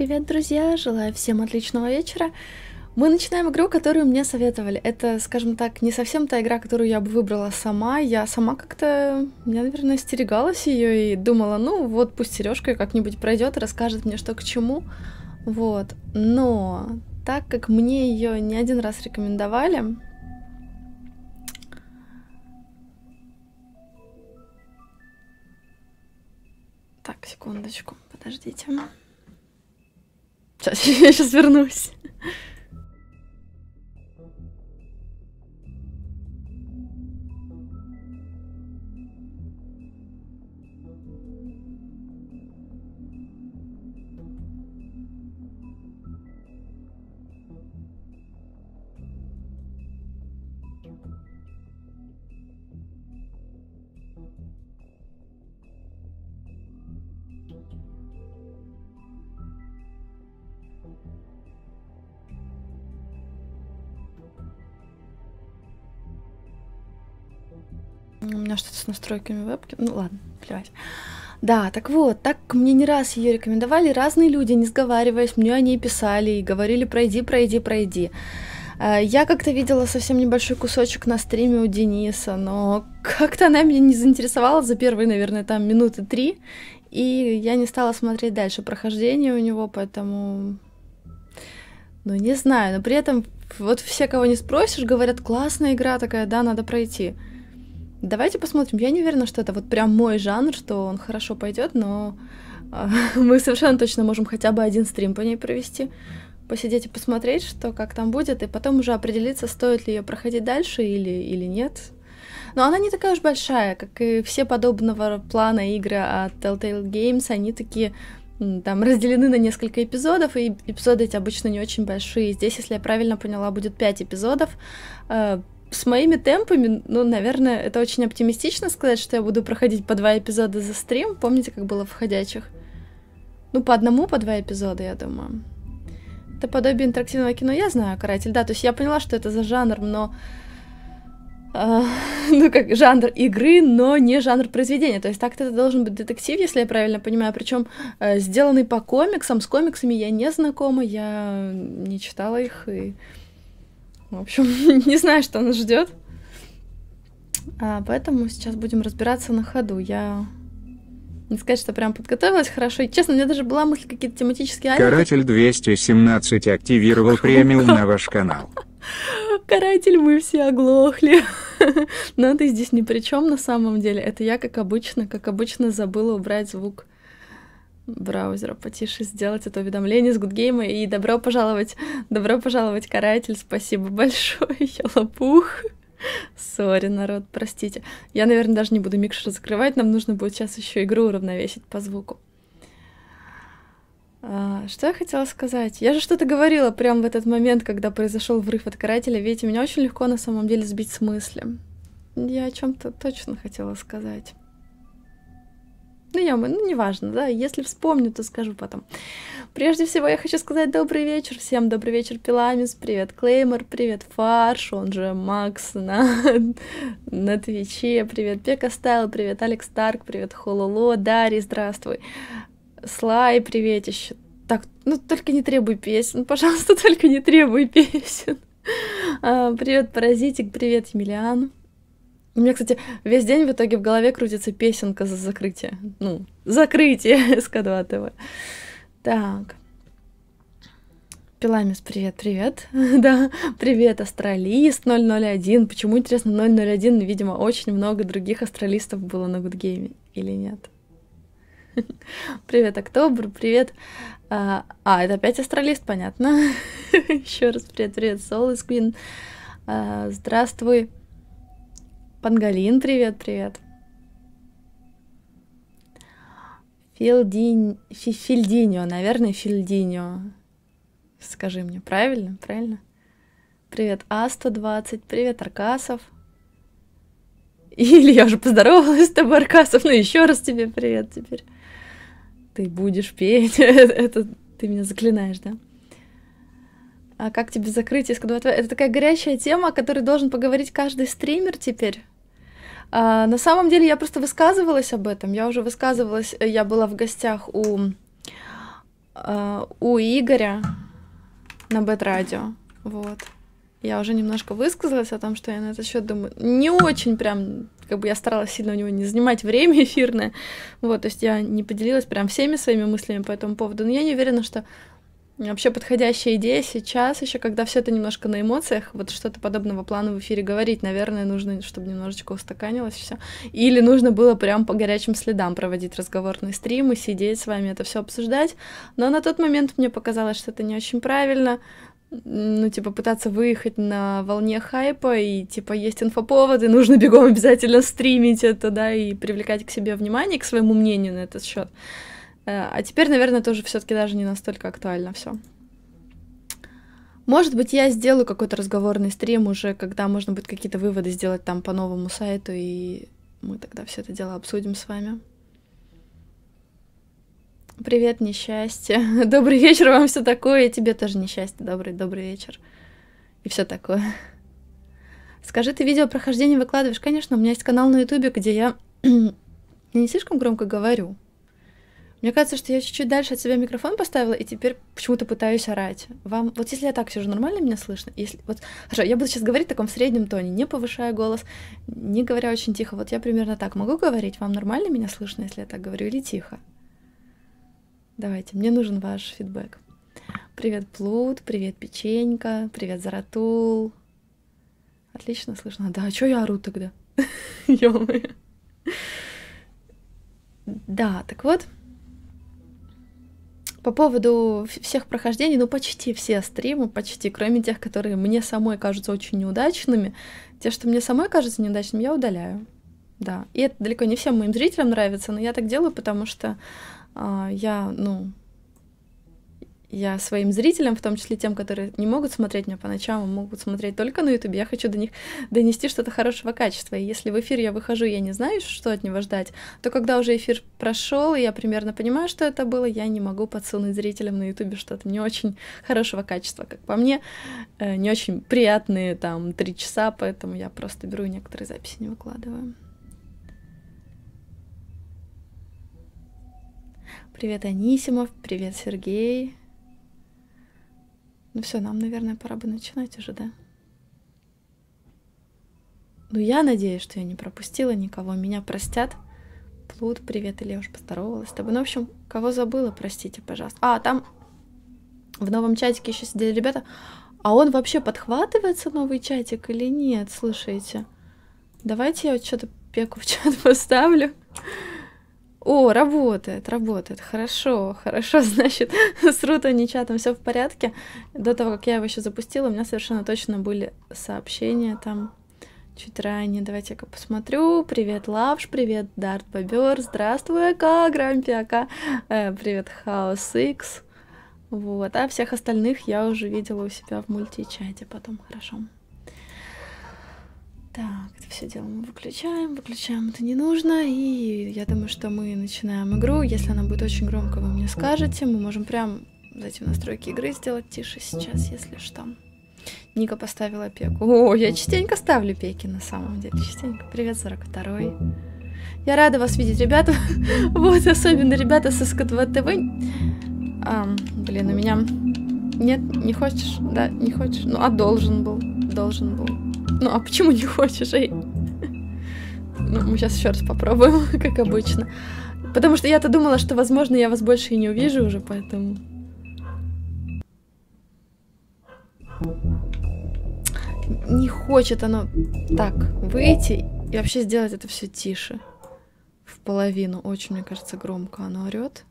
Привет, друзья! Желаю всем отличного вечера. Мы начинаем игру, которую мне советовали. Это, скажем так, не совсем та игра, которую я бы выбрала сама. Я сама как-то, я, наверное, остерегалась ее и думала, ну вот пусть Сережка как-нибудь пройдет расскажет мне, что к чему. Вот. Но так как мне ее не один раз рекомендовали, Так, секундочку, подождите. Сейчас, я сейчас вернусь. У меня что-то с настройками вебки. Ну ладно, плевать. Да, так вот, так мне не раз ее рекомендовали разные люди, не сговариваясь, мне они писали и говорили пройди, пройди, пройди. А, я как-то видела совсем небольшой кусочек на стриме у Дениса, но как-то она меня не заинтересовала за первые, наверное, там минуты три, и я не стала смотреть дальше прохождение у него, поэтому... Ну, не знаю, но при этом вот все, кого не спросишь, говорят, классная игра такая, да, надо пройти. Давайте посмотрим. Я не уверена, что это вот прям мой жанр, что он хорошо пойдет, но э, мы совершенно точно можем хотя бы один стрим по ней провести, посидеть и посмотреть, что как там будет, и потом уже определиться, стоит ли ее проходить дальше или, или нет. Но она не такая уж большая, как и все подобного плана игры от Telltale Games, они такие там разделены на несколько эпизодов, и эпизоды эти обычно не очень большие. Здесь, если я правильно поняла, будет 5 эпизодов. Э, с моими темпами, ну, наверное, это очень оптимистично сказать, что я буду проходить по два эпизода за стрим. Помните, как было в «Входячих»? Ну, по одному, по два эпизода, я думаю. Это подобие интерактивного кино, я знаю, «Каратель», да, то есть я поняла, что это за жанр, но... Uh, ну, как жанр игры, но не жанр произведения. То есть так-то это должен быть детектив, если я правильно понимаю. Причем uh, сделанный по комиксам. С комиксами я не знакома, я не читала их. И... В общем, не знаю, что нас ждет. А, поэтому сейчас будем разбираться на ходу. Я не сказать, что прям подготовилась хорошо. И, честно, у меня даже была мысль какие-то тематические алиби. Каратель 217 активировал премиум на ваш канал. Каратель, мы все оглохли. Но ты здесь ни при чем на самом деле. Это я, как обычно, как обычно, забыла убрать звук браузера потише сделать это уведомление с Гудгейма. И добро пожаловать, добро пожаловать, каратель. Спасибо большое, я лопух. Sorry, народ, простите. Я, наверное, даже не буду микшер закрывать, нам нужно будет сейчас еще игру уравновесить по звуку. А, что я хотела сказать? Я же что-то говорила прямо в этот момент, когда произошел врыв от карателя. Видите, меня очень легко на самом деле сбить с мысли. Я о чем-то точно хотела сказать. Ну, я, ну, неважно, да, если вспомню, то скажу потом. Прежде всего, я хочу сказать добрый вечер всем, добрый вечер, Пиламис, привет, Клеймор, привет, Фарш, он же Макс на, на Твиче, привет, Пека Стайл, привет, Алекс Старк, привет, Хололо, Дарья, здравствуй, Слай, привет еще. Так, ну, только не требуй песен, пожалуйста, только не требуй песен. А, привет, Паразитик, привет, Емельян. У меня, кстати, весь день в итоге в голове крутится песенка за закрытие. Ну, закрытие СК2 ТВ. Так. Пиламис, привет, привет. да, привет, астралист 001. Почему, интересно, 001? Видимо, очень много других астралистов было на Гудгейме. Или нет? привет, Октобр, привет. А, а, это опять астралист, понятно. Еще раз привет, привет, Солис Queen. А, здравствуй. Пангалин, привет, привет. Филдинь... Фи... Фильдиньо, наверное, Фильдиньо. Скажи мне, правильно? Правильно? Привет, А120, привет, Аркасов. Или я уже поздоровалась с тобой, Аркасов, ну еще раз тебе привет теперь. Ты будешь петь, это ты меня заклинаешь, да? А как тебе закрыть Это такая горячая тема, о которой должен поговорить каждый стример теперь. А, на самом деле я просто высказывалась об этом. Я уже высказывалась, я была в гостях у, а, у Игоря на Бэт-радио. Вот. Я уже немножко высказалась о том, что я на этот счет думаю. Не очень прям, как бы я старалась сильно у него не занимать время эфирное. Вот, то есть я не поделилась прям всеми своими мыслями по этому поводу. Но я не уверена, что вообще подходящая идея сейчас, еще когда все это немножко на эмоциях, вот что-то подобного плана в эфире говорить, наверное, нужно, чтобы немножечко устаканилось все. Или нужно было прям по горячим следам проводить разговорные стримы, сидеть с вами, это все обсуждать. Но на тот момент мне показалось, что это не очень правильно ну, типа, пытаться выехать на волне хайпа, и, типа, есть инфоповоды, нужно бегом обязательно стримить это, да, и привлекать к себе внимание, к своему мнению на этот счет. Э, а теперь, наверное, тоже все-таки даже не настолько актуально все. Может быть, я сделаю какой-то разговорный стрим уже, когда можно будет какие-то выводы сделать там по новому сайту, и мы тогда все это дело обсудим с вами. Привет, несчастье. Добрый вечер вам все такое. И тебе тоже несчастье. Добрый, добрый вечер. И все такое. Скажи, ты видео прохождения выкладываешь? Конечно, у меня есть канал на Ютубе, где я... я не слишком громко говорю. Мне кажется, что я чуть-чуть дальше от себя микрофон поставила, и теперь почему-то пытаюсь орать. Вам, вот если я так сижу, нормально меня слышно? Если, вот, хорошо, я буду сейчас говорить в таком среднем тоне, не повышая голос, не говоря очень тихо. Вот я примерно так могу говорить? Вам нормально меня слышно, если я так говорю, или тихо? Давайте, мне нужен ваш фидбэк. Привет, Плут, привет, Печенька, привет, Заратул. Отлично слышно. Да, а чё я ору тогда? ё Да, так вот, по поводу всех прохождений, ну почти все стримы, почти, кроме тех, которые мне самой кажутся очень неудачными, те, что мне самой кажутся неудачными, я удаляю. Да, и это далеко не всем моим зрителям нравится, но я так делаю, потому что а, я, ну, я своим зрителям, в том числе тем, которые не могут смотреть меня по ночам, а могут смотреть только на YouTube, я хочу до них донести что-то хорошего качества. И если в эфир я выхожу, я не знаю, что от него ждать, то когда уже эфир прошел, и я примерно понимаю, что это было, я не могу подсунуть зрителям на YouTube что-то не очень хорошего качества. Как по мне, э, не очень приятные там три часа, поэтому я просто беру некоторые записи не выкладываю. Привет, Анисимов, привет, Сергей. Ну все, нам, наверное, пора бы начинать уже, да? Ну, я надеюсь, что я не пропустила никого. Меня простят. Плут, привет, или я уже поздоровалась с тобой. Ну, в общем, кого забыла, простите, пожалуйста. А, там в новом чатике еще сидели ребята. А он вообще подхватывается, новый чатик, или нет? Слушайте. Давайте я вот что-то пеку в чат поставлю. О, работает, работает. Хорошо, хорошо, значит, с Рута чатом все в порядке. До того, как я его еще запустила, у меня совершенно точно были сообщения там чуть ранее. Давайте-ка посмотрю. Привет, Лавш, привет, Дарт Бобер, здравствуй, АК, Грампи, АК, э, привет, Хаос X. Вот, а всех остальных я уже видела у себя в мультичате потом, хорошо. Так, это все дело мы выключаем, выключаем это не нужно, и я думаю, что мы начинаем игру. Если она будет очень громко, вы мне скажете, мы можем прям зайти в настройки игры, сделать тише сейчас, если что. Ника поставила пеку. О, я частенько ставлю пеки на самом деле, частенько. Привет, 42-й. Я рада вас видеть, ребята. вот, особенно ребята со СКТВ ТВ. А, блин, у меня... Нет, не хочешь? Да, не хочешь? Ну, а должен был. Должен был. Ну, а почему не хочешь, эй? Ну, мы сейчас еще раз попробуем, как обычно. Потому что я-то думала, что, возможно, я вас больше и не увижу уже, поэтому... Не хочет оно так выйти и вообще сделать это все тише. В половину. Очень, мне кажется, громко оно орет.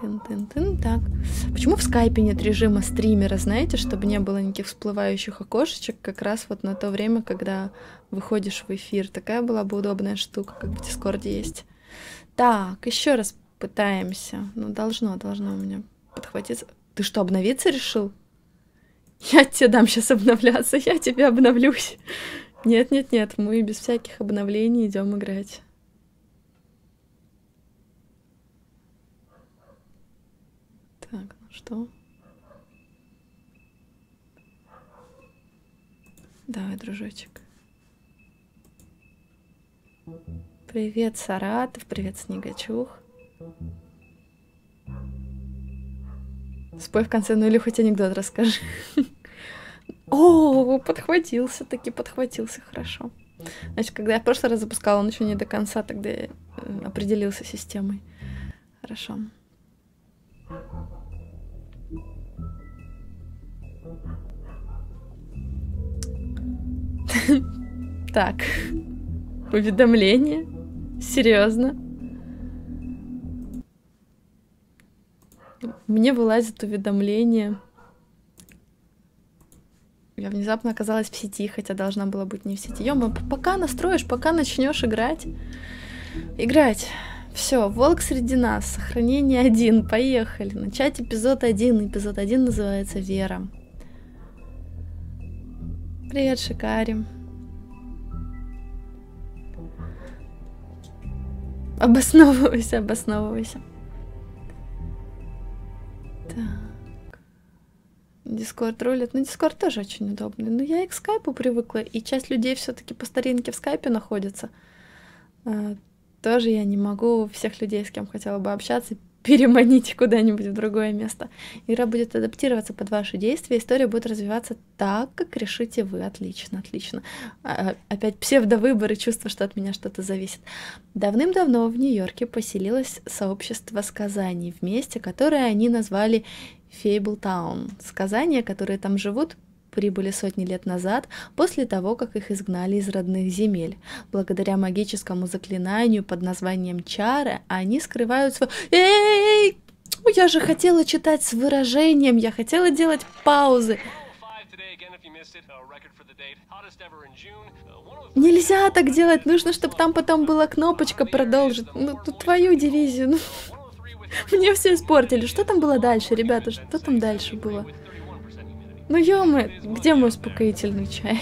Тын-тын-тын, так. Почему в скайпе нет режима стримера, знаете, чтобы не было никаких всплывающих окошечек как раз вот на то время, когда выходишь в эфир. Такая была бы удобная штука, как в Дискорде есть. Так, еще раз пытаемся. Ну, должно, должно у меня подхватиться. Ты что, обновиться решил? Я тебе дам сейчас обновляться, я тебе обновлюсь. Нет, нет, нет, мы без всяких обновлений идем играть. Так, ну что? Давай, дружочек. Привет, Саратов, привет, Снегачух. Спой в конце, ну или хоть анекдот расскажи. О, подхватился, таки подхватился, хорошо. Значит, когда я в прошлый раз запускала, он еще не до конца тогда э, определился системой. Хорошо. Так. Уведомление. Серьезно. Мне вылазит уведомление. Я внезапно оказалась в сети, хотя должна была быть не в сети. Ё, пока настроишь, пока начнешь играть. Играть. Все, волк среди нас. Сохранение один. Поехали. Начать эпизод один. Эпизод один называется Вера. Привет, Шикари. Обосновывайся, обосновывайся. Так. Дискорд рулит. Ну, Дискорд тоже очень удобный. Но я и к скайпу привыкла, и часть людей все-таки по старинке в скайпе находится. А, тоже я не могу всех людей, с кем хотела бы общаться, переманить куда-нибудь в другое место. Игра будет адаптироваться под ваши действия, история будет развиваться так, как решите вы. Отлично, отлично. А, опять псевдовыбор и чувство, что от меня что-то зависит. Давным-давно в Нью-Йорке поселилось сообщество сказаний в месте, которое они назвали Фейблтаун. Сказания, которые там живут, прибыли сотни лет назад, после того, как их изгнали из родных земель. Благодаря магическому заклинанию под названием Чары они скрывают свой... Эй! Я же хотела читать с выражением, я хотела делать паузы. Нельзя так делать, нужно, чтобы там потом была кнопочка продолжить. Ну, твою дивизию. Ну. Мне все испортили. Что там было дальше, ребята? Что там дальше было? Ну ё где мой успокоительный чай?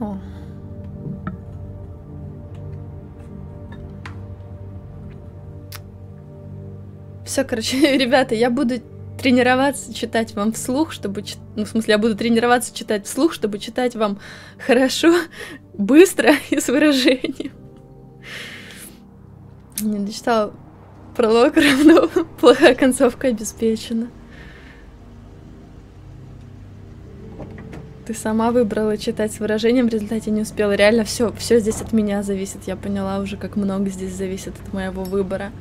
О. Все, короче, ребята, я буду тренироваться читать вам вслух, чтобы... Ну, в смысле, я буду тренироваться читать вслух, чтобы читать вам хорошо, быстро и с выражением. Не дочитала пролог, равно плохая концовка обеспечена. Ты сама выбрала читать с выражением, в результате не успела. Реально все, все здесь от меня зависит. Я поняла уже, как много здесь зависит от моего выбора.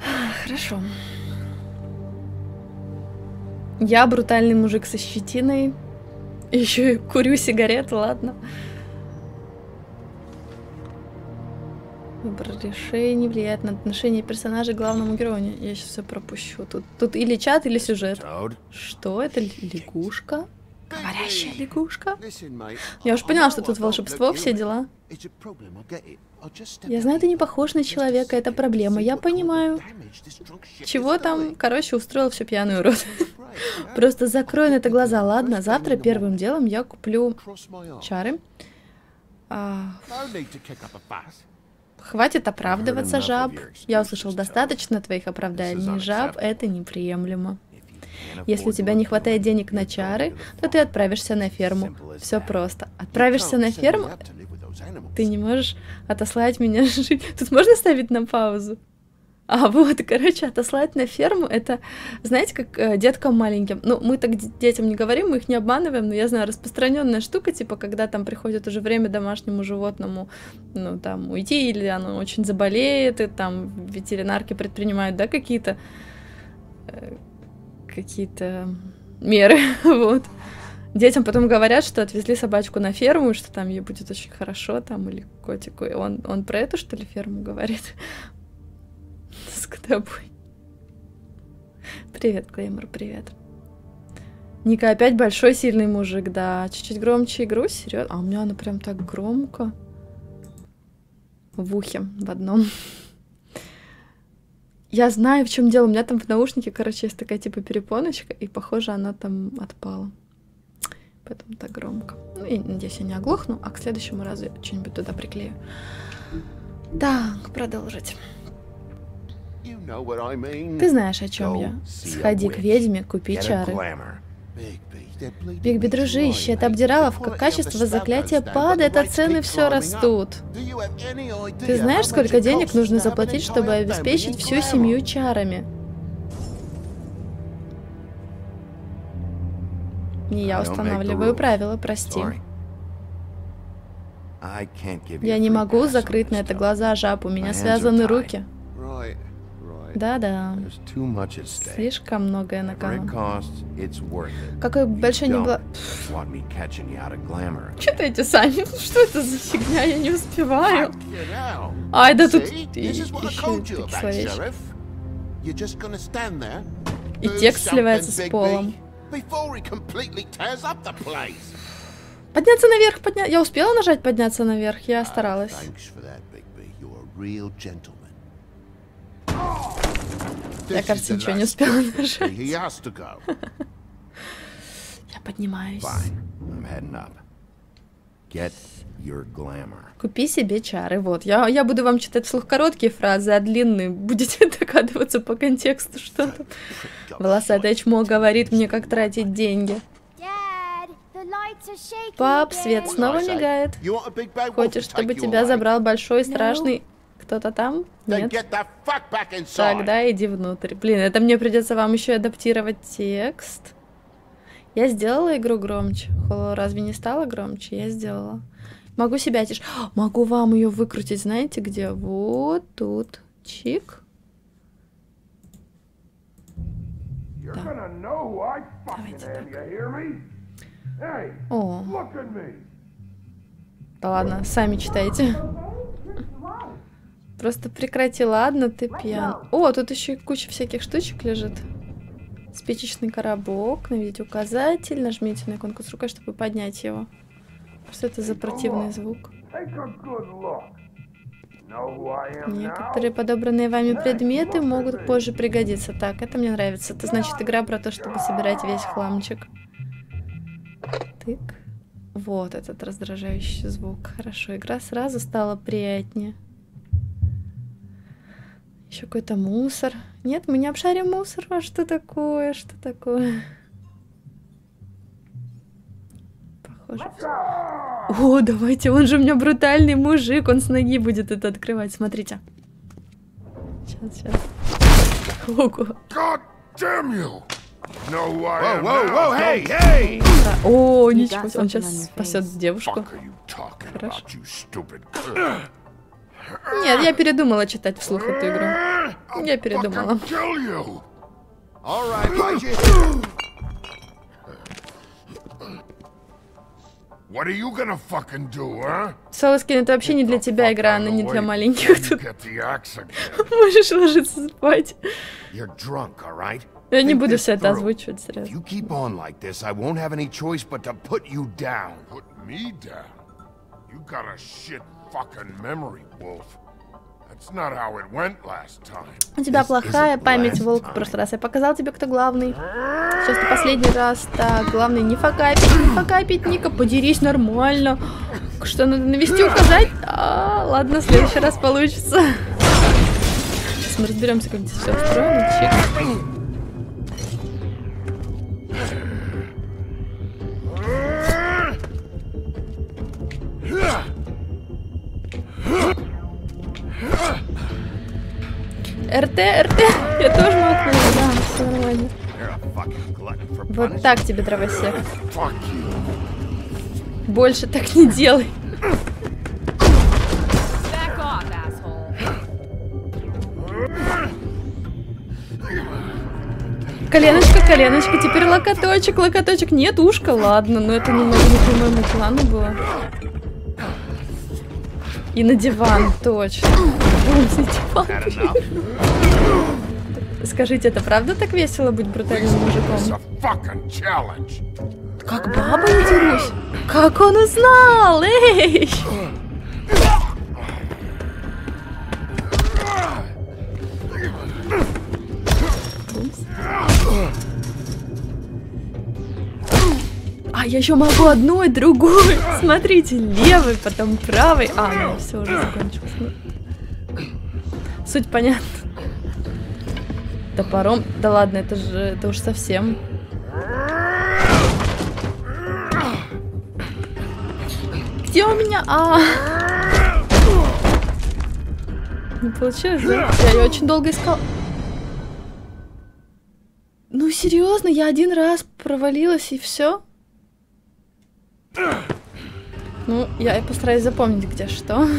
Хорошо. Я брутальный мужик со щетиной. Еще и курю сигареты, ладно. Выбор решений влияет на отношение персонажа к главному герою. Я сейчас все пропущу. Тут, тут или чат, или сюжет. Что это? Лягушка? Говорящая лягушка? Я уж поняла, что тут волшебство, все дела. Я знаю, ты не похож на человека, это проблема, я понимаю. Чего там? Короче, устроил все пьяный урод. Просто закрой на это глаза, ладно? Завтра первым делом я куплю чары. А... Хватит оправдываться, жаб. Я услышал достаточно твоих оправданий, жаб. Это неприемлемо. Если у тебя не хватает денег на чары, то ты отправишься на ферму. Все просто. Отправишься на ферму? Ты не можешь отослать меня жить. Тут можно ставить на паузу? А вот, короче, отослать на ферму, это, знаете, как э, деткам маленьким. Ну, мы так детям не говорим, мы их не обманываем, но я знаю, распространенная штука, типа, когда там приходит уже время домашнему животному, ну, там, уйти, или оно очень заболеет, и там ветеринарки предпринимают, да, какие-то э, какие-то меры, вот. Детям потом говорят, что отвезли собачку на ферму, что там ей будет очень хорошо, там, или котику. И он, он про эту, что ли, ферму говорит? С тобой. Привет, Клеймор, привет. Ника опять большой сильный мужик, да. Чуть-чуть громче игру, серьезно. А у меня она прям так громко. в ухе в одном. Я знаю, в чем дело. У меня там в наушнике, короче, есть такая типа перепоночка, и похоже, она там отпала. Поэтому так громко. Ну, я надеюсь, я не оглохну, а к следующему разу что-нибудь туда приклею. Так, продолжить. Ты знаешь, о чем я. Сходи к ведьме, купи чары. Бигби, дружище, это обдираловка. Качество заклятия падает, а цены все растут. Ты знаешь, сколько денег нужно заплатить, чтобы обеспечить всю семью чарами? Не я устанавливаю правила, прости. Я не могу закрыть на это глаза, жаб, у меня связаны руки. Да-да. Слишком многое на кону. Какой большой не было... Читайте сами. Что это за фигня? Я не успеваю. Ай, да тут еще словечки. И текст сливается с полом. Подняться наверх, подня... Я успела нажать подняться наверх, я старалась. Я, кажется, ничего не успела нажать. Я поднимаюсь. Купи себе чары. Вот, я, я буду вам читать вслух короткие фразы, а длинные будете догадываться по контексту, что там. Волосатое чмо говорит мне, как тратить деньги. Пап, свет снова мигает. Хочешь, чтобы тебя забрал большой страшный кто-то там? Нет? Тогда иди внутрь. Блин, это мне придется вам еще адаптировать текст. Я сделала игру громче. Холо разве не стало громче? Я сделала. Могу себя тише. Могу вам ее выкрутить, знаете где? Вот тут. Чик. Да. Давайте так. О. Да ладно, сами читайте. Просто прекрати, ладно, ты пьян. О, тут еще куча всяких штучек лежит. Спичечный коробок, наведите указатель, нажмите на иконку с рукой, чтобы поднять его. Что это за противный звук? Некоторые подобранные вами предметы могут позже пригодиться. Так, это мне нравится. Это значит игра про то, чтобы собирать весь хламчик. Тык. Вот этот раздражающий звук. Хорошо, игра сразу стала приятнее. Еще какой-то мусор. Нет, мы не обшарим мусор. А что такое? Что такое? Похоже. О, давайте, он же у меня брутальный мужик. Он с ноги будет это открывать. Смотрите. Сейчас, сейчас. Ого. О, ничего, он сейчас спасет девушку. Хорошо. Нет, я передумала читать вслух эту игру. Я передумала. What are you gonna fucking do, huh? Солоскин, это вообще не для тебя игра, она не для маленьких тут. Можешь ложиться спать. Я не буду все это озвучивать down? You got a shit fucking memory, Wolf. That's not how it went last time. У тебя плохая память, Волк. В прошлый раз я показал тебе, кто главный. Сейчас ты последний раз. Так, главный не факапить, не факапить, Ника, подерись нормально. Что, надо навести указать? А, ладно, в следующий раз получится. Сейчас мы разберемся, как здесь все устроено. Чик. РТ, РТ. Я тоже могу. Да, все нормально. Вот так тебе, дровосек. Больше так не делай. Коленочка, коленочка, теперь локоточек, локоточек. Нет, ушка, ладно, но это немного не по моему плану было. И на диван, точно. Скажите, это правда так весело быть брутальным мужиком? Как баба не дерусь? Как он узнал? Эй! Я еще могу одну и другую. Смотрите, левый, потом правый. А, ну все уже закончилось. Ну. Суть понятна. Топором. Да ладно, это же это уж совсем. Где у меня? А. Не получилось, да? Я ее очень долго искал. Ну серьезно, я один раз провалилась и все. Ну, я постараюсь запомнить, где что.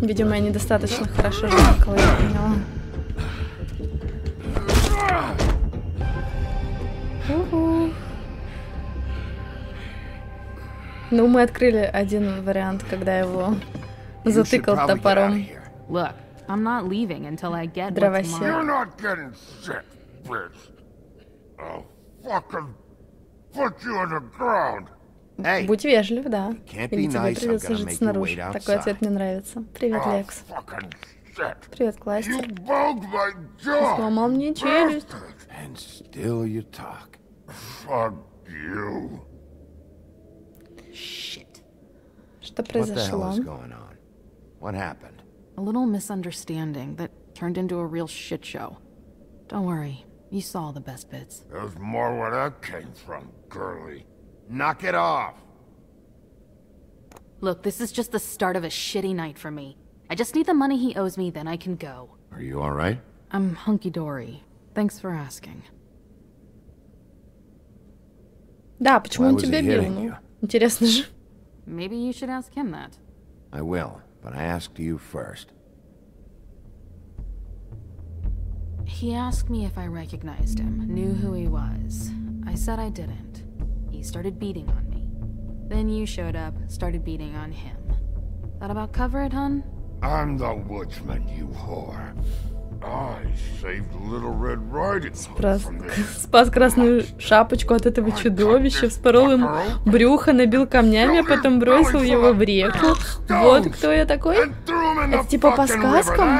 Видимо, я недостаточно хорошо жмакала, я поняла. Ну, мы открыли один вариант, когда его затыкал топором. Look, I'm not leaving until I get Дровосек. You're not getting sick, bitch. I'll fucking put you on the ground. Hey, Будь вежлив, да. can't Или be тебе придется жить снаружи. wait Такой ответ мне нравится. Привет, Oh, Лекс. fucking shit. Привет, You Кластер. broke my jaw. Сломал мне челюсть. and still you talk. Fuck you. Shit. Что What the hell произошло? is going on? What happened? A little misunderstanding that turned into a real shit show. Don't worry, you saw the best bits. There's more where that came from, girly. Knock it off. Look, this is just the start of a shitty night for me. I just need the money he owes me, then I can go. Are you all right? I'm hunky dory. Thanks for asking. Да, почему Why он was тебя he бил? hitting Ну, you? интересно же. Maybe you should ask him that. I will, but I asked you first. He asked me if I recognized him, knew who he was. I said I didn't. He started beating on me. Then you showed up, started beating on him. That about cover it, hun? I'm the woodsman, you whore. I saved Little Red Riding Hood Раз- from this. Спас красную шапочку от этого чудовища, вспорол ему брюхо, набил камнями, а потом бросил его в реку. Вот кто я такой. Это типа по сказкам?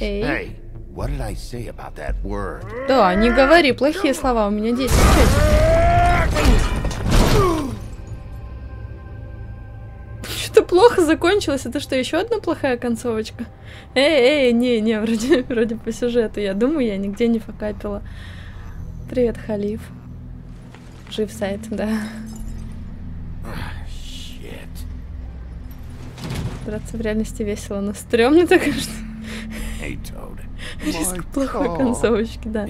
Эй. Да, не говори плохие слова, у меня 10 Что-то плохо закончилось. Это что, еще одна плохая концовочка? Эй, эй, не, не, вроде, вроде по сюжету. Я думаю, я нигде не факапила. Привет, Халиф. Жив сайт, да. Драться в реальности весело, но стрёмно так что риск плохой концовочки, да.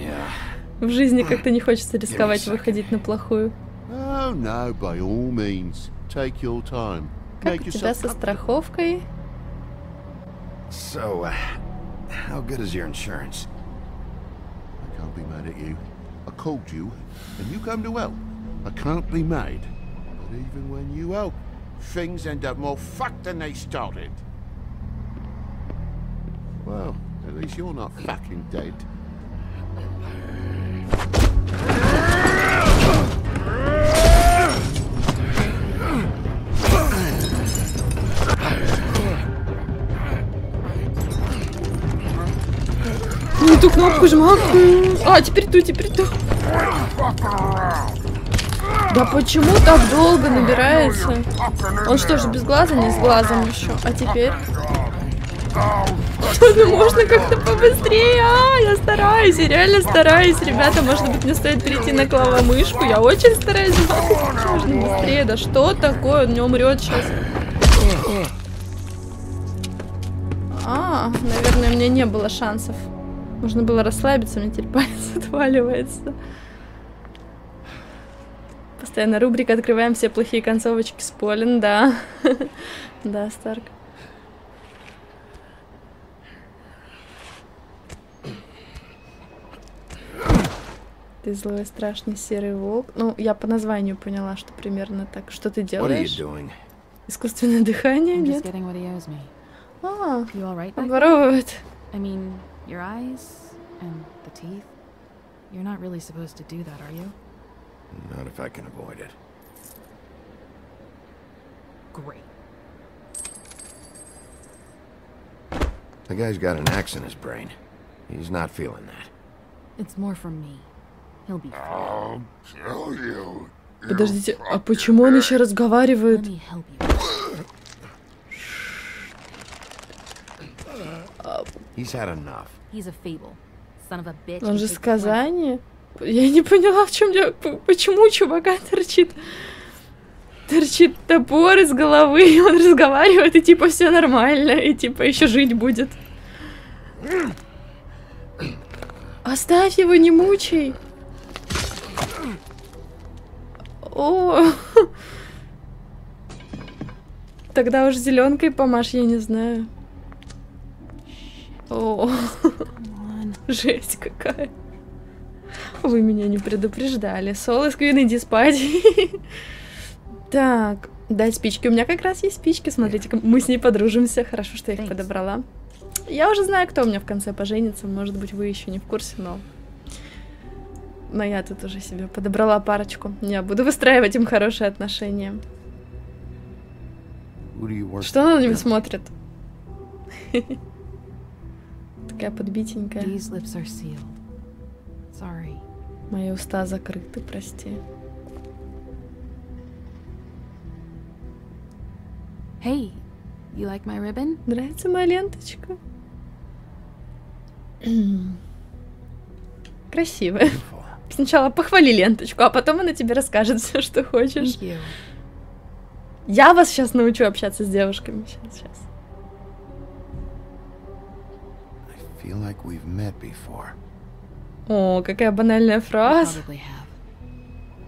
В жизни как-то не хочется рисковать, выходить на плохую. Oh no, by all means. Take your time. Как Make у тебя yourself со страховкой? So, uh, how good is your insurance? I can't be mad at you. I called you, and you come to help. I can't be mad. But even when you help, things end up more fucked than they started. Well, at least you're not fucking dead. Не ту кнопку жмак. А, теперь ту, теперь ту. Да почему так долго набирается? Он что же без глаза? Не с глазом еще. А теперь? Ну можно как-то побыстрее. А, я стараюсь, я реально стараюсь. Ребята, может быть, мне стоит перейти на клавомышку. Я очень стараюсь. Можно быстрее. Да что такое? Он не умрет сейчас. А, наверное, у меня не было шансов. Нужно было расслабиться, мне теперь палец отваливается. Постоянно рубрика «Открываем все плохие концовочки с Полин», да. Да, Старк. Ты злой, страшный серый волк. Ну, я по названию поняла, что примерно так. Что ты делаешь? Искусственное дыхание? Нет? А, обворовывает. I mean, your eyes and the teeth. You're not really supposed to do that, are you? Not if I can avoid it. Great. The guy's got an axe in his brain. He's not feeling that. It's more from me. He'll be fine. I'll kill you. you Подождите, а fucking почему он bitch. еще разговаривает? Let me help you. He's had enough. Он же сказание. Я не поняла, в чем дело. Почему у чувака торчит торчит топор из головы, и он разговаривает, и типа все нормально, и типа еще жить будет. Оставь его, не мучай. О, тогда уж зеленкой помашь, я не знаю. О, жесть какая. Вы меня не предупреждали. Соло, Сквин, иди спать. Так, дать спички. У меня как раз есть спички. Смотрите, мы с ней подружимся. Хорошо, что я их подобрала. Я уже знаю, кто у меня в конце поженится. Может быть, вы еще не в курсе, но... Но я тут уже себе подобрала парочку. Я буду выстраивать им хорошие отношения. Что она на него смотрит? Такая подбитенькая. Мои уста закрыты, прости. Hey, you like my ribbon? Нравится моя ленточка? Красивая. Beautiful. Сначала похвали ленточку, а потом она тебе расскажет все, что хочешь. Я вас сейчас научу общаться с девушками. Сейчас, сейчас. Feel like we've met before. О, какая банальная фраза. probably have.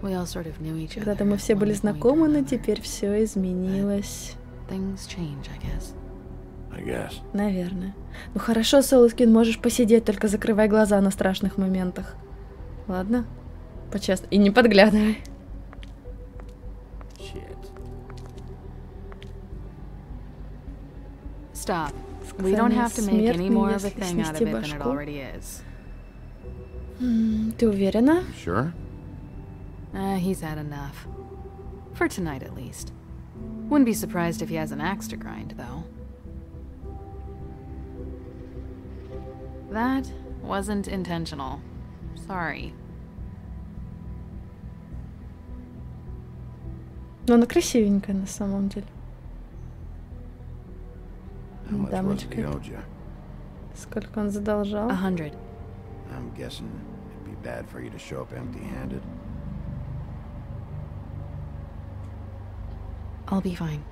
We all sort of knew each other. Когда-то мы все были знакомы, но теперь все изменилось. Things change, I guess. I guess. Наверное. Ну хорошо, Солоскин, можешь посидеть, только закрывай глаза на страшных моментах. Ладно? Почестно. И не подглядывай. Stop. We don't have to make any Смертный, more of a если thing out of снести it than it башку. already is. М, Ты уверена? You sure? Uh, he's had enough. For tonight, at least. Wouldn't be surprised if he has an axe to grind, though. That wasn't intentional. Sorry. Но она красивенькая на самом деле. How much was it Дамочка. he owed you? Сколько он задолжал? A hundred. I'm guessing it'd be bad for you to show up empty-handed. I'll be fine.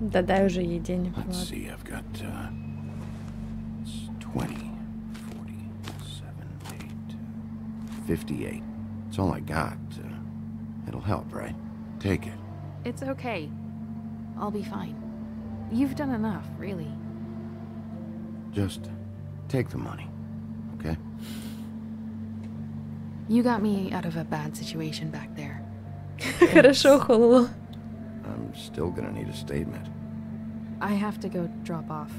Да дай уже ей денег. Let's ладно. see, I've got, uh, it's 20, 47, 8, 58. It's all I got. Uh, it'll help, right? Take it. It's okay. I'll be fine. You've done enough, really. Just take the money, okay? You got me out of a bad situation back there. Хорошо, Холло. I'm still gonna need a statement. I have to go drop off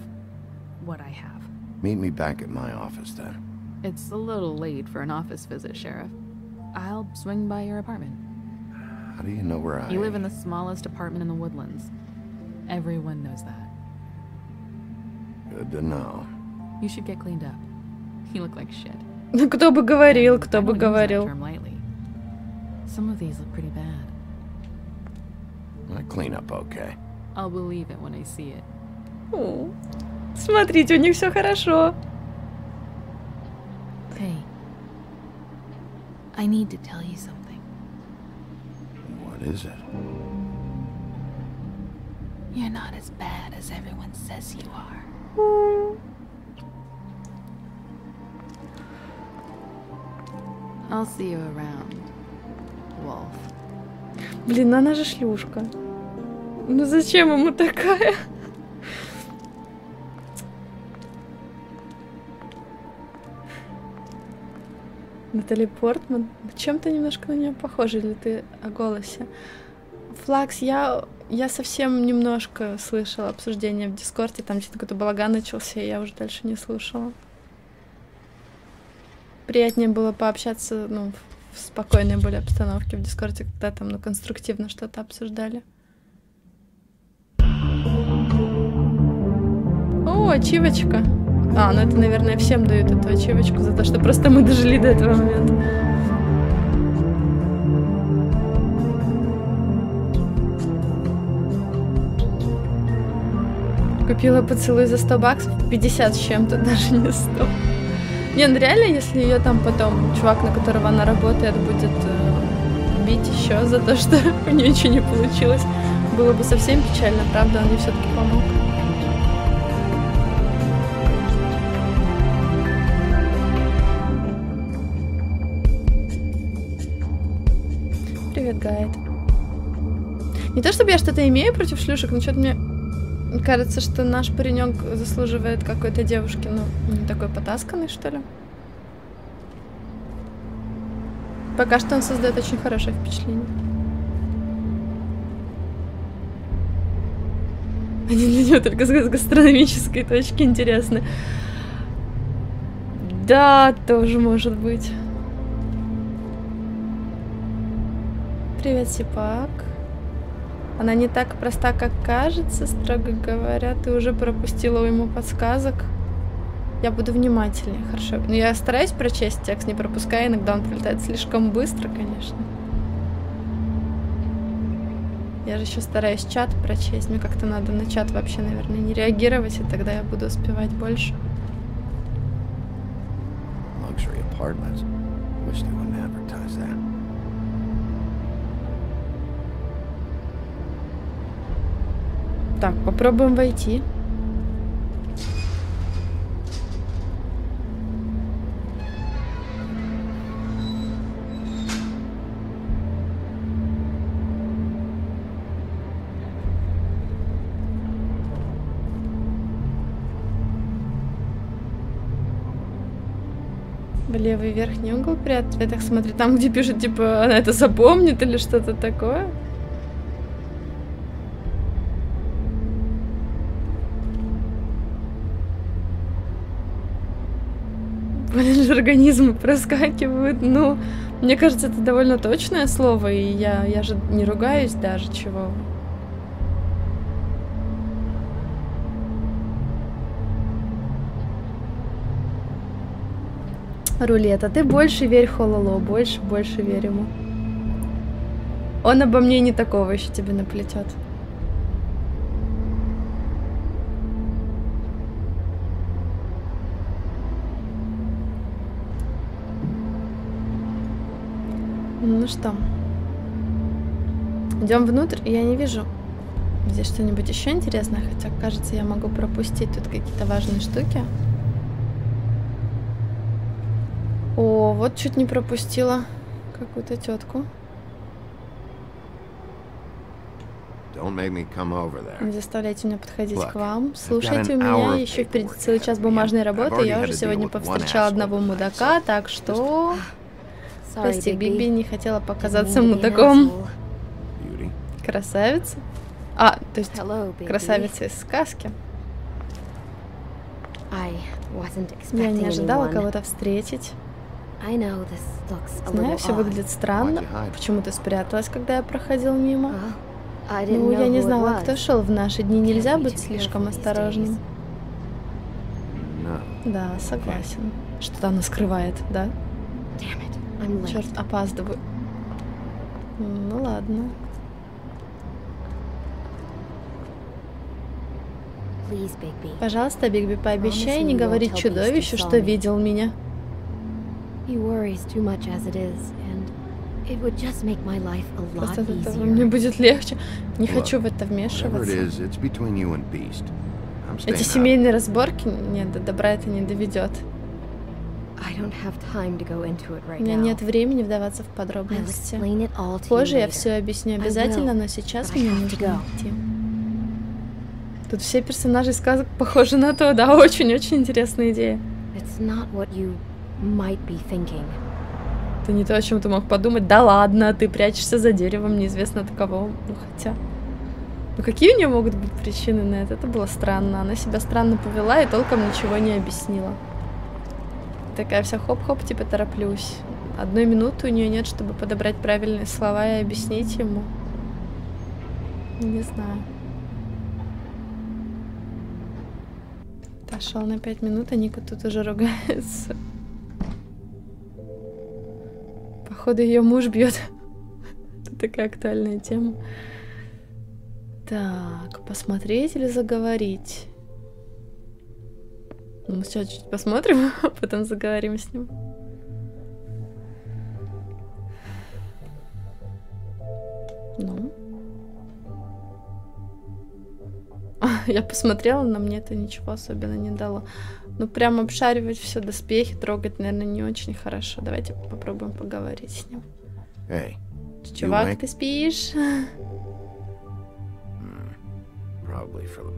what I have. Meet me back at my office then. It's a little late for an office visit, Sheriff. I'll swing by your apartment. How do you know where I... You live in the smallest apartment in the woodlands. Everyone knows that. Good to know. You should get cleaned up. You look like shit. Ну кто бы говорил, And кто I бы don't use that говорил. term lightly. Some of these look pretty bad. I clean up okay. I'll believe it when I see it. О, Смотрите, у них все хорошо. Hey, I need to tell you something. What is it? You're not as bad as everyone says you are. I'll see you around, Wolf. Блин, она же шлюшка. Ну зачем ему такая? Натали Портман. Чем-то немножко на нее похожа, или ты о голосе? Флакс, я, я совсем немножко слышала обсуждение в Дискорде, там что-то какой-то балаган начался, и я уже дальше не слушала. Приятнее было пообщаться, ну, в спокойной более обстановке в Дискорде, когда там, ну, конструктивно что-то обсуждали. О, ачивочка. А, ну это, наверное, всем дают эту ачивочку за то, что просто мы дожили до этого момента. Купила поцелуй за 100 баксов, 50 с чем-то, даже не 100. Не, ну реально, если ее там потом чувак, на которого она работает, будет э, бить еще за то, что у нее ничего не получилось, было бы совсем печально, правда, он ей все-таки помог. Привет, Гайд. Не то чтобы я что-то имею против шлюшек, но что-то мне кажется, что наш паренек заслуживает какой-то девушки, ну, не такой потасканный, что ли. Пока что он создает очень хорошее впечатление. Они для него только с гастрономической точки интересны. Да, тоже может быть. Привет, Сипак. Она не так проста, как кажется, строго говоря. Ты уже пропустила ему подсказок. Я буду внимательнее, хорошо. Но я стараюсь прочесть текст, не пропуская. Иногда он прилетает слишком быстро, конечно. Я же еще стараюсь чат прочесть. Мне как-то надо на чат вообще, наверное, не реагировать, и тогда я буду успевать больше. Luxury apartments. Wish they wouldn't advertise that. Так, попробуем войти. Левый верхний угол при ответах смотри, там, где пишут, типа, она это запомнит или что-то такое. Организмы проскакивают. Ну, мне кажется, это довольно точное слово, и я, я же не ругаюсь даже, чего. вы. Рулета, ты больше верь Хололо, больше, больше верь ему. Он обо мне не такого еще тебе наплетет. Ну что, идем внутрь. Я не вижу здесь что-нибудь еще интересное, хотя, кажется, я могу пропустить тут какие-то важные штуки. О, вот чуть не пропустила какую-то тетку. Не заставляйте меня подходить Look, к вам. Слушайте, у меня еще впереди целый час бумажной работы. Я уже сегодня повстречала одного мудака, так что... Прости. Биби не хотела показаться мудаком. Красавица. А, то есть красавица из сказки. I wasn't Я не ожидала кого-то встретить. I know this looks a Знаю, все выглядит странно. Почему ты спряталась, когда я проходил мимо? Ну, я не знала, кто шел в наши дни. Нельзя быть слишком осторожным. Да, согласен. Что-то она скрывает, да? Damn it, I'm late. Черт, опаздываю. Ну ладно. Please, Bigby. Пожалуйста, Бигби, пообещай не говорить чудовищу, что видел меня. Просто от этого мне будет легче. Не хочу в это вмешиваться. Эти семейные разборки, нет, до добра это не доведет. У меня нет времени вдаваться в подробности. Позже я все объясню обязательно, но сейчас мне нужно идти. Тут все персонажи сказок похожи на то, да, очень-очень интересная идея. Это не то, о чем ты мог подумать. Да ладно, ты прячешься за деревом, неизвестно от кого. Ну хотя... Ну какие у нее могут быть причины на это? Это было странно. Она себя странно повела и толком ничего не объяснила. Такая вся хоп-хоп, типа тороплюсь. Одной минуты у нее нет, чтобы подобрать правильные слова и объяснить ему. Не знаю. Отошел на пять минут, а Ника тут уже ругается. Походу, ее муж бьет. Это такая актуальная тема. Так, посмотреть или заговорить? Ну, мы сейчас чуть посмотрим, а потом заговорим с ним. Ну. Я посмотрела, но мне это ничего особенно не дало. Ну, прям обшаривать все доспехи, трогать, наверное, не очень хорошо. Давайте попробуем поговорить с ним. Hey, Чувак, ты спишь?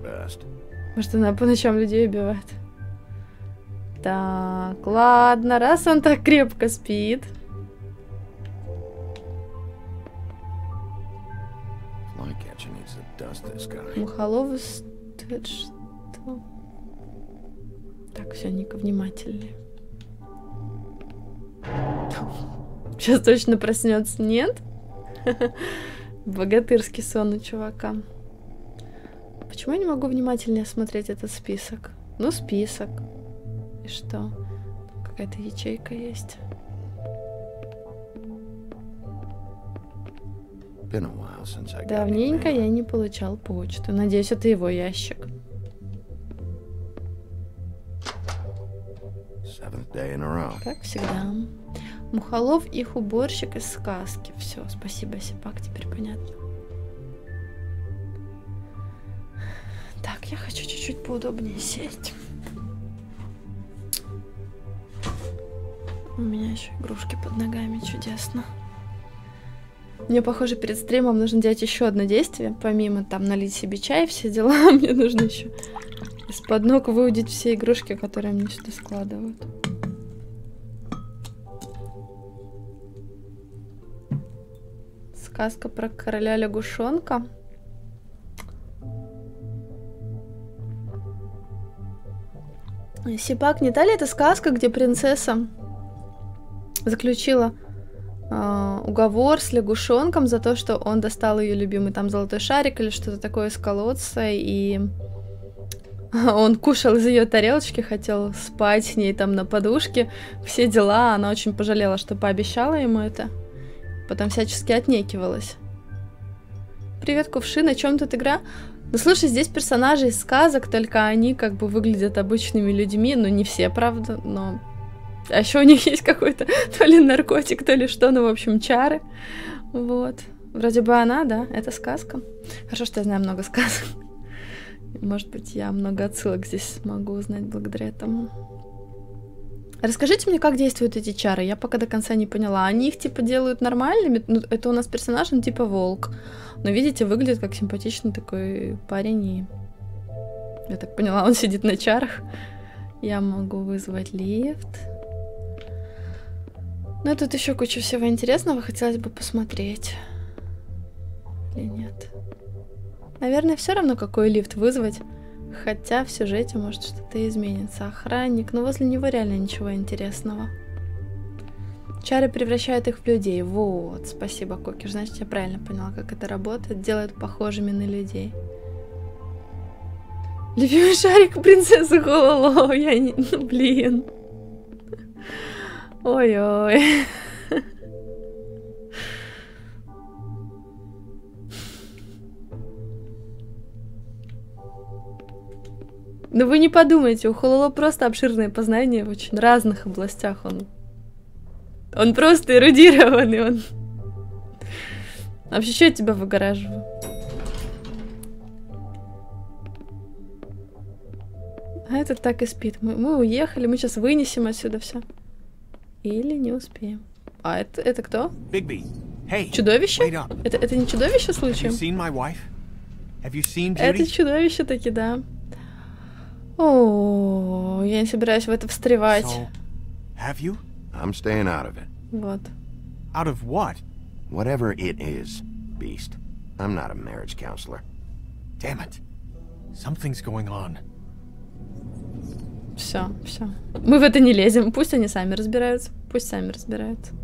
best. Может, она по ночам людей убивает? Так, ладно, раз он так крепко спит. Мухоловы стоит что? Так, все, Ника, внимательнее. Сейчас точно проснется, нет? Богатырский сон у чувака. Почему я не могу внимательнее смотреть этот список? Ну, список. Что? Какая-то ячейка есть. Давненько я не получал почту. Надеюсь, это его ящик. Как всегда. Мухолов, их уборщик из сказки. Все, спасибо, Сипак, теперь понятно. Так, я хочу чуть-чуть поудобнее сесть. У меня еще игрушки под ногами, чудесно. Мне, похоже, перед стримом нужно делать еще одно действие. Помимо там налить себе чай, все дела, мне нужно еще из-под ног выудить все игрушки, которые мне сюда складывают. Сказка про короля лягушонка. Сипак, не та ли это сказка, где принцесса заключила а, уговор с лягушонком за то, что он достал ее любимый там золотой шарик или что-то такое из колодца, и он кушал из ее тарелочки, хотел спать с ней там на подушке, все дела, она очень пожалела, что пообещала ему это, потом всячески отнекивалась. Привет, Кувшин, о чем тут игра? Ну слушай, здесь персонажи из сказок, только они как бы выглядят обычными людьми, ну не все, правда, но... А еще у них есть какой-то то ли наркотик, то ли что, ну в общем чары. Вот. Вроде бы она, да, это сказка. Хорошо, что я знаю много сказок. Может быть, я много отсылок здесь смогу узнать благодаря этому. Расскажите мне, как действуют эти чары. Я пока до конца не поняла. Они их типа делают нормальными. Ну, это у нас персонаж, он типа волк. Но видите, выглядит как симпатичный такой парень. И я так поняла, он сидит на чарах. Я могу вызвать лифт. Ну, тут еще куча всего интересного. Хотелось бы посмотреть. Или нет? Наверное, все равно, какой лифт вызвать. Хотя в сюжете может что-то изменится. Охранник, но возле него реально ничего интересного. Чары превращают их в людей. Вот, спасибо, Кокиш. Значит, я правильно поняла, как это работает. Делают похожими на людей. Любимый шарик принцессы Хололо. Я не... Ну, блин. Ой-ой. Ну вы не подумайте, у Хололо просто обширные познания в очень разных областях. Он, он просто эрудированный, он... Вообще, что я тебя выгораживаю? А этот так и спит. Мы, мы уехали, мы сейчас вынесем отсюда все. Или не успеем. А это, это кто? Bigby, hey. Чудовище? Это, это не чудовище случаем? Это чудовище таки, да. О, я не собираюсь в это встревать. So, have you? I'm staying out of it. Вот. Out of what? Whatever it is, Beast. I'm not a marriage counselor. Damn it. Something's going on. Все, все. Мы в это не лезем. Пусть они сами разбираются. Пусть сами разбираются.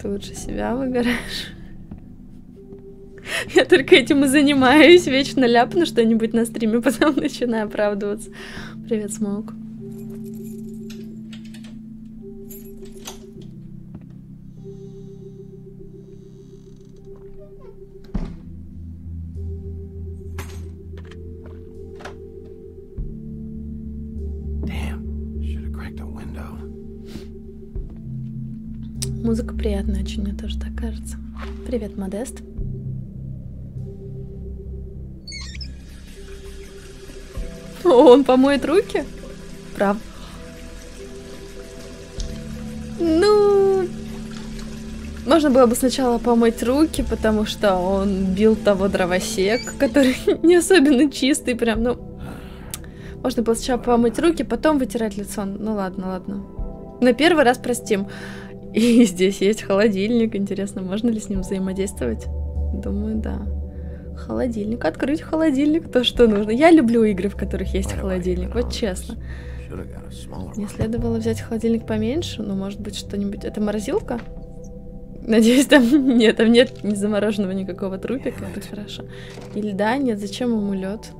Ты лучше себя выгораешь. Я только этим и занимаюсь. Вечно ляпну что-нибудь на стриме, потом начинаю оправдываться. Привет, Смоук. Музыка приятная очень, мне тоже так кажется. Привет, Модест. Он помоет руки? Правда? Ну, можно было бы сначала помыть руки, потому что он бил того дровосека, который не особенно чистый, прям, ну... Можно было сначала помыть руки, потом вытирать лицо. Ну ладно, ладно. На первый раз простим. И здесь есть холодильник. Интересно, можно ли с ним взаимодействовать? Думаю, да. Холодильник. Открыть холодильник, то, что нужно. Я люблю игры, в которых есть холодильник. Вот честно. Не следовало взять холодильник поменьше, ну, может быть, что-нибудь... Это морозилка? Надеюсь, там нет, там нет ни замороженного никакого трупика, это хорошо. И льда нет, зачем ему лед?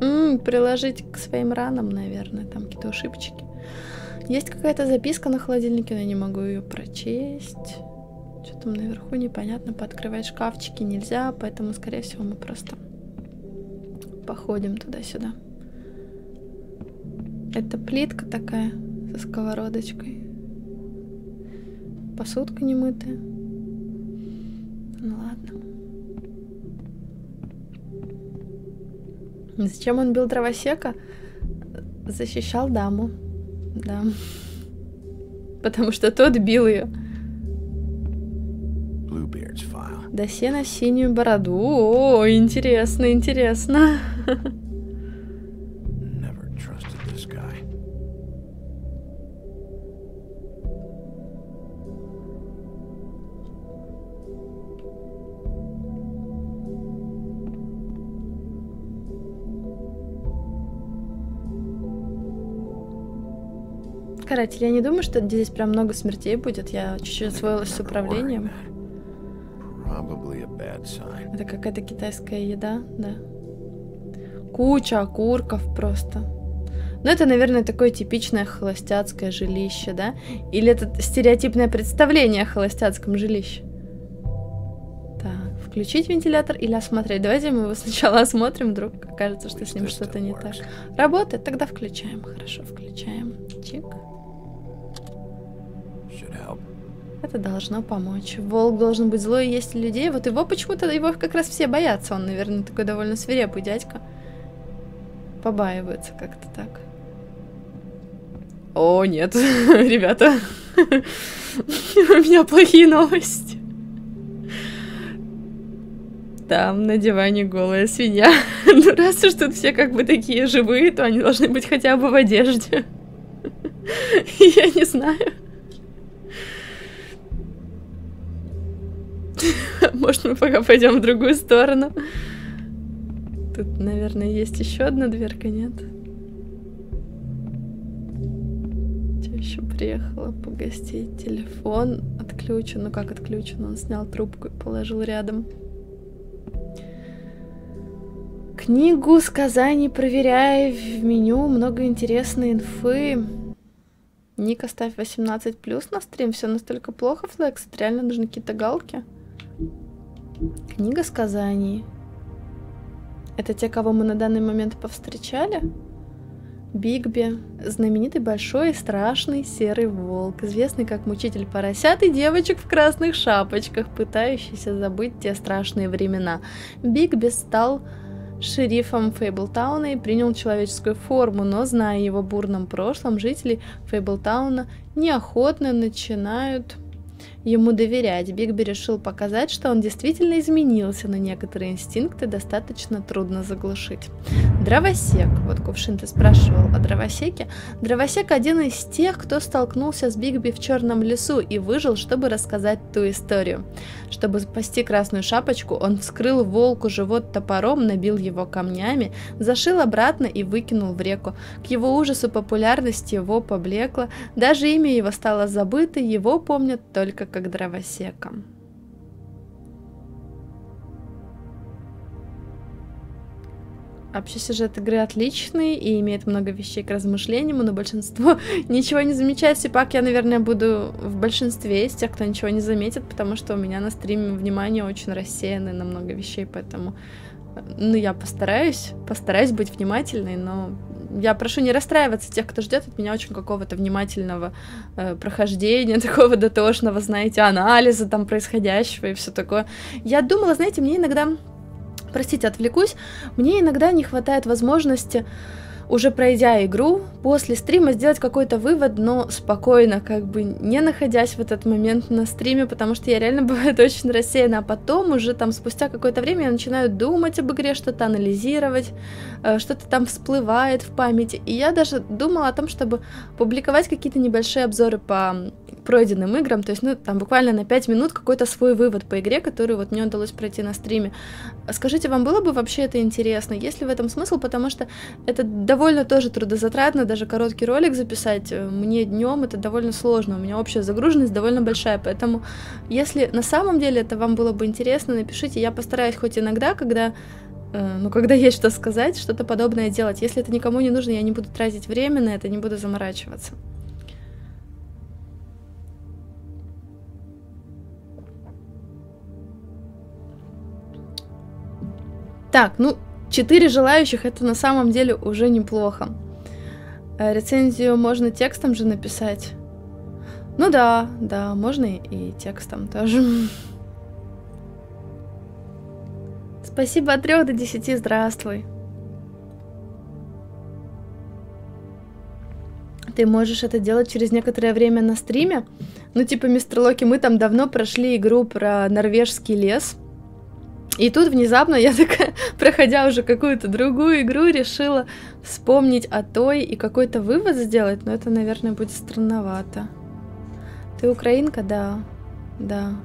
М, приложить к своим ранам, наверное, там какие-то ушибчики. Есть какая-то записка на холодильнике, но я не могу ее прочесть. Что там наверху непонятно, пооткрывать шкафчики нельзя, поэтому, скорее всего, мы просто походим туда-сюда. Это плитка такая со сковородочкой. Посудка немытая. Ну ладно. Зачем он бил дровосека? Защищал даму. Да. Потому что тот бил ее. Bluebeard's file. Досье на синюю бороду. О, интересно, интересно. Каратель, я не думаю, что здесь прям много смертей будет. Я чуть-чуть освоилась с управлением. Это какая-то китайская еда, да. Куча окурков просто. Ну, это, наверное, такое типичное холостяцкое жилище, да? Или это стереотипное представление о холостяцком жилище? Так, включить вентилятор или осмотреть? Давайте мы его сначала осмотрим, вдруг окажется, что с ним что-то не так. Работает? Тогда включаем. Хорошо, включаем. Чик. Это должно помочь. Волк должен быть злой, есть людей. Вот его почему-то, его как раз все боятся. Он, наверное, такой довольно свирепый дядька. Побаивается как-то так. О, нет, ребята. У меня плохие новости. Там на диване голая свинья. Ну, раз уж тут все как бы такие живые, то они должны быть хотя бы в одежде. Я не знаю. Может, мы пока пойдем в другую сторону. Тут, наверное, есть еще одна дверка, нет? Что еще приехала погостить? Телефон отключен. Ну как отключен? Он снял трубку и положил рядом. Книгу сказаний проверяй в меню. Много интересной инфы. Ник, оставь 18 плюс на стрим. Все настолько плохо, Флекс. Реально нужны какие-то галки. Книга сказаний. Это те, кого мы на данный момент повстречали? Бигби, знаменитый большой и страшный серый волк, известный как мучитель поросят и девочек в красных шапочках, пытающийся забыть те страшные времена. Бигби стал шерифом Фейблтауна и принял человеческую форму, но, зная его бурном прошлом, жители Фейблтауна неохотно начинают ему доверять. Бигби решил показать, что он действительно изменился, но некоторые инстинкты достаточно трудно заглушить. Дровосек. Вот Кувшин ты спрашивал о дровосеке. Дровосек один из тех, кто столкнулся с Бигби в черном лесу и выжил, чтобы рассказать ту историю. Чтобы спасти красную шапочку, он вскрыл волку живот топором, набил его камнями, зашил обратно и выкинул в реку. К его ужасу популярность его поблекла, даже имя его стало забыто, его помнят только как дровосека. Вообще сюжет игры отличный и имеет много вещей к размышлениям, но большинство ничего не замечает. Сипак я, наверное, буду в большинстве из тех, кто ничего не заметит, потому что у меня на стриме внимание очень рассеяно на много вещей, поэтому ну, я постараюсь, постараюсь быть внимательной, но я прошу не расстраиваться тех, кто ждет от меня очень какого-то внимательного э, прохождения, такого дотошного, знаете, анализа там происходящего и все такое. Я думала, знаете, мне иногда простите, отвлекусь, мне иногда не хватает возможности уже пройдя игру, после стрима сделать какой-то вывод, но спокойно, как бы не находясь в этот момент на стриме, потому что я реально бывает очень рассеяна, а потом уже там спустя какое-то время я начинаю думать об игре, что-то анализировать, э, что-то там всплывает в памяти, и я даже думала о том, чтобы публиковать какие-то небольшие обзоры по пройденным играм, то есть, ну, там буквально на 5 минут какой-то свой вывод по игре, который вот мне удалось пройти на стриме. Скажите, вам было бы вообще это интересно? Есть ли в этом смысл? Потому что это довольно тоже трудозатратно, даже короткий ролик записать э, мне днем это довольно сложно, у меня общая загруженность довольно большая, поэтому если на самом деле это вам было бы интересно, напишите, я постараюсь хоть иногда, когда э, ну, когда есть что сказать, что-то подобное делать. Если это никому не нужно, я не буду тратить время на это, не буду заморачиваться. Так, ну, четыре желающих это на самом деле уже неплохо. Э, рецензию можно текстом же написать. Ну да, да, можно и текстом тоже. Спасибо от трех до десяти, здравствуй. Ты можешь это делать через некоторое время на стриме. Ну, типа, мистер Локи, мы там давно прошли игру про норвежский лес. И тут внезапно я такая, проходя уже какую-то другую игру, решила вспомнить о той и какой-то вывод сделать, но это, наверное, будет странновато. Ты украинка? Да. Да.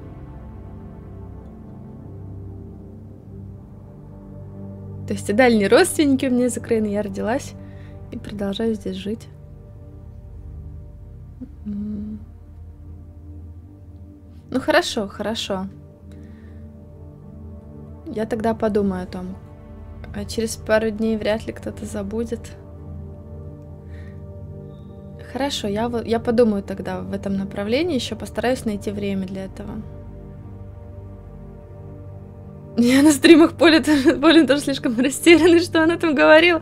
То есть и дальние родственники у меня из Украины, я родилась и продолжаю здесь жить. Ну хорошо, хорошо. Я тогда подумаю о том. А через пару дней вряд ли кто-то забудет. Хорошо, я, я подумаю тогда в этом направлении, еще постараюсь найти время для этого. Я на стримах Поля, Поля тоже слишком растерянный, что она там говорила.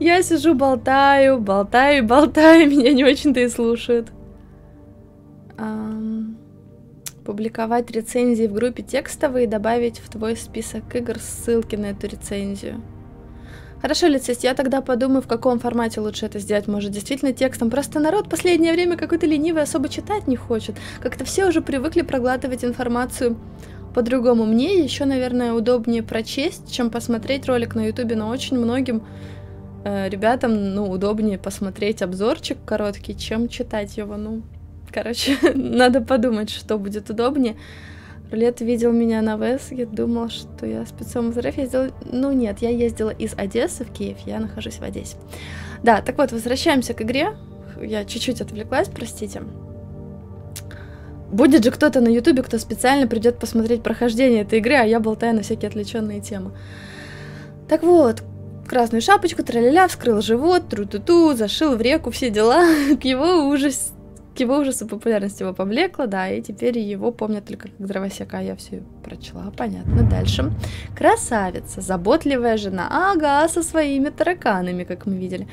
Я сижу, болтаю, болтаю, болтаю, меня не очень-то и слушают. Um публиковать рецензии в группе текстовые и добавить в твой список игр ссылки на эту рецензию. Хорошо, лицест, я тогда подумаю, в каком формате лучше это сделать. Может, действительно текстом. Просто народ последнее время какой-то ленивый особо читать не хочет. Как-то все уже привыкли проглатывать информацию по-другому. Мне еще, наверное, удобнее прочесть, чем посмотреть ролик на ютубе, но очень многим э, ребятам, ну, удобнее посмотреть обзорчик короткий, чем читать его, ну, Короче, надо подумать, что будет удобнее. Рулет видел меня на Весге, думал, что я спецом из РФ ездила. Ну нет, я ездила из Одессы в Киев, я нахожусь в Одессе. Да, так вот, возвращаемся к игре. Я чуть-чуть отвлеклась, простите. Будет же кто-то на Ютубе, кто специально придет посмотреть прохождение этой игры, а я болтаю на всякие отвлеченные темы. Так вот, красную шапочку, траля вскрыл живот, тру-ту-ту, зашил в реку, все дела. К его ужас к его ужасу популярность его поблекла, да, и теперь его помнят только как дровосека. Я все прочла, понятно. Дальше. Красавица, заботливая жена. Ага, со своими тараканами, как мы видели.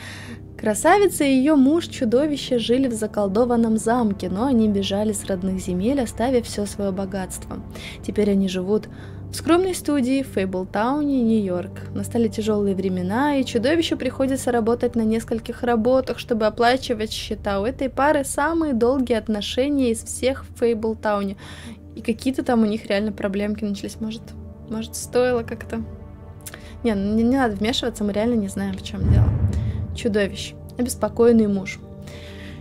Красавица и ее муж-чудовище жили в заколдованном замке, но они бежали с родных земель, оставив все свое богатство. Теперь они живут в скромной студии в Фейблтауне, Нью-Йорк. Настали тяжелые времена, и чудовищу приходится работать на нескольких работах, чтобы оплачивать счета. У этой пары самые долгие отношения из всех в Фейблтауне. И какие-то там у них реально проблемки начались. Может, может стоило как-то Не, ну не, не надо вмешиваться, мы реально не знаем, в чем дело. Чудовище. Обеспокоенный муж.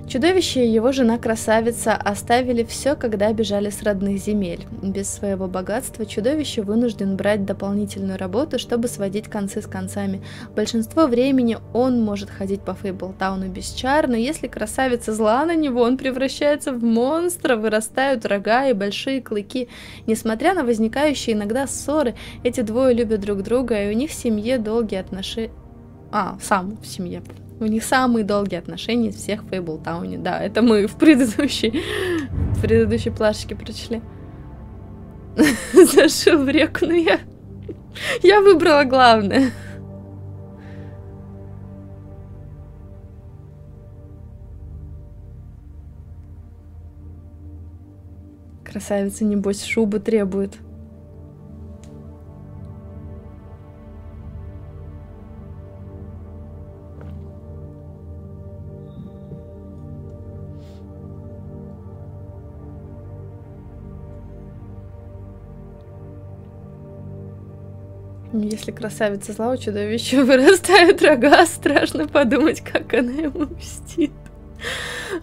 Чудовище и его жена-красавица оставили все, когда бежали с родных земель. Без своего богатства чудовище вынужден брать дополнительную работу, чтобы сводить концы с концами. Большинство времени он может ходить по Фейблтауну без чар, но если красавица зла на него, он превращается в монстра, вырастают рога и большие клыки. Несмотря на возникающие иногда ссоры, эти двое любят друг друга, и у них в семье долгие отношения... А, сам в семье. У них самые долгие отношения из всех в Фейблтауне. Да, это мы в предыдущей, в предыдущей плашечке прочли. Зашел в реку, но я... Я выбрала главное. Красавица, небось, шубу требует. Если красавица зла, у чудовища вырастают рога, страшно подумать, как она ему мстит.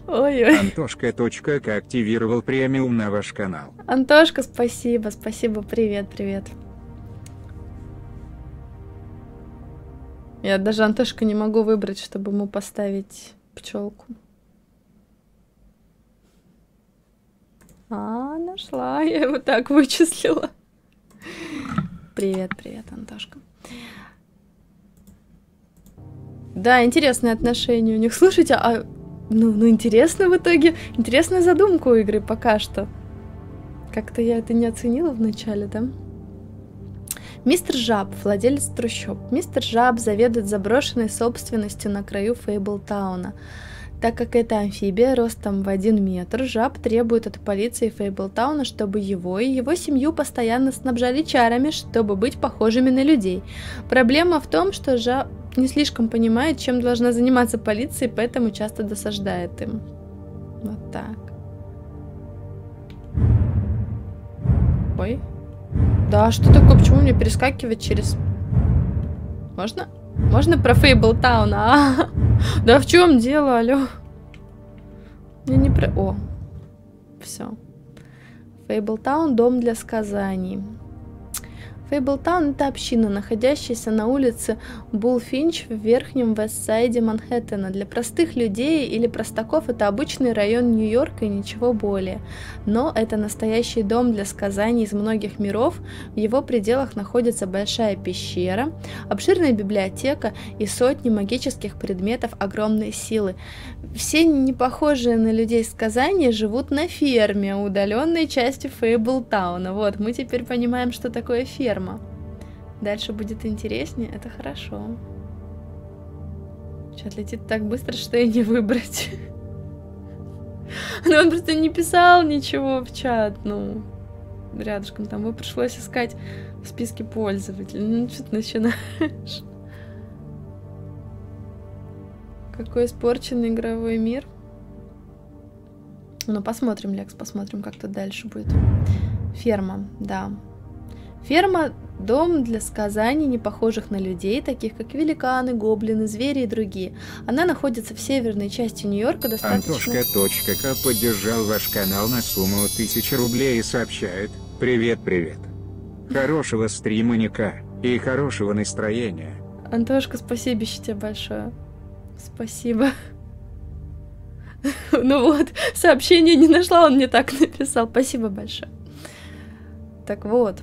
Ой-ой. Антошка.к активировал премиум на ваш канал. Антошка, спасибо, спасибо, привет, привет. Я даже Антошка не могу выбрать, чтобы ему поставить пчелку. А, нашла, я его так вычислила. Привет, привет, Антошка. Да, интересные отношения у них. Слушайте, а ну, ну интересно в итоге, интересная задумка у игры пока что. Как-то я это не оценила вначале, да? Мистер Жаб, владелец трущоб. Мистер Жаб заведует заброшенной собственностью на краю Фейблтауна. Так как это амфибия ростом в один метр, жаб требует от полиции Фейблтауна, чтобы его и его семью постоянно снабжали чарами, чтобы быть похожими на людей. Проблема в том, что жаб не слишком понимает, чем должна заниматься полиция, поэтому часто досаждает им. Вот так. Ой. Да, что такое? Почему мне перескакивать через... Можно? Можно про Фейблтаун? А, да в чем дело, алло? Я не про... О, все. Фейблтаун – дом для сказаний. Фейблтаун – это община, находящаяся на улице Булфинч в верхнем Вестсайде Манхэттена. Для простых людей или простаков это обычный район Нью-Йорка и ничего более. Но это настоящий дом для сказаний из многих миров. В его пределах находится большая пещера, обширная библиотека и сотни магических предметов огромной силы. Все не похожие на людей сказания живут на ферме, удаленной части Фейблтауна. Вот, мы теперь понимаем, что такое ферма ферма. Дальше будет интереснее, это хорошо. Чат летит так быстро, что и не выбрать. Но он просто не писал ничего в чат, ну, рядышком там. Его пришлось искать в списке пользователей. Ну, что ты начинаешь? Какой испорченный игровой мир. Ну, посмотрим, Лекс, посмотрим, как тут дальше будет. Ферма, да. Ферма – дом для сказаний, не похожих на людей, таких как великаны, гоблины, звери и другие. Она находится в северной части Нью-Йорка достаточно... Антошка.к поддержал ваш канал на сумму 1000 рублей и сообщает «Привет-привет». Хорошего стрима Ника и хорошего настроения. Антошка, спасибо тебе большое. Спасибо. Ну вот, сообщение не нашла, он мне так написал. Спасибо большое. Так вот,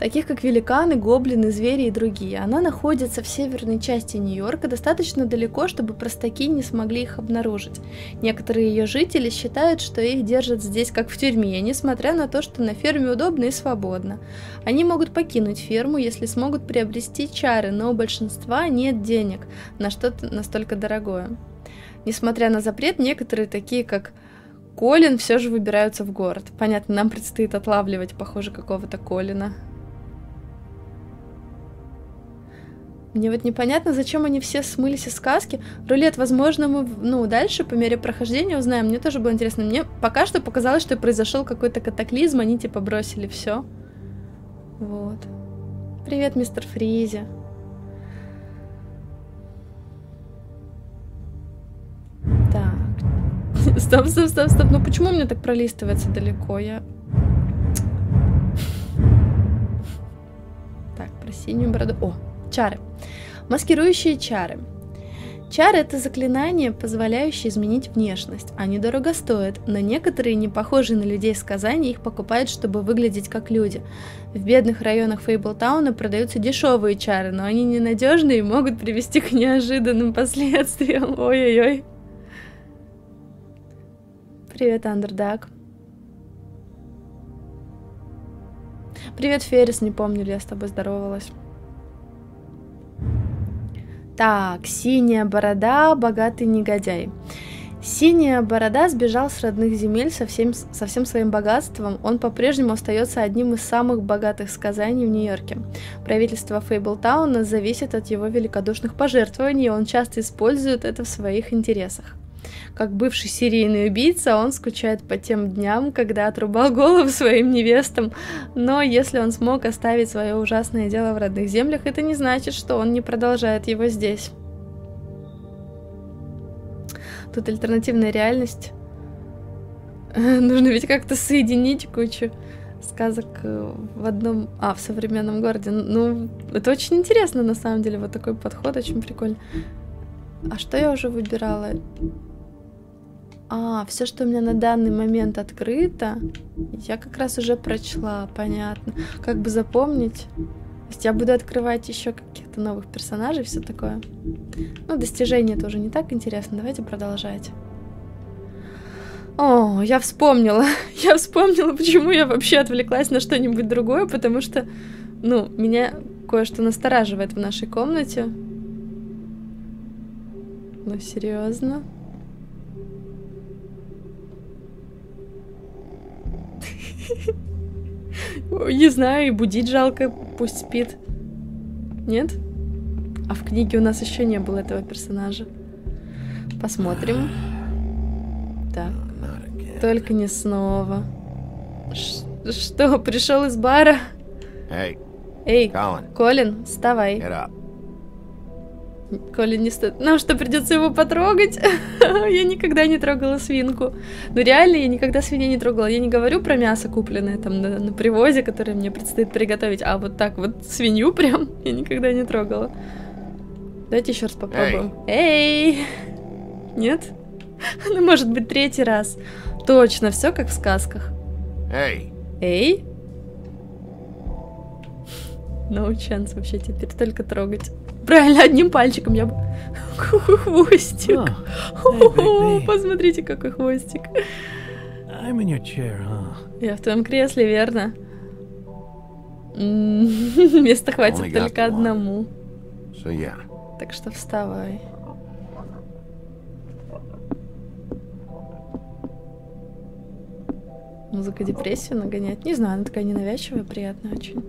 таких как великаны, гоблины, звери и другие. Она находится в северной части Нью-Йорка, достаточно далеко, чтобы простаки не смогли их обнаружить. Некоторые ее жители считают, что их держат здесь как в тюрьме, несмотря на то, что на ферме удобно и свободно. Они могут покинуть ферму, если смогут приобрести чары, но у большинства нет денег на что-то настолько дорогое. Несмотря на запрет, некоторые, такие как Колин, все же выбираются в город. Понятно, нам предстоит отлавливать, похоже, какого-то Колина. Мне вот непонятно, зачем они все смылись из сказки. Рулет, возможно, мы, ну, дальше по мере прохождения узнаем. Мне тоже было интересно. Мне пока что показалось, что произошел какой-то катаклизм, они типа бросили все. Вот. Привет, мистер Фризи. Так. Стоп, стоп, стоп, стоп. Ну почему у меня так пролистывается далеко? Я... Так, про синюю бороду. О, чары. Маскирующие чары. Чары — это заклинания, позволяющие изменить внешность. Они дорого стоят, но некоторые, не похожие на людей сказания, их покупают, чтобы выглядеть как люди. В бедных районах Фейблтауна продаются дешевые чары, но они ненадежные и могут привести к неожиданным последствиям. Ой-ой-ой. Привет, Андердаг. Привет, Феррис, не помню я с тобой здоровалась. Так, синяя борода, богатый негодяй. Синяя борода сбежал с родных земель со всем, со всем своим богатством. Он по-прежнему остается одним из самых богатых сказаний в Нью-Йорке. Правительство Фейблтауна зависит от его великодушных пожертвований, и он часто использует это в своих интересах. Как бывший серийный убийца, он скучает по тем дням, когда отрубал голову своим невестам. Но если он смог оставить свое ужасное дело в родных землях, это не значит, что он не продолжает его здесь. Тут альтернативная реальность. Нужно ведь как-то соединить кучу сказок э, в одном... А, в современном городе. Ну, это очень интересно, на самом деле, вот такой подход, очень прикольно. А что я уже выбирала? А, все, что у меня на данный момент открыто, я как раз уже прочла, понятно. Как бы запомнить. Я буду открывать еще каких-то новых персонажей, все такое. Ну, достижение тоже не так интересно. Давайте продолжать. О, я вспомнила. Я вспомнила, почему я вообще отвлеклась на что-нибудь другое, потому что, ну, меня кое-что настораживает в нашей комнате. Ну, серьезно. Не знаю, и будить жалко, пусть спит. Нет? А в книге у нас еще не было этого персонажа. Посмотрим. Так. Только не снова. Ш что, пришел из бара? Hey, Эй, Colin, Колин, вставай. Колин не стоит. Нам что, придется его потрогать? я никогда не трогала свинку. Ну реально, я никогда свиней не трогала. Я не говорю про мясо, купленное там на, на привозе, которое мне предстоит приготовить, а вот так вот свинью прям я никогда не трогала. Давайте еще раз попробуем. Эй! Нет? Ну, может быть, третий раз. Точно, все как в сказках. Hey, Эй! No chance вообще теперь только трогать. Правильно, одним пальчиком я бы... Хвостик. О. Посмотрите, какой хвостик. Я в твоем кресле, верно? М, Места хватит только одному. Так что вставай. Музыка депрессию нагоняет. Не знаю, она такая ненавязчивая, приятная очень.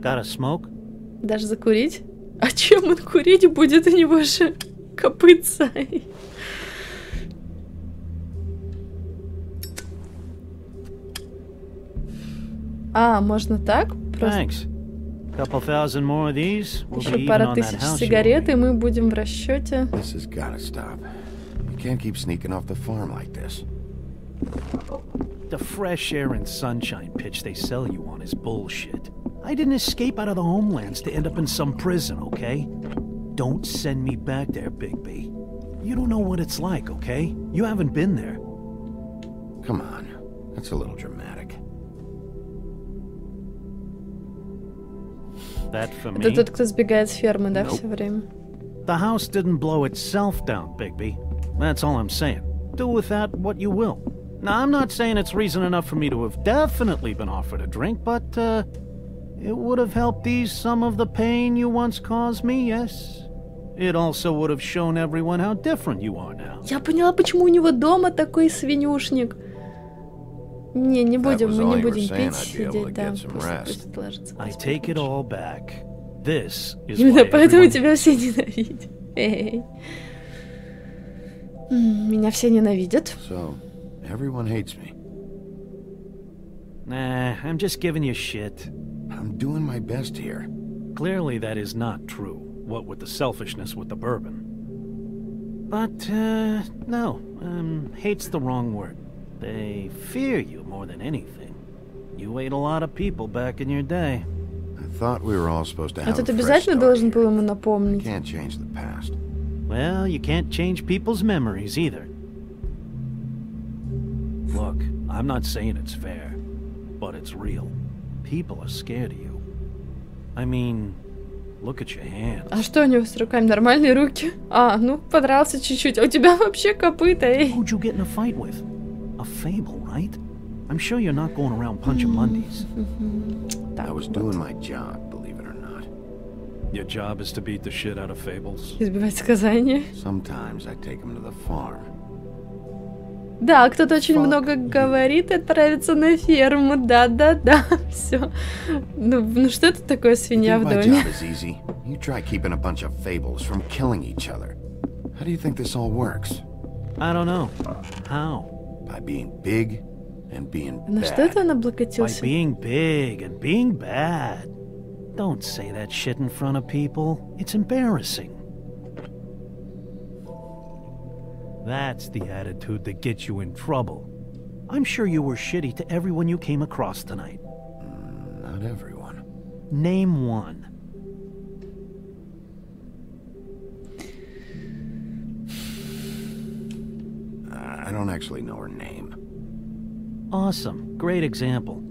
Got a smoke? Даже закурить? А чем он курить будет? У него же копытца. А, можно так? Просто Thanks. Couple thousand more of these. We'll be еще пара тысяч сигарет, и мы будем в расчете. Gotta can't keep sneaking off the farm like this. The fresh air and sunshine pitch they sell you on is bullshit. I didn't escape out of the homelands to end up in some prison, okay? Don't send me back there, Bigby. You don't know what it's like, okay? You haven't been there. Come on. That's a little dramatic. That for Это me. тот, кто сбегает с фермы, да, Nope. все время? The house didn't blow itself down, Bigby. That's all I'm saying. Do with that what you will. Now, I'm not saying it's reason enough for me to have definitely been offered a drink, but, uh, it would have helped ease some of the pain you once caused me, yes? It also would have shown everyone how different you are now. Я поняла, почему у него дома такой свинюшник. Не, не That будем, was мы all не you were будем saying, пить, I'd be able сидеть, to да. get some Просто rest. пусть ложится. I поспит take it лучше. all back. This is Именно why поэтому everyone- тебя все ненавидят. Эй. М, Меня все ненавидят. So, everyone hates me. Nah, I'm just giving you shit. I'm doing my best here. Clearly, that is not true. What with the selfishness with the bourbon. But, uh, no. Um, hate's the wrong word. They fear you more than anything. You ate a lot of people back in your day. I thought we were all supposed to А have тут a fresh обязательно start должен here. был ему напомнить. Can't change the past. Well, you can't change people's memories either. Look, I'm not saying it's fair, but it's real. People are scared of you. I mean, look at your hands. А что у него с руками? Нормальные руки? А, ну, подрался чуть-чуть. А у тебя вообще копыта, эй. Who'd you get in a fight with? A fable, right? I'm sure you're not going around punching Lundies. Так I was вот. doing my job, believe it or not. Your job is to beat the shit out of fables. Избивать сказания. Sometimes I take them to the farm. Да, кто-то очень Fuck много говорит и отправится на ферму. Да-да-да, все. Ну, ну что это такое свинья в доме? job is easy? You try keeping a bunch of fables from killing each other. How do you think this all works? I don't know. How? By being big and being На bad. что это он By облокотился? being big and being bad. Don't say that shit in front of people. It's embarrassing. That's the attitude that gets you in trouble. I'm sure you were shitty to everyone you came across tonight. Mm, not everyone. Name one. I don't actually know her name. Awesome. Great example.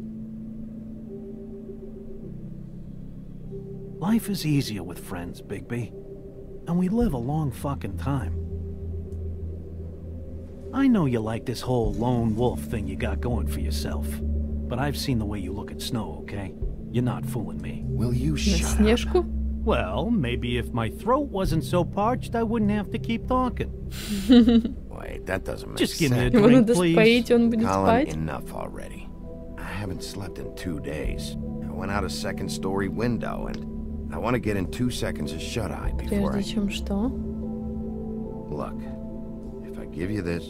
Life is easier with friends, Bigby. And we live a long fucking time. I know you like this whole lone wolf thing you got going for yourself. But I've seen the way you look at Snow, okay? You're not fooling me. Will you На shut up? Снежку? Well, maybe if my throat wasn't so parched, I wouldn't have to keep talking. Wait, that doesn't make Just give me a sense. Его drink, надо please. споить, и он будет Colin, спать. enough already. I haven't slept in two days. I went out a second story window and I want to get in two seconds of shut eye before I. Прежде чем что? Look, if I give you this,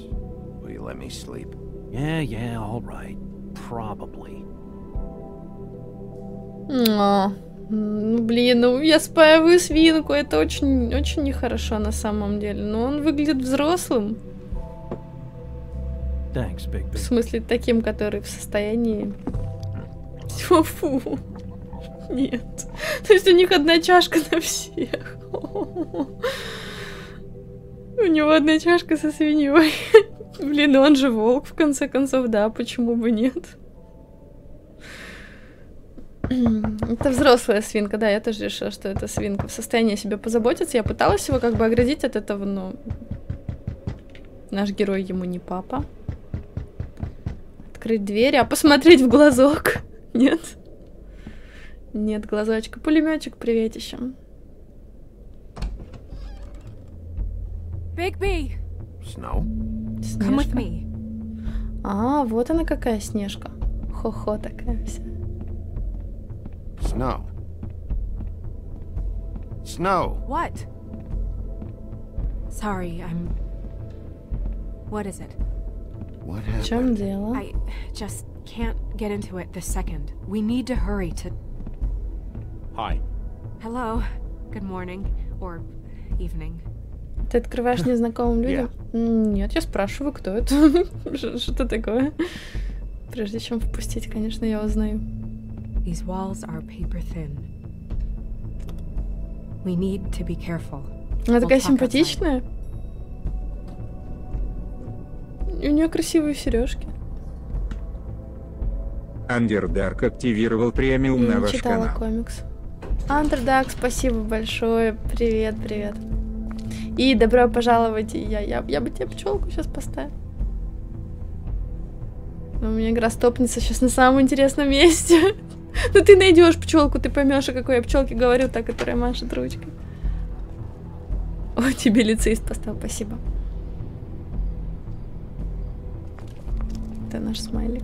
will you let me sleep? Yeah, yeah, all right. Probably. А, Ну, блин, ну я спаиваю свинку, это очень, очень нехорошо на самом деле. Но он выглядит взрослым. Thanks, Bigby. В смысле, таким, который в состоянии... Фу, фу. Нет. То есть у них одна чашка на всех. У него одна чашка со свиньей. Блин, ну он же волк, в конце концов, да, почему бы нет? Это взрослая свинка, да, я тоже решила, что это свинка в состоянии о себе позаботиться. Я пыталась его как бы оградить от этого, но наш герой ему не папа. Открыть дверь, а посмотреть в глазок. Нет. Нет глазочка. Пулеметчик, приветище. Bigby, Snow? come with Снежка. me. А, вот она какая снежка. Хо-хо такая вся. Snow. Snow! What? Sorry, I'm. What is it? What В чем happened? дело? I just can't get into it this second. We need to hurry to. Hi. Hello. Good morning. Or evening. Ты открываешь незнакомым людям? М, Нет, я спрашиваю, кто это. Что такое? Прежде чем впустить, конечно, я узнаю. These walls are paper thin. We need to be careful. Она такая симпатичная. И у нее красивые сережки. Андердарк активировал премиум на ваш читала канал. комикс. Андердак, спасибо большое. Привет, привет. И добро пожаловать. Я, я, я бы тебе пчелку сейчас поставил. Но у меня игра стопнется сейчас на самом интересном месте. Ну ты найдешь пчелку, ты поймешь, о какой я пчелке говорю, та, которая машет ручкой. О, тебе лицеист поставил, спасибо. Это наш смайлик.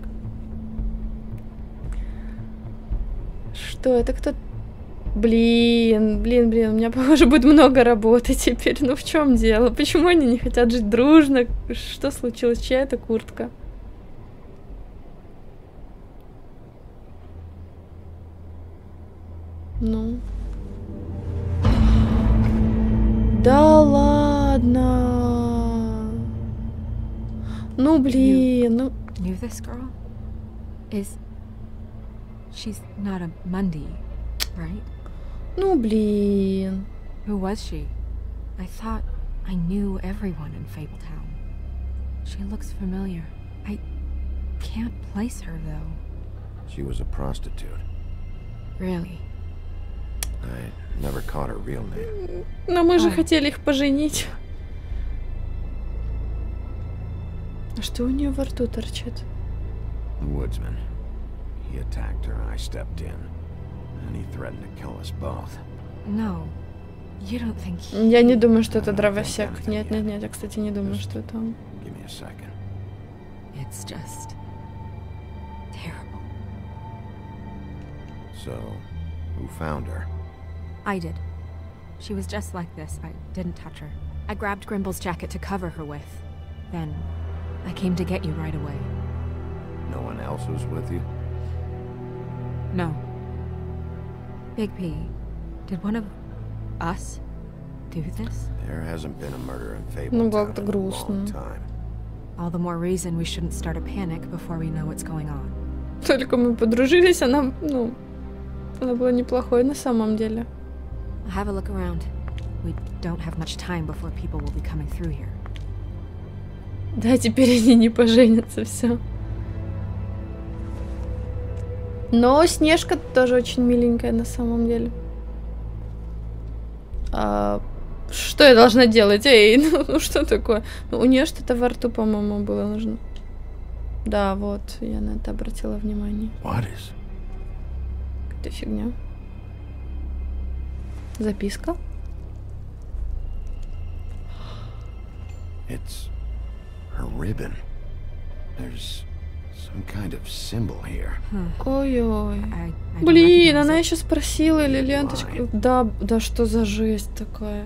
Что это кто Блин, блин, блин, у меня, похоже, будет много работы теперь. Ну в чем дело? Почему они не хотят жить дружно? Что случилось? Чья это куртка? Ну. Да ладно. Ну блин, ну. Knew this girl? Is. She's not a Mundy, right? Ну блин. Who was she? I thought I knew everyone in Fabletown. She looks familiar. I can't place her, though. She was a prostitute. Really? I never caught her real name. Но мы же Ай. хотели их поженить. А что у нее во рту торчит? The woodsman. He attacked her, I stepped in. Я не думаю, что это дровосек. Нет, нет, нет, я, кстати, не думаю, что это он. Give me a second. It's just... terrible. So, who found her? I did. She was just like this. I didn't touch her. I grabbed Grimble's jacket to cover her with. Then, I came to get you right away. No one else was with you? No. Big P, did one of us do this? There hasn't been a murder in Fabletown Ну, in a long time. All the more reason we shouldn't start a panic before we know what's going on. Только мы подружились, она, ну, она была неплохой на самом деле. Have a look around. We don't have much time before people will be coming through here. Да, теперь они не поженятся, все. Но Снежка тоже очень миленькая на самом деле. А, что я должна делать? Эй, ну, ну что такое? Ну, у нее что-то во рту, по-моему, было нужно. Да, вот, я на это обратила внимание. Is? Какая-то фигня. Записка? It's her ribbon. There's Ой-ой. Блин, она еще спросила, или ленточка. Да, да что за жесть такая.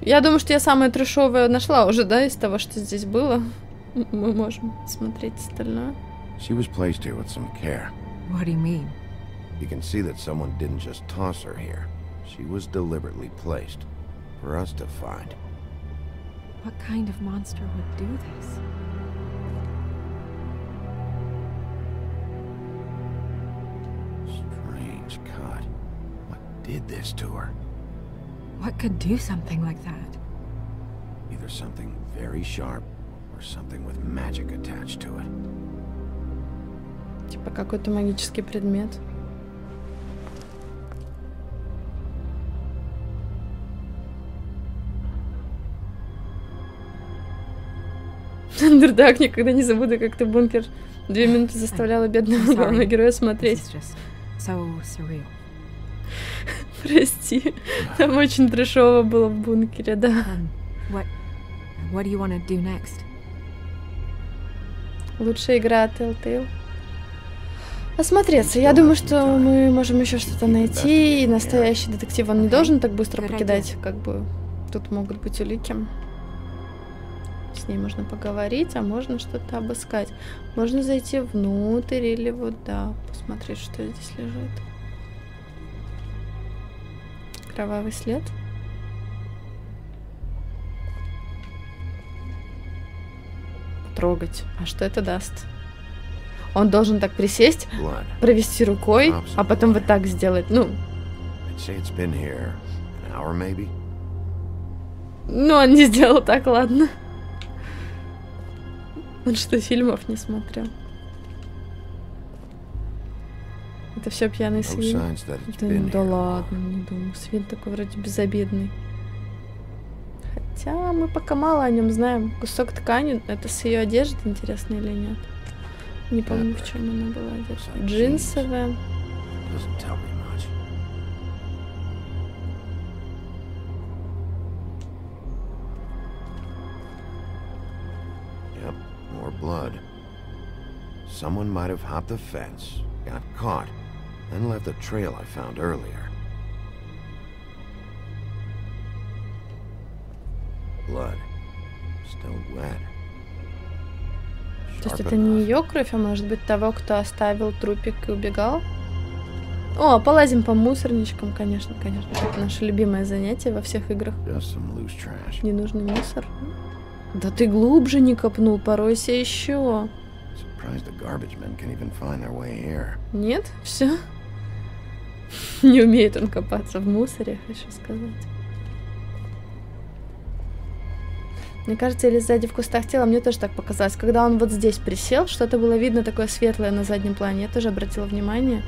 Я думаю, что я самое трешовое нашла уже, да, из того, что здесь было. Мы можем смотреть остальное. She was placed here with some care. What do you mean? You can see that someone didn't just toss her here. She was deliberately placed for us to find. What kind of monster would do this? Strange cut. What did this to her? What could do something like that? Either something very sharp or something with magic attached to it. Типа какой-то магический предмет. Андердаг никогда не забуду, как ты бункер две минуты заставляла бедного главного героя смотреть. Прости. Там очень трешово было в бункере, да. Um, what, do you want to do next? Лучшая игра от Telltale. Осмотреться. Я думаю, что мы можем еще что-то найти. И настоящий детектив, он не должен так быстро покидать, как бы тут могут быть улики. Ней можно поговорить, а можно что-то обыскать. Можно зайти внутрь или вот, да, посмотреть, что здесь лежит. Кровавый след. Трогать. А что это даст? Он должен так присесть, провести рукой, а потом вот так сделать. Ну, ну он не сделал так, ладно. Он что, фильмов не смотрел? Это все пьяный свин. Да, да here. ладно, не думаю. Свин такой вроде безобидный. Хотя мы пока мало о нем знаем. Кусок ткани, это с ее одежды, интересно или нет? Не помню, в чем она была одета. Джинсовая. Blood. Someone might have hopped the fence, got caught, then left the trail I found earlier. Blood. Still wet. То есть это не ее кровь, а может быть того, кто оставил трупик и убегал? О, полазим по мусорничкам, конечно, конечно. Это наше любимое занятие во всех играх. Ненужный мусор. Да ты глубже не копнул, поройся еще. Нет? Все? Не умеет он копаться в мусоре, хочу сказать. Мне кажется, или сзади в кустах тела, мне тоже так показалось. Когда он вот здесь присел, что-то было видно такое светлое на заднем плане. Я тоже обратила внимание.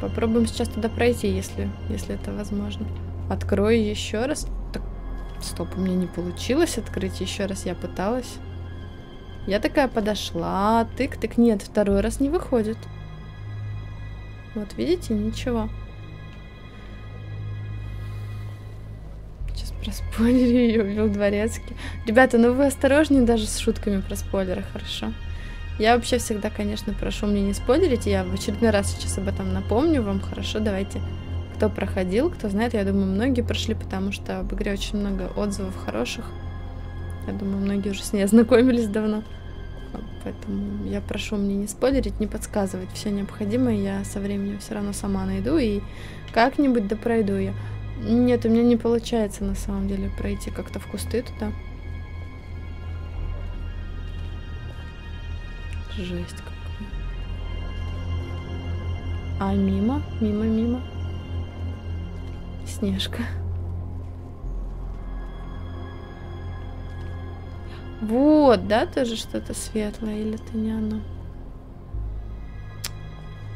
Попробуем сейчас туда пройти, если, если это возможно. Открою еще раз. Так, стоп, у меня не получилось открыть еще раз. Я пыталась. Я такая подошла, тык-тык. Нет, второй раз не выходит. Вот видите, ничего. Сейчас проспойлерю ее, убил дворецкий. Ребята, ну вы осторожнее даже с шутками про спойлеры, хорошо? Я вообще всегда, конечно, прошу мне не спойлерить. Я в очередной раз сейчас об этом напомню вам. Хорошо, давайте. Кто проходил, кто знает, я думаю, многие прошли, потому что об игре очень много отзывов хороших. Я думаю, многие уже с ней ознакомились давно. Поэтому я прошу мне не спойлерить, не подсказывать все необходимое. Я со временем все равно сама найду и как-нибудь да пройду я. Нет, у меня не получается на самом деле пройти как-то в кусты туда. Жесть какая. А мимо, мимо, мимо. Снежка. Вот, да, тоже что-то светлое, или это не оно?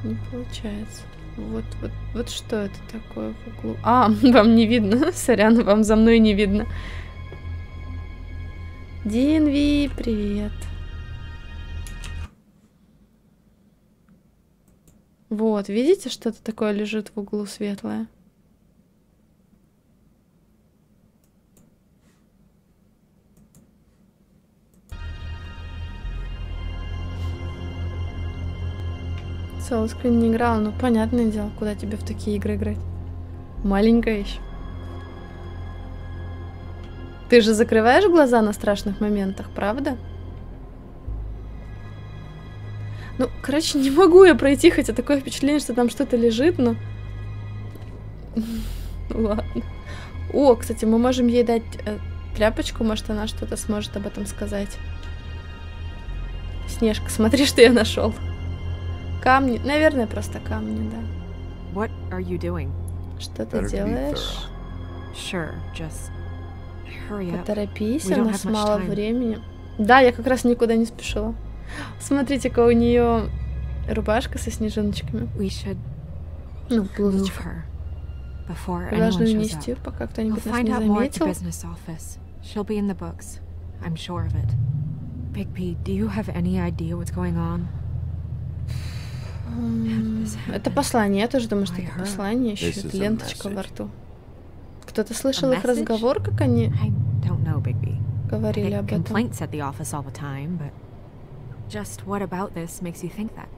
Не получается. Вот, вот, вот что это такое в углу? А, вам не видно. Сорян, вам за мной не видно. Динви, привет. Вот, видите, что-то такое лежит в углу светлое? Солоскрин не играла, ну понятное дело, куда тебе в такие игры играть. Маленькая еще. Ты же закрываешь глаза на страшных моментах, правда? Ну, короче, не могу я пройти, хотя такое впечатление, что там что-то лежит, но... Ладно. О, кстати, мы можем ей дать э, тряпочку, может, она что-то сможет об этом сказать. Снежка, смотри, что я нашел. Камни, наверное, просто камни, да. What are you doing? Что ты делаешь? Sure, just hurry up. Поторопись, у нас мало времени. Да, я как раз никуда не спешила. Смотрите-ка, у нее рубашка со снежиночками. We should Ну, блузочка. Мы должны унести, пока кто-нибудь нас не заметил. She'll be in the books. I'm sure of it. Big P, do you have any idea what's going on? Это послание, я тоже думаю, что это послание, еще это ленточка во рту. Кто-то слышал их разговор, как они говорили об этом? complaints at the office all the time, but just what about this makes you think that?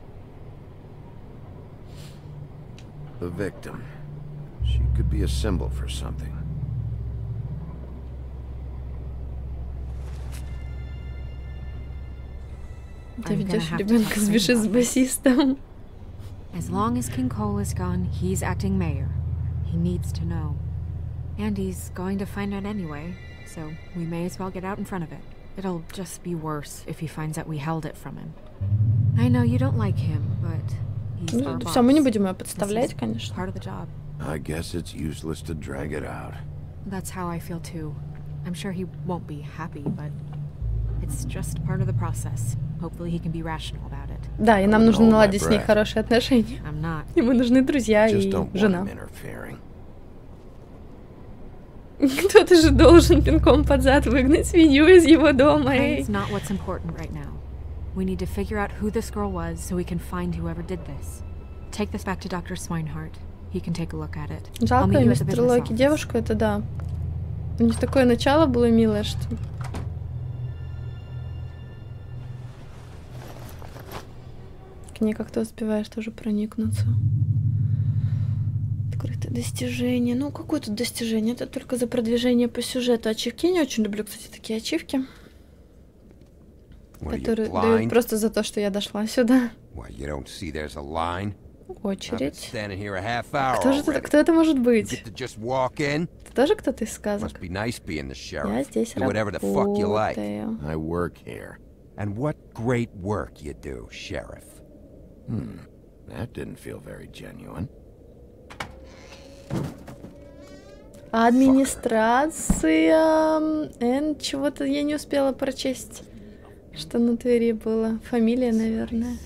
The victim. She could be a symbol for something. Ты I'm gonna ведешь have to ребенка talk to him сбежит с about this. басистом. As long as King Cole is gone, he's acting mayor. He needs to know. And he's going to find out anyway, so we may as well get out in front of it. It'll just be worse if he finds out we held it from him. I know you don't like him, but he's our Ну, boss. все, мы не будем ее This подставлять, is конечно. Part of the job. I guess it's useless to drag it out. That's how I feel too. I'm sure he won't be happy, but it's just part of the process. Hopefully he can be rational about it. it. Да, и нам нужно наладить с ней хорошие отношения. Ему нужны друзья и жена. Кто-то же должен пинком под зад выгнать свинью из его дома. эй. We need to figure out who this girl was so we can find whoever did this. Take this back to Dr. Swinehart. He can take a look at it. Жалко мистер Локи. Девушка это да. У них такое начало было милое, что... к ней как-то успеваешь тоже проникнуться. Открытое достижение. Ну, какое тут достижение? Это только за продвижение по сюжету. Ачивки я не очень люблю, кстати, такие ачивки. Которые дают просто за то, что я дошла сюда. Очередь. Кто же это, кто это может быть? Это тоже кто-то из сказок? Must be nice being the Я здесь работаю. And what great work you do, sheriff. Hmm. That didn't feel very genuine. Администрация. Н, чего-то я не успела прочесть. Что на Твери было? Фамилия, наверное.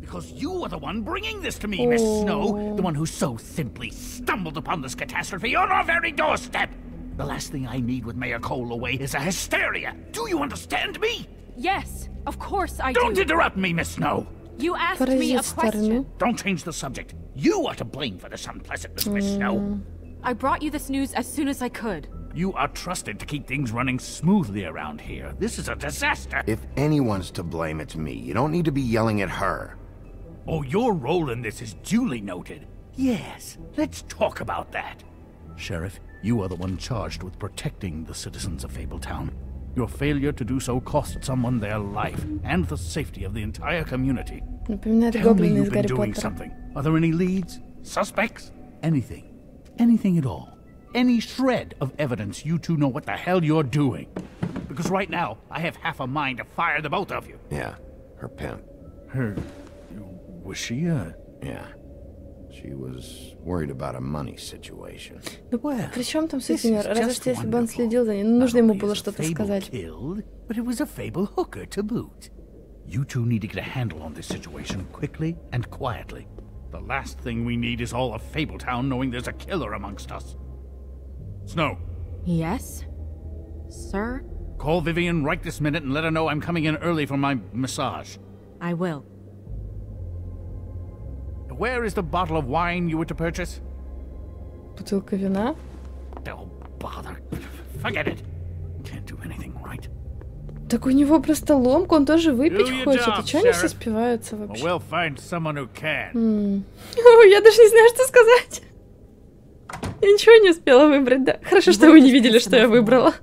Because you are the one bringing this to me, Miss Snow. Oh. The one who so simply stumbled upon this catastrophe on our very doorstep. The last thing I need with Mayor Cole away is a hysteria. Do you understand me? Yes, of course I Don't do. interrupt me, Miss Snow. You asked me a question. Don't change the subject. You are to blame for this unpleasantness, Miss mm. Snow. I brought you this news as soon as I could. You are trusted to keep things running smoothly around here. This is a disaster. If anyone's to blame, it's me. You don't need to be yelling at her. Oh, your role in this is duly noted. Yes, let's talk about that. Sheriff, you are the one charged with protecting the citizens of Fabletown. Your failure to do so cost someone their life and the safety of the entire community. Tell me you've been doing something. Are there any leads? Suspects? Anything. Anything at all. Any shred of evidence you two know what the hell you're doing. Because right now, I have half a mind to fire the both of you. Yeah, her pimp. Her... was she a... Yeah. She was worried about a money situation. Ну, Well, при чем там this сутенер? is Разве just что если бы он wonderful. следил за ней. Ну, Not нужно ему only было is a что-то fable сказать. Killed, but it was a fable hooker to boot. You two need to get a handle on this situation quickly and quietly. The last thing we need is all of Fabletown knowing there's a killer amongst us. Snow, Yes? Sir? call Vivian right this minute and let her know I'm coming in early for my massage. I will. Where is the bottle of wine you were to purchase? Бутылка вина. Oh, bother. Forget it. Can't do anything right. Так у него просто ломка, он тоже выпить хочет. job, И что они все спиваются вообще? we'll find someone who can. Ой, Я даже не знаю, что сказать. Я ничего не успела выбрать, да. Хорошо, что вы не видели, что я выбрала.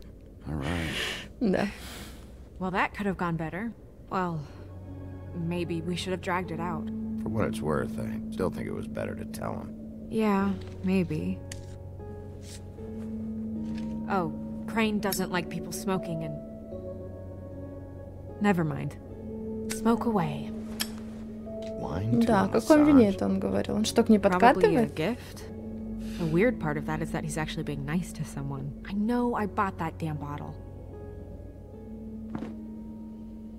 Да. Well, that could have gone better. Well, maybe we should have dragged it out. For what it's worth, I still think it was better to tell him. Yeah, maybe. Oh, Crane doesn't like people smoking and. Never mind. Smoke away. Wine to Да, a о каком massage. вине это он говорил? Он что, к ней Probably a подкатывает? gift. The weird part of that is that he's actually being nice to someone. I know I bought that damn bottle.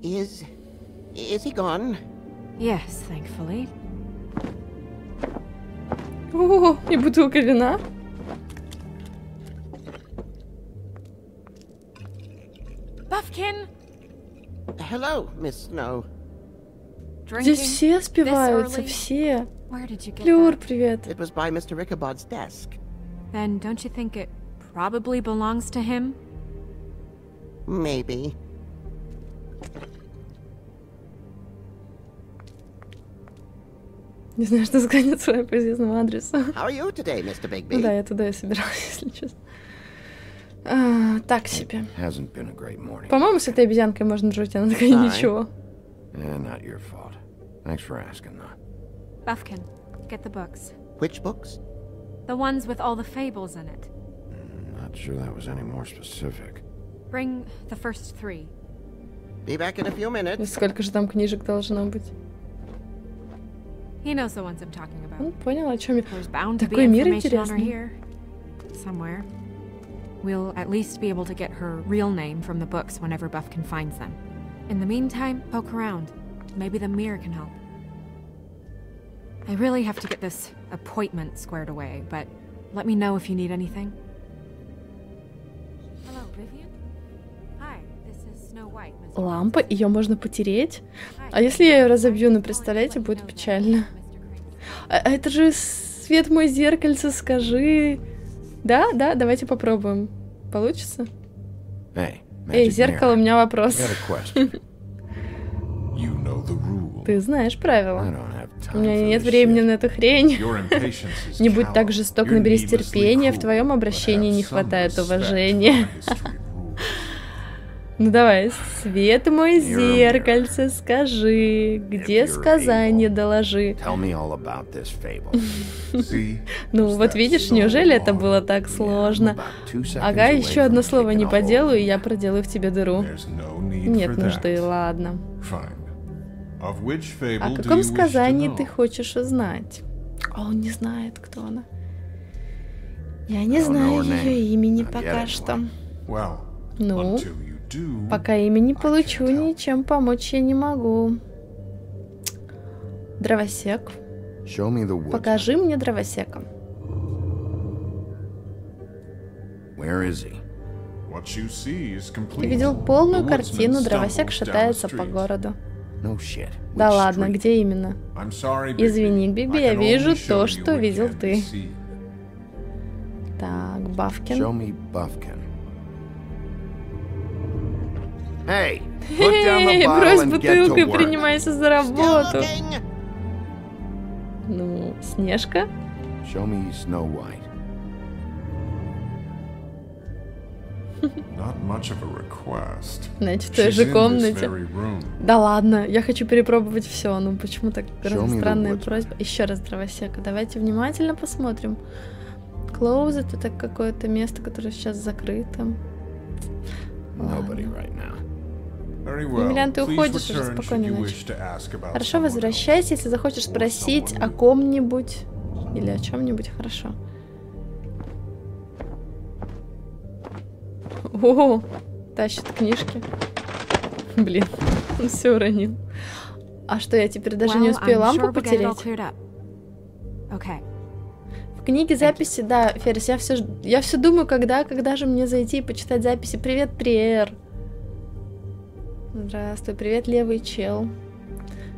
Is. is he gone? Yes, thankfully. О, и бутылка вина. Buffkin! Hello, Miss Snow. Drinking? Здесь все спиваются, early? все. Where did you get Флюр, that? привет. It was by Mr. Ichabod's desk. Then don't you think it probably belongs to him? Maybe. Не знаю, что сказать своему по известному адресу. How are you today, Mr. Ну Bigby? да, я туда и собиралась, если честно. А, так себе. По-моему, с этой обезьянкой можно жить, она такая ничего. Eh, not your fault. Thanks for asking, though. Buffkin, get the books. Which books? The ones with all the fables in it. Not sure that was any more specific. Bring the first three. Be back in a few minutes. сколько же там книжек должно быть? He knows the ones I'm talking about. Он понял, о чем я. There's bound to be Такой мир information on her интересный. here. Somewhere. We'll at least be able to get her real name from the books whenever Buffkin finds them. In the meantime, poke around. Maybe the mirror can help. I really have to get this appointment squared away, but let me know if you need anything. Лампа, ее можно потереть. А если я ее разобью, ну представляете, будет печально. А, а это же свет мой зеркальце, скажи. Да, да, давайте попробуем. Получится? Эй, magic зеркало, у меня вопрос. Ты знаешь правила. У меня нет времени на эту хрень. Не будь так жесток, наберись терпения. В твоем обращении не хватает уважения. Ну давай, свет мой зеркальце, скажи, где сказание доложи. Ну вот видишь, неужели это было так сложно? Ага, еще одно слово не по делу, и я проделаю в тебе дыру. Нет нужды, ладно. О каком сказании ты хочешь узнать? А он не знает, кто она. Я не знаю ее имени пока что. Ну, пока имя не получу, ничем помочь я не могу. Дровосек. Покажи мне дровосека. Ты видел полную картину, дровосек шатается по городу. Да ладно, где именно? Извини, Биби, я вижу то, что видел ты. Так, Бавкин. Hey, Эй, bottle брось бутылку и принимайся за работу. Ну, Снежка? Show me Snow White. Not much of a request. Значит, в той же комнате. Да ладно, я хочу перепробовать все. Ну почему так странная просьба? Еще раз дровосека. Давайте внимательно посмотрим. Closed это какое-то место, которое сейчас закрыто. Nobody right now. Емельян, ты уходишь уже, спокойной ночи. Хорошо, возвращайся, если захочешь спросить о ком-нибудь или о чем-нибудь. Хорошо. О, тащит книжки. Блин, он все уронил. А что, я теперь даже не успею I'm лампу sure. Okay. В книге записи, да, Ферзь, я все, я все думаю, когда, когда же мне зайти и почитать записи. Привет, Приэр. Здравствуй, привет, левый чел.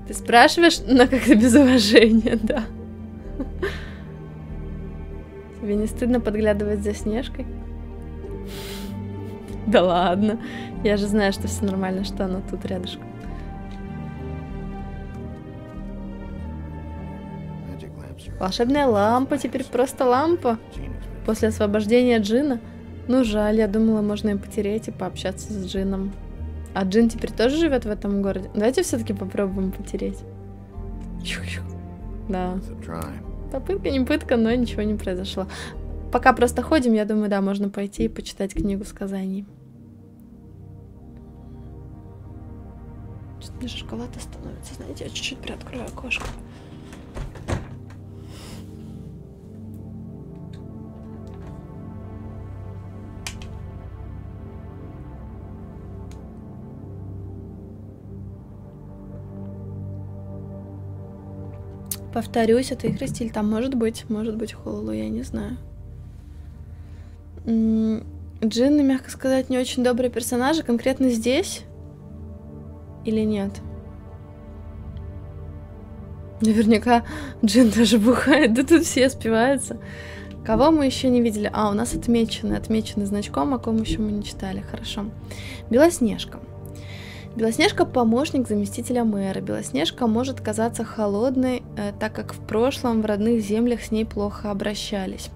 Ты спрашиваешь, но как-то без уважения, да. Тебе не стыдно подглядывать за Снежкой? Да ладно. Я же знаю, что все нормально, что она тут рядышком. Волшебная лампа, теперь просто лампа. После освобождения Джина? Ну, жаль, я думала, можно и потереть и пообщаться с Джином. А Джин теперь тоже живет в этом городе? Давайте все-таки попробуем потереть. Чу-чу. Да. Попытка не пытка, но ничего не произошло. Пока просто ходим, я думаю, да, можно пойти и почитать книгу сказаний. Что-то даже шоколада становится, знаете, я чуть-чуть приоткрою окошко. Повторюсь, это игры стиль. Там может быть, может быть Холлу, я не знаю. Джинны, мягко сказать, не очень добрые персонажи, конкретно здесь или нет? Наверняка Джин даже бухает, да тут все спиваются. Кого мы еще не видели? А, у нас отмечены, отмечены значком, о ком еще мы не читали. Хорошо. Белоснежка. Белоснежка – помощник заместителя мэра. Белоснежка может казаться холодной, э, так как в прошлом в родных землях с ней плохо обращались.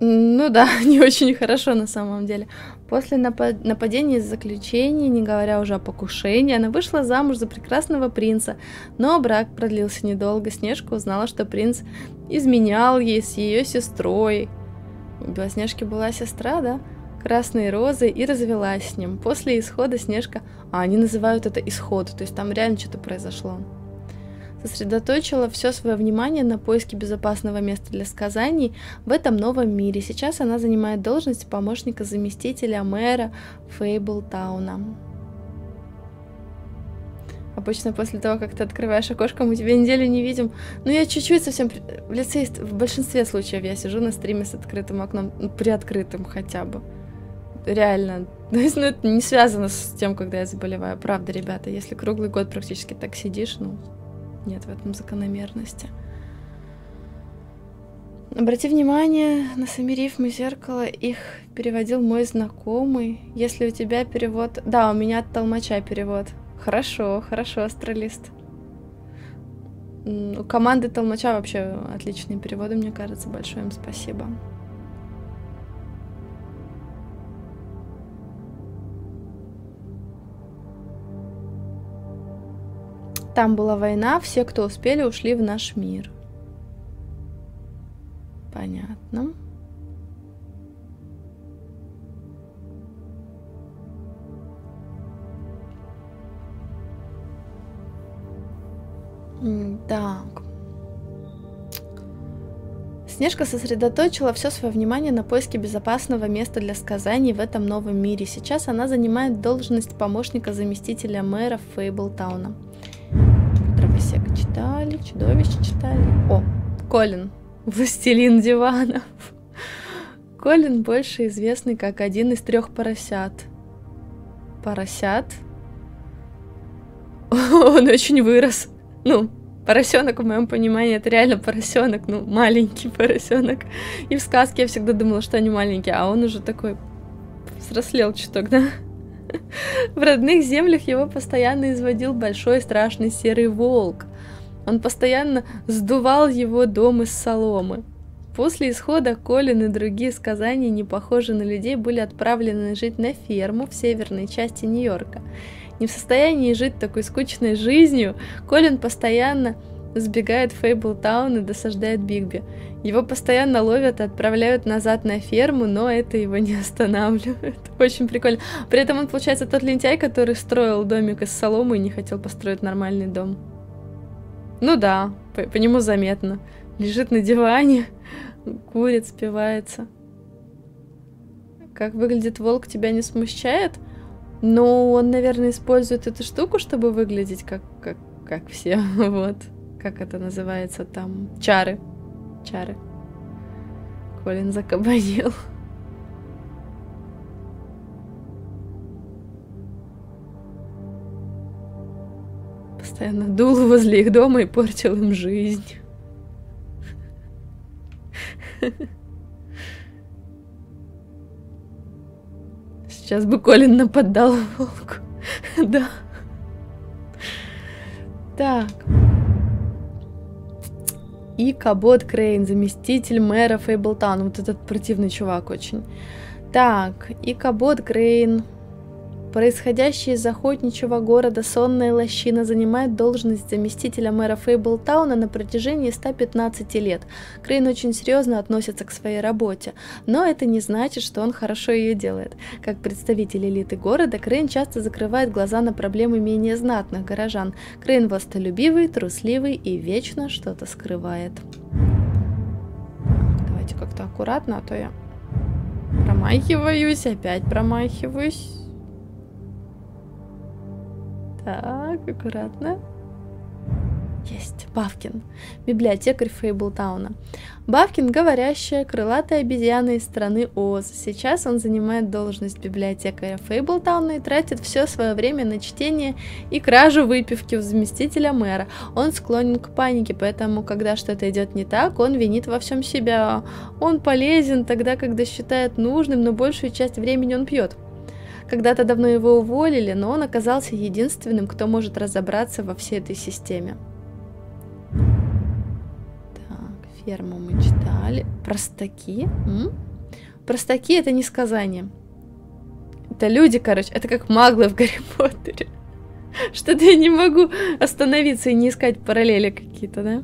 Ну да, не очень хорошо на самом деле. После напа- нападения из заключения, не говоря уже о покушении, она вышла замуж за прекрасного принца. Но брак продлился недолго. Снежка узнала, что принц изменял ей с ее сестрой. У Белоснежки была сестра, да? Красной розой и развелась с ним. После исхода Снежка... А, они называют это исход, то есть там реально что-то произошло. Сосредоточила все свое внимание на поиске безопасного места для сказаний в этом новом мире. Сейчас она занимает должность помощника заместителя мэра Фейблтауна. Обычно после того, как ты открываешь окошко, мы тебя неделю не видим. Ну, я чуть-чуть совсем... В лице, есть- в большинстве случаев я сижу на стриме с открытым окном, ну, приоткрытым хотя бы. Реально. То есть, ну, это не связано с тем, когда я заболеваю. Правда, ребята, если круглый год практически так сидишь, ну, нет в этом закономерности. Обрати внимание на сами рифмы зеркала. Их переводил мой знакомый. Если у тебя перевод... Да, у меня от толмача перевод. Хорошо, хорошо, астралист. У команды Толмача вообще отличные переводы, мне кажется. Большое им спасибо. Там была война, все, кто успели, ушли в наш мир. Понятно. Так. Снежка сосредоточила все свое внимание на поиске безопасного места для сказаний в этом новом мире. Сейчас она занимает должность помощника заместителя мэра Фейблтауна. Дровосека читали, чудовище читали. О, Колин, властелин диванов. Колин больше известный как один из трех поросят. Поросят? Он очень вырос. Ну, поросенок, в моем понимании, это реально поросенок, ну, маленький поросенок. И в сказке я всегда думала, что они маленькие, а он уже такой взрослел чуток, да? В родных землях его постоянно изводил большой страшный серый волк. Он постоянно сдувал его дом из соломы. После исхода Колин и другие сказания, не похожие на людей, были отправлены жить на ферму в северной части Нью-Йорка. Не в состоянии жить такой скучной жизнью, Колин постоянно сбегает в Фейблтаун и досаждает Бигби. Его постоянно ловят и отправляют назад на ферму, но это его не останавливает. Очень прикольно. При этом он, получается, тот лентяй, который строил домик из соломы и не хотел построить нормальный дом. Ну да, по, по нему заметно. Лежит на диване, курит, спивается. Как выглядит волк, тебя не смущает? Ну, он, наверное, использует эту штуку, чтобы выглядеть как, как, как все. Вот. Как это называется там? Чары. Чары. Колин закабанил. Постоянно дул возле их дома и портил им жизнь. Сейчас бы Колин нападал волку. да. Так. Икабод Крейн, заместитель мэра Фейблтауна. Вот этот противный чувак очень. Так, Икабод Крейн, Происходящий из охотничьего города Сонная Лощина занимает должность заместителя мэра Фейблтауна на протяжении 115 лет. Крейн очень серьезно относится к своей работе, но это не значит, что он хорошо ее делает. Как представитель элиты города, Крейн часто закрывает глаза на проблемы менее знатных горожан. Крейн властолюбивый, трусливый и вечно что-то скрывает. Давайте как-то аккуратно, а то я промахиваюсь, опять промахиваюсь. Так, аккуратно. Есть, Бавкин, библиотекарь Фейблтауна. Бавкин – говорящая, крылатая обезьяна из страны Оз. Сейчас он занимает должность библиотекаря Фейблтауна и тратит все свое время на чтение и кражу выпивки у заместителя мэра. Он склонен к панике, поэтому, когда что-то идет не так, он винит во всем себя. Он полезен тогда, когда считает нужным, но большую часть времени он пьет. Когда-то давно его уволили, но он оказался единственным, кто может разобраться во всей этой системе. Так, ферму мы читали. Простаки? М? Простаки это не сказание. Это люди, короче, это как маглы в Гарри Поттере. Что-то я не могу остановиться и не искать параллели какие-то, да?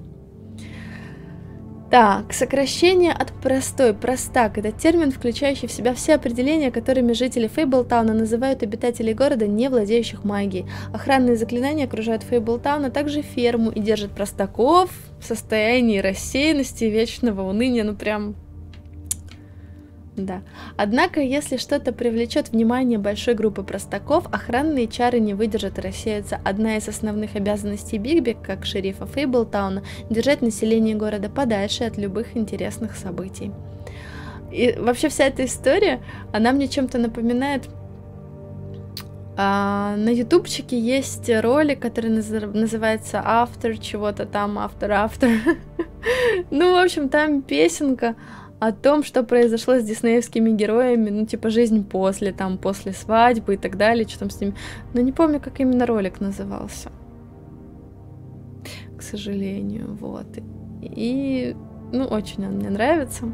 Так, сокращение от простой, простак – это термин, включающий в себя все определения, которыми жители Фейблтауна называют обитателей города, не владеющих магией. Охранные заклинания окружают Фейблтаун, а также ферму и держат простаков в состоянии рассеянности и вечного уныния, ну прям да. Однако, если что-то привлечет внимание большой группы простаков, охранные чары не выдержат и рассеются. Одна из основных обязанностей Бигби, как шерифа Фейблтауна, держать население города подальше от любых интересных событий. И вообще вся эта история, она мне чем-то напоминает а, на ютубчике есть ролик, который называется After чего-то там, After After. ну, в общем, там песенка о том, что произошло с диснеевскими героями, ну, типа, жизнь после, там, после свадьбы и так далее, что там с ними. Но не помню, как именно ролик назывался. К сожалению, вот. И, ну, очень он мне нравится.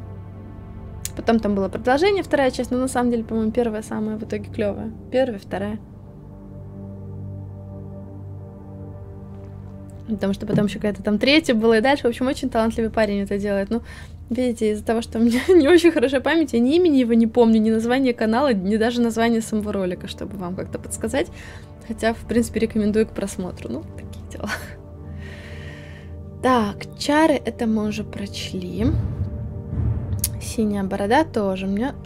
Потом там было продолжение, вторая часть, но на самом деле, по-моему, первая самая в итоге клевая. Первая, вторая. Потому что потом еще какая-то там третья была, и дальше, в общем, очень талантливый парень это делает. Ну, видите, из-за того, что у меня не очень хорошая память, я ни имени его не помню, ни название канала, ни даже название самого ролика, чтобы вам как-то подсказать. Хотя, в принципе, рекомендую к просмотру. Ну, такие дела. Так, чары это мы уже прочли. Синяя борода тоже. У меня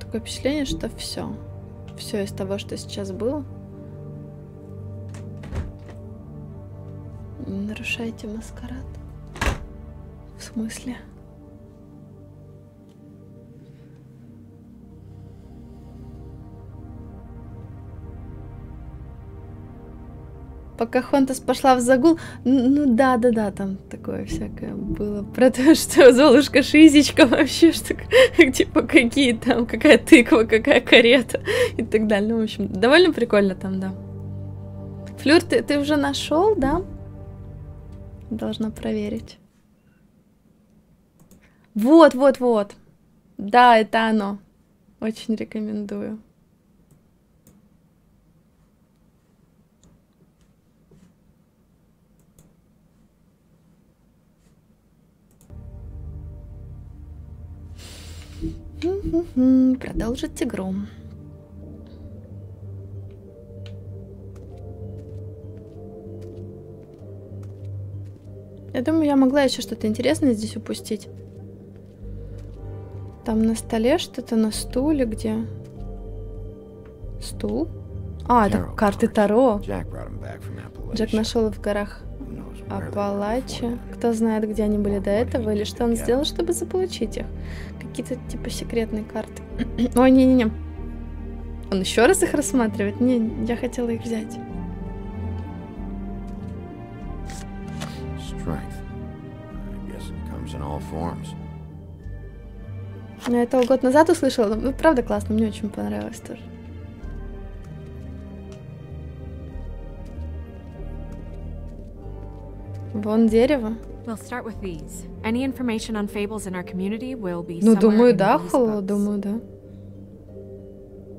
такое впечатление, что все. Все из того, что сейчас было. Не нарушайте маскарад. В смысле? Пока Хонтас пошла в загул, ну да, да, да, там такое всякое было про то, что Золушка Шизичка вообще, что типа какие там, какая тыква, какая карета и так далее. Ну, в общем, довольно прикольно там, да. Флюр, ты, ты уже нашел, да? Должна проверить. Вот, вот, вот. Да, это оно. Очень рекомендую. Продолжить игру. Я думаю, я могла еще что-то интересное здесь упустить. Там на столе что-то, на стуле, где? Стул? А, это карты Таро. Джек нашел в горах Апалачи. Кто знает, где они были до этого, или что он сделал, чтобы заполучить их. Какие-то типа секретные карты. Ой, не-не-не. Он еще раз их рассматривает? Не, я хотела их взять. Я это год назад услышала, ну, правда классно, мне очень понравилось тоже. Вон дерево. Ну, думаю, да, Холо, думаю, да.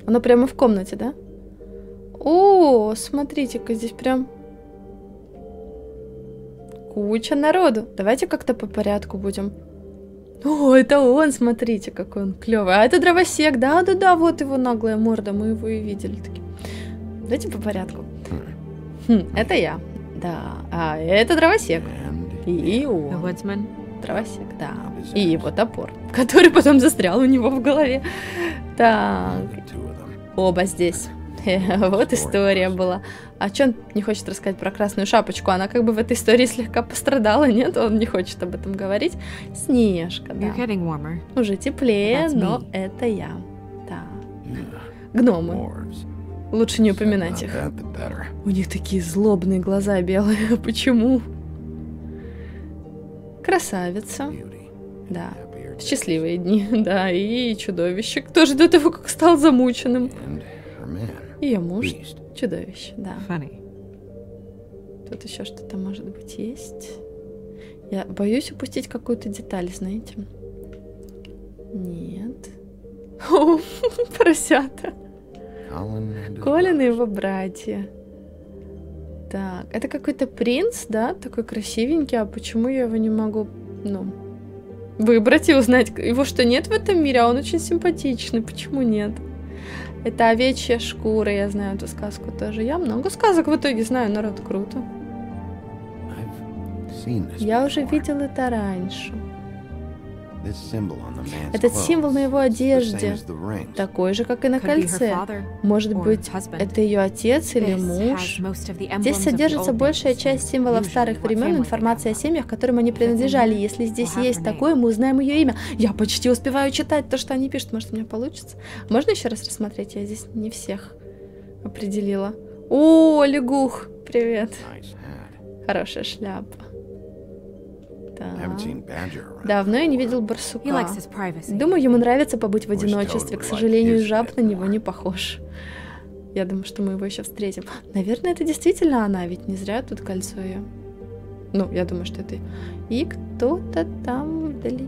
Оно прямо в комнате, да? О, смотрите-ка, здесь прям куча народу. Давайте как-то по порядку будем. О, это он, смотрите, какой он клевый. А это дровосек, да-да-да, вот его наглая морда, мы его и видели. Таки. Давайте по порядку. Хм, это я. Да, а это дровосек. И он. Дровосек, да. И его топор, который потом застрял у него в голове. Так. Оба здесь. Вот история была. А что он не хочет рассказать про красную шапочку? Она как бы в этой истории слегка пострадала, нет? Он не хочет об этом говорить. Снежка, да. Уже теплее, но это я. Да. Гномы. Лучше не упоминать их. У них такие злобные глаза белые. Почему? Красавица. Да. Счастливые дни, да, и чудовище. Тоже до того, как стал замученным. Ее муж. Чудовище, да. Тут еще что-то, может быть, есть. Я боюсь упустить какую-то деталь, знаете. Нет. О, поросята. Колин и его братья. Так, это какой-то принц, да? Такой красивенький. А почему я его не могу, ну, выбрать и узнать? Его что, нет в этом мире? А он очень симпатичный. Почему нет? Это овечья шкура, я знаю эту сказку тоже. Я много сказок в итоге знаю, народ, круто. Я уже видел это раньше. Этот символ на его одежде такой же, как и на кольце. Может быть, это ее отец или муж? Здесь содержится большая часть символов старых времен, информация о семьях, которым они принадлежали. Если здесь есть такое, мы узнаем ее имя. Я почти успеваю читать то, что они пишут. Может, у меня получится? Можно еще раз рассмотреть? Я здесь не всех определила. О, лягух! Привет. Хорошая шляпа. Around. Давно я не видел барсука. Думаю, ему нравится побыть в одиночестве. К сожалению, жаб на него не похож. Я думаю, что мы его еще встретим. Наверное, это действительно она, ведь не зря тут кольцо ее. Ну, я думаю, что это. И кто-то там вдалеке.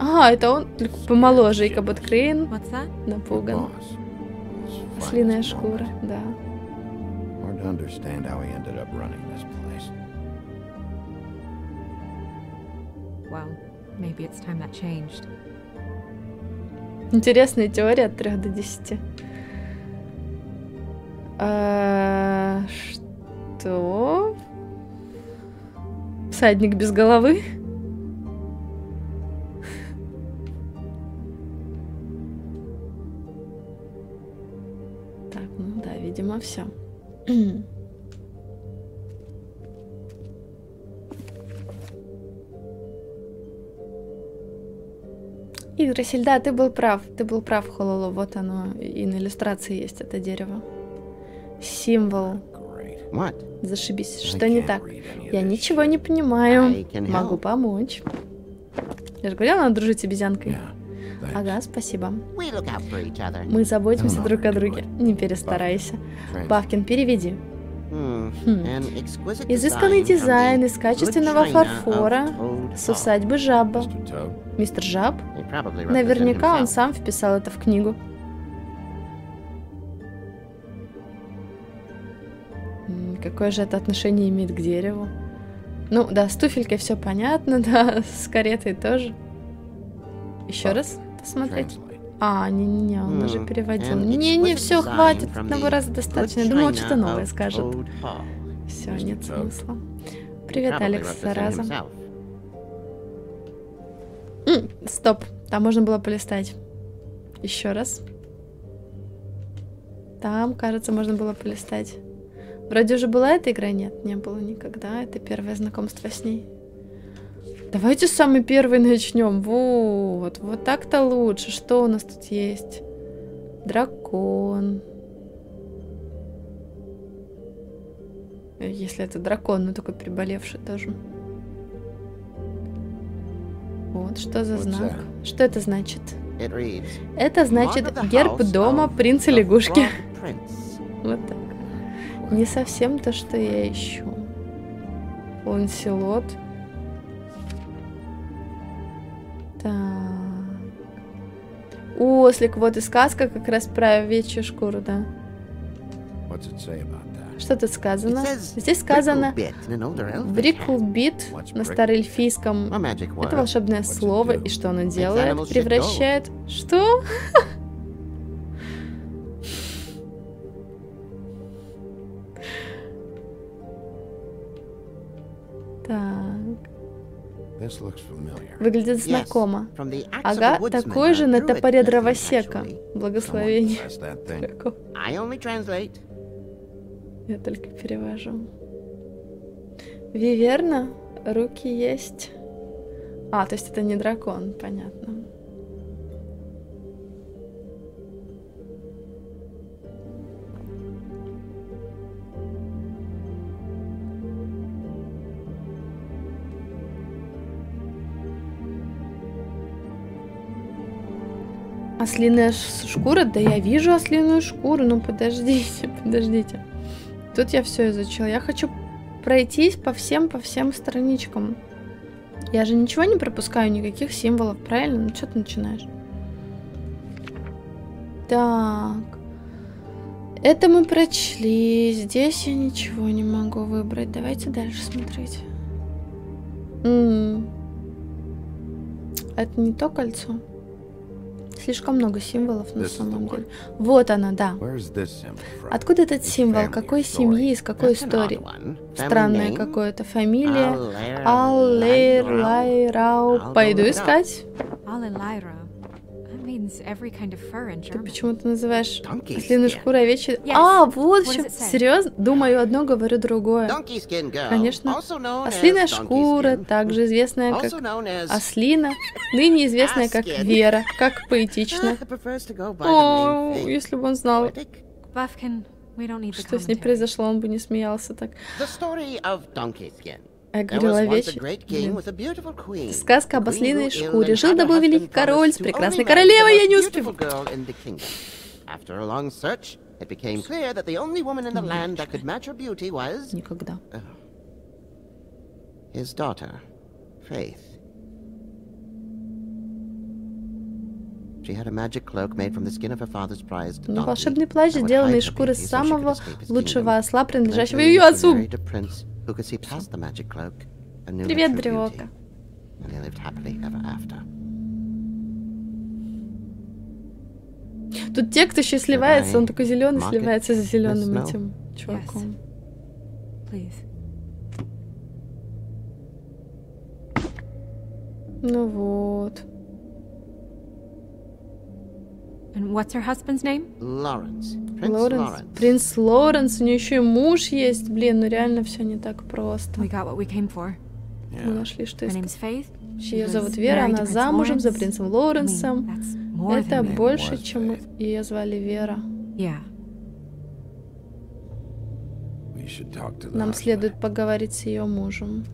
А, это он помоложе. Икабот Крейн напуган. Ослиная шкура, да. Well, maybe it's time that changed. Интересная теория от 3 до 10. А, что? Всадник без головы? Так, ну да, видимо, все. Игдрасиль, да, ты был прав. Ты был прав, Хололо. Вот оно. И на иллюстрации есть это дерево. Символ. Great. What? Зашибись. Что не так? Я ничего не понимаю. Могу помочь. Я же говорила, надо дружить с обезьянкой. Ага, спасибо. Мы заботимся друг о друге. Не перестарайся. Бавкин, переведи. Хм. Изысканный дизайн из качественного фарфора с усадьбы Жаба. Мистер Жаб? Наверняка он сам вписал это в книгу. Какое же это отношение имеет к дереву? Ну, да, с туфелькой все понятно, да, с каретой тоже. Еще раз посмотреть. А, не-не-не, он уже переводил. Не-не, все, хватит, одного раза достаточно. Я думала, что-то новое скажет. Все, нет смысла. Привет, Алекс, зараза. Стоп, там можно было полистать. Еще раз. Там, кажется, можно было полистать. Вроде уже была эта игра? Нет, не было никогда. Это первое знакомство с ней. Давайте с самой первой начнем. Вот, вот так-то лучше. Что у нас тут есть? Дракон. Если это дракон, но такой приболевший тоже. Вот, что за знак? Что это значит? Это значит "Mark of the герб дома принца лягушки. Frog Prince." Вот так. Не совсем то, что я ищу. Ланселот. Так. Ослик, вот и сказка как раз про овечью шкуру, да. Что тут сказано? Здесь сказано. Бриклбит на староэльфийском. Это волшебное слово, и что оно делает? Превращает... Что? Так. Выглядит знакомо. Ага, такой же на топоре дровосека. Благословение. Я только перевожу. Виверна, руки есть. А, то есть это не дракон, понятно. Ослиная шкура? Да я вижу ослиную шкуру. Ну подождите, подождите. Тут я все изучила. Я хочу пройтись по всем, по всем страничкам. Я же ничего не пропускаю, никаких символов, правильно? Ну что ты начинаешь? Так. Это мы прочли. Здесь я ничего не могу выбрать. Давайте дальше смотреть. М. Это не то кольцо. Слишком много символов на самом деле. Вот она, да. Откуда этот символ? Какой семьи? Из какой истории? Странное name? какое-то. Фамилия. Аллейр- Аллейр Лайрау. Лайрау. I'll Пойду искать. Alilira. Ты почему-то называешь ослиную шкуру овечьей? Yes. А, вот say? Серьезно? Думаю одно, говорю другое. Donkey skin girl, Конечно. also known as Ослиная шкура, также известная как also known as Ослина, ныне известная как. Вера. Как поэтично. О, если бы он знал, Poetic. Buffkin, we don't need the что с ней произошло, он бы не смеялся так. А говорила. Сказка об ослиной шкуре. Жил да был великий король с прекрасной королевой, я не was Никогда. his daughter, Faith. Ну, волшебный плащ, сделанный из шкуры самого лучшего осла, принадлежащего ее отцу. Who could see past the magic cloak and knew Привет, true древока. beauty. And they lived happily ever after. Тут текст еще сливается, он такой зеленый, сливается за зеленым этим чуваком. Please. Ну вот. And what's her husband's name? Lawrence. Prince Лоренс. Lawrence. Принц Лоренс, у нее еще и муж есть. Блин, ну реально все не так просто. We got what we came for. Мы нашли, что Faith. Ее зовут Вера, она замужем за принцем I mean, Лоренсом. that's more Это больше, чем ее звали Вера. Yeah. Нам следует поговорить с ее мужем.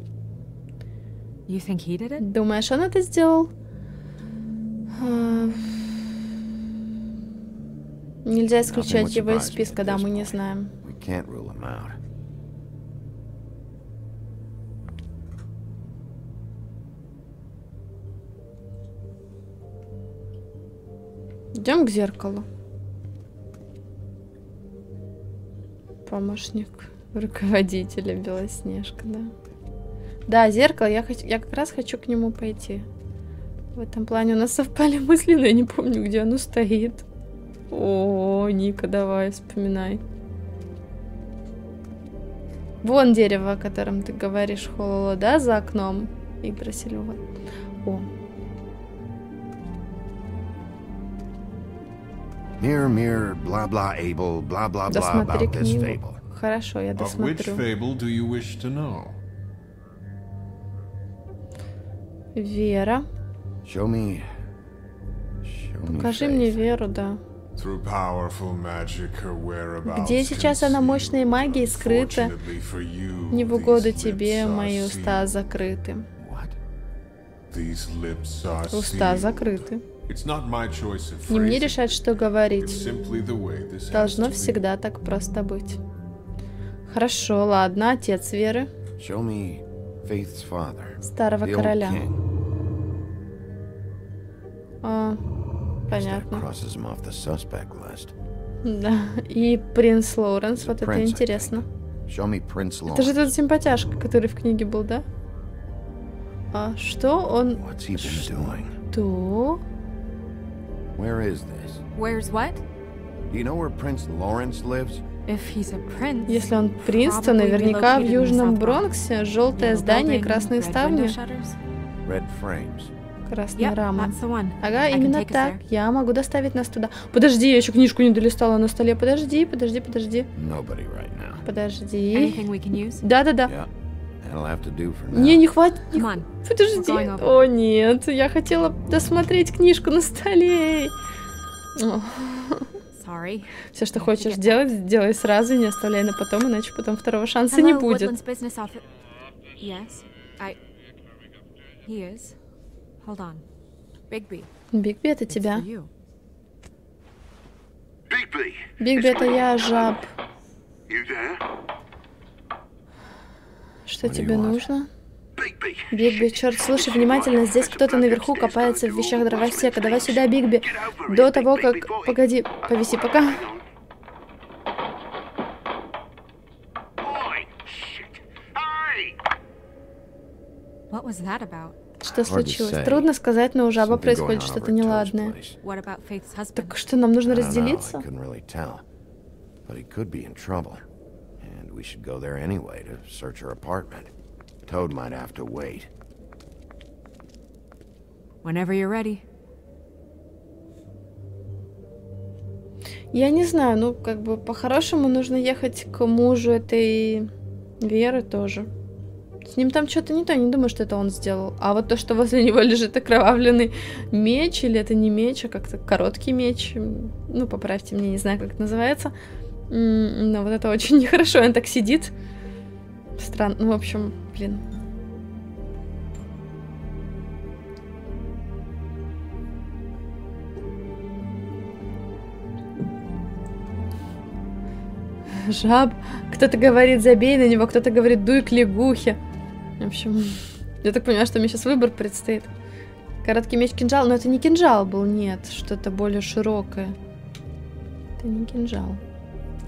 You think he did it? Думаешь, он это сделал? А, Нельзя исключать его из списка, да, мы не знаем. Идем к зеркалу. Помощник руководителя Белоснежка, да. Да, зеркало, я, хочу, я как раз хочу к нему пойти. В этом плане у нас совпали мысли, но я не помню, где оно стоит. О, Ника, давай, вспоминай. Вон дерево, о котором ты говоришь, Хололо, да, за окном? И Брасилева. О, blah able, blah blah blah досмотри about this книгу. fable. Хорошо, я досмотрю. fable do you wish to know? Вера. Show me. Show me Покажи faith. мне Веру, да. Through powerful magic, her whereabouts Где сейчас она мощной магией скрыта? Не в угоду тебе, мои уста закрыты. Уста закрыты. It's not my choice of Не мне решать, что It's говорить. simply the way this has Должно to be. всегда так просто быть. Хорошо, ладно, отец Веры, старого короля. А, понятно. crosses him off the suspect list. Да. И принц Лоуренс, вот это интересно. Show me Prince Это же тот симпатяшка, который в книге был, да? А что он... What's he been doing? Что? Where is this? Where's what? Do you know where Prince Lawrence lives? If he's a prince. Если он принц, то наверняка в Южном. Бронксе желтое здание и красные ставни. Красная Yep, рама. that's the one. Ага, I именно так. Я могу доставить нас туда. Подожди, я еще книжку не долистала на столе. Подожди, подожди, подожди. Right. Подожди. Да-да-да. Yeah. Не, не хватит. Подожди. О, нет. Я хотела досмотреть книжку на столе. Sorry. Все, что хочешь делать, делай сразу, не оставляй на потом, иначе потом второго шанса не будет. Woodland's business office. Yes, I. He is. Hold on. Bigby. Бигби, это тебя. Бигби, это я, жаб. Что тебе нужно? Бигби, черт, слушай внимательно, здесь кто-то наверху копается в вещах дровосека. Давай сюда, Бигби. До того, как... Погоди, повиси пока. What was that about? Что случилось? Трудно сказать, но у жаба происходит что-то неладное. Так что, нам нужно разделиться? couldn't really tell. But he could be in trouble. And we should go there anyway to search her apartment. Toad might have to wait. Whenever you're ready. Я не знаю, ну, как бы, по-хорошему нужно ехать к мужу этой Веры тоже. С ним там что-то не то, не думаю, что это он сделал. А вот то, что возле него лежит окровавленный меч, или это не меч, а как-то короткий меч, ну, поправьте мне, не знаю, как это называется. Но вот это очень нехорошо, он так сидит. Странно, ну, в общем, блин. Жаб. Кто-то говорит, забей на него, кто-то говорит, дуй к лягухе. В общем, я так понимаю, что мне сейчас выбор предстоит. Короткий меч кинжал, но это не кинжал был, нет, что-то более широкое. Это не кинжал.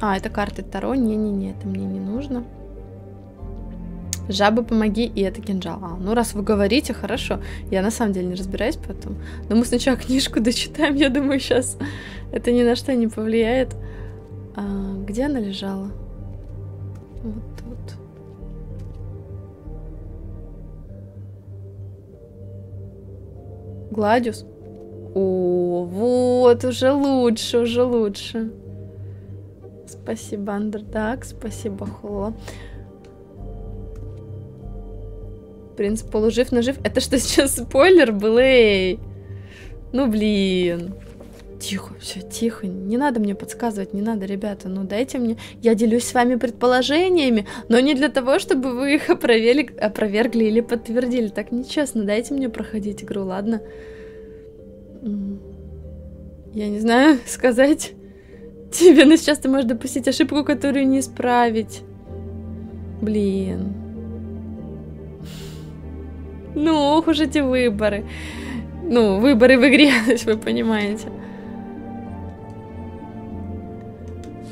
А, это карты Таро, не-не-не, это мне не нужно. Жаба, помоги, и это кинжал. А, ну раз вы говорите, хорошо. Я на самом деле не разбираюсь потом. Но мы сначала книжку дочитаем, я думаю, сейчас это ни на что не повлияет. А, где она лежала? Вот Гладиус? О, вот, уже лучше, уже лучше. Спасибо, Андердак, спасибо, Холла. Принц полужив, но жив. Это что сейчас спойлер был? Эй! Ну, блин. Тихо, все, тихо. Не надо мне подсказывать, не надо, ребята. Ну, дайте мне... Я делюсь с вами предположениями, но не для того, чтобы вы их опровергли, опровергли или подтвердили. Так нечестно. Дайте мне проходить игру, ладно? Я не знаю сказать тебе, но сейчас ты можешь допустить ошибку, которую не исправить. Блин. Ну, ох уж эти выборы. Ну, выборы в игре, вы понимаете.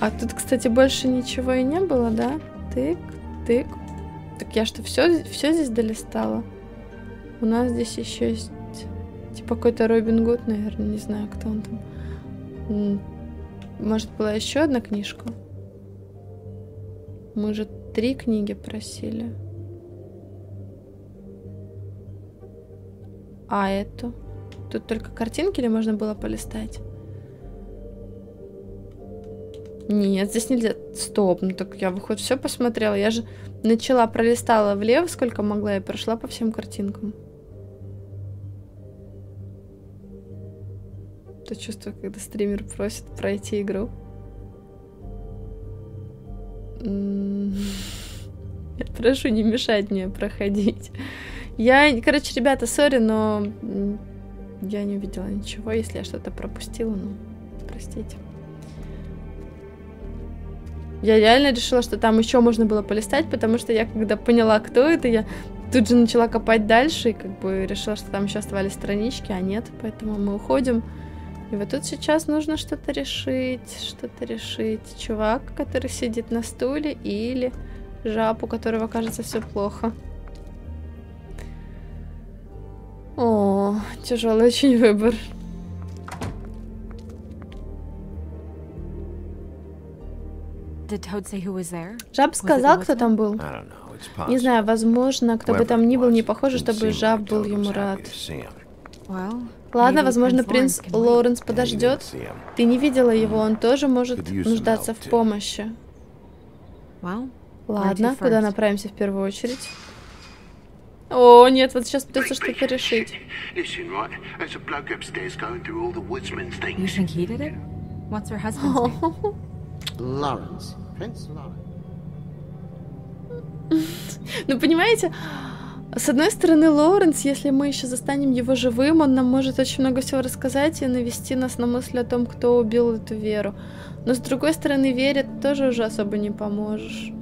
А тут, кстати, больше ничего и не было, да? Тык, тык. Так я что, все, все здесь долистала? У нас здесь еще есть типа какой-то Робин Гуд, наверное, не знаю, кто он там. Может, была еще одна книжка? Мы же три книги просили. А эту? Тут только картинки или можно было полистать? Нет, здесь нельзя. Стоп, ну так я хоть все посмотрела. Я же начала, пролистала влево, сколько могла, и прошла по всем картинкам. То чувство, когда стример просит пройти игру. Я прошу не мешать мне проходить. Я, короче, ребята, сори, но я не увидела ничего. Если я что-то пропустила, ну, простите. Я реально решила, что там еще можно было полистать, потому что я, когда поняла, кто это, я тут же начала копать дальше и как бы решила, что там еще оставались странички, а нет, поэтому мы уходим. И вот тут сейчас нужно что-то решить, что-то решить. Чувак, который сидит на стуле, или жаб, у которого кажется все плохо. О, тяжелый очень выбор. Жаб сказал, кто там был? Не знаю, возможно, кто бы там ни был, не похоже, чтобы Жаб был ему рад. Ладно, возможно, принц Лоуренс подождет. Ты не видела его, он тоже может нуждаться в помощи. Ладно, куда направимся в первую очередь? О, нет, вот сейчас придется что-то решить. Lawrence. Ну, понимаете, с одной стороны, Лоуренс, если мы еще застанем его живым, он нам может очень много всего рассказать и навести нас на мысль о том, кто убил эту Веру. Но с другой стороны, Вере тоже уже особо не поможешь.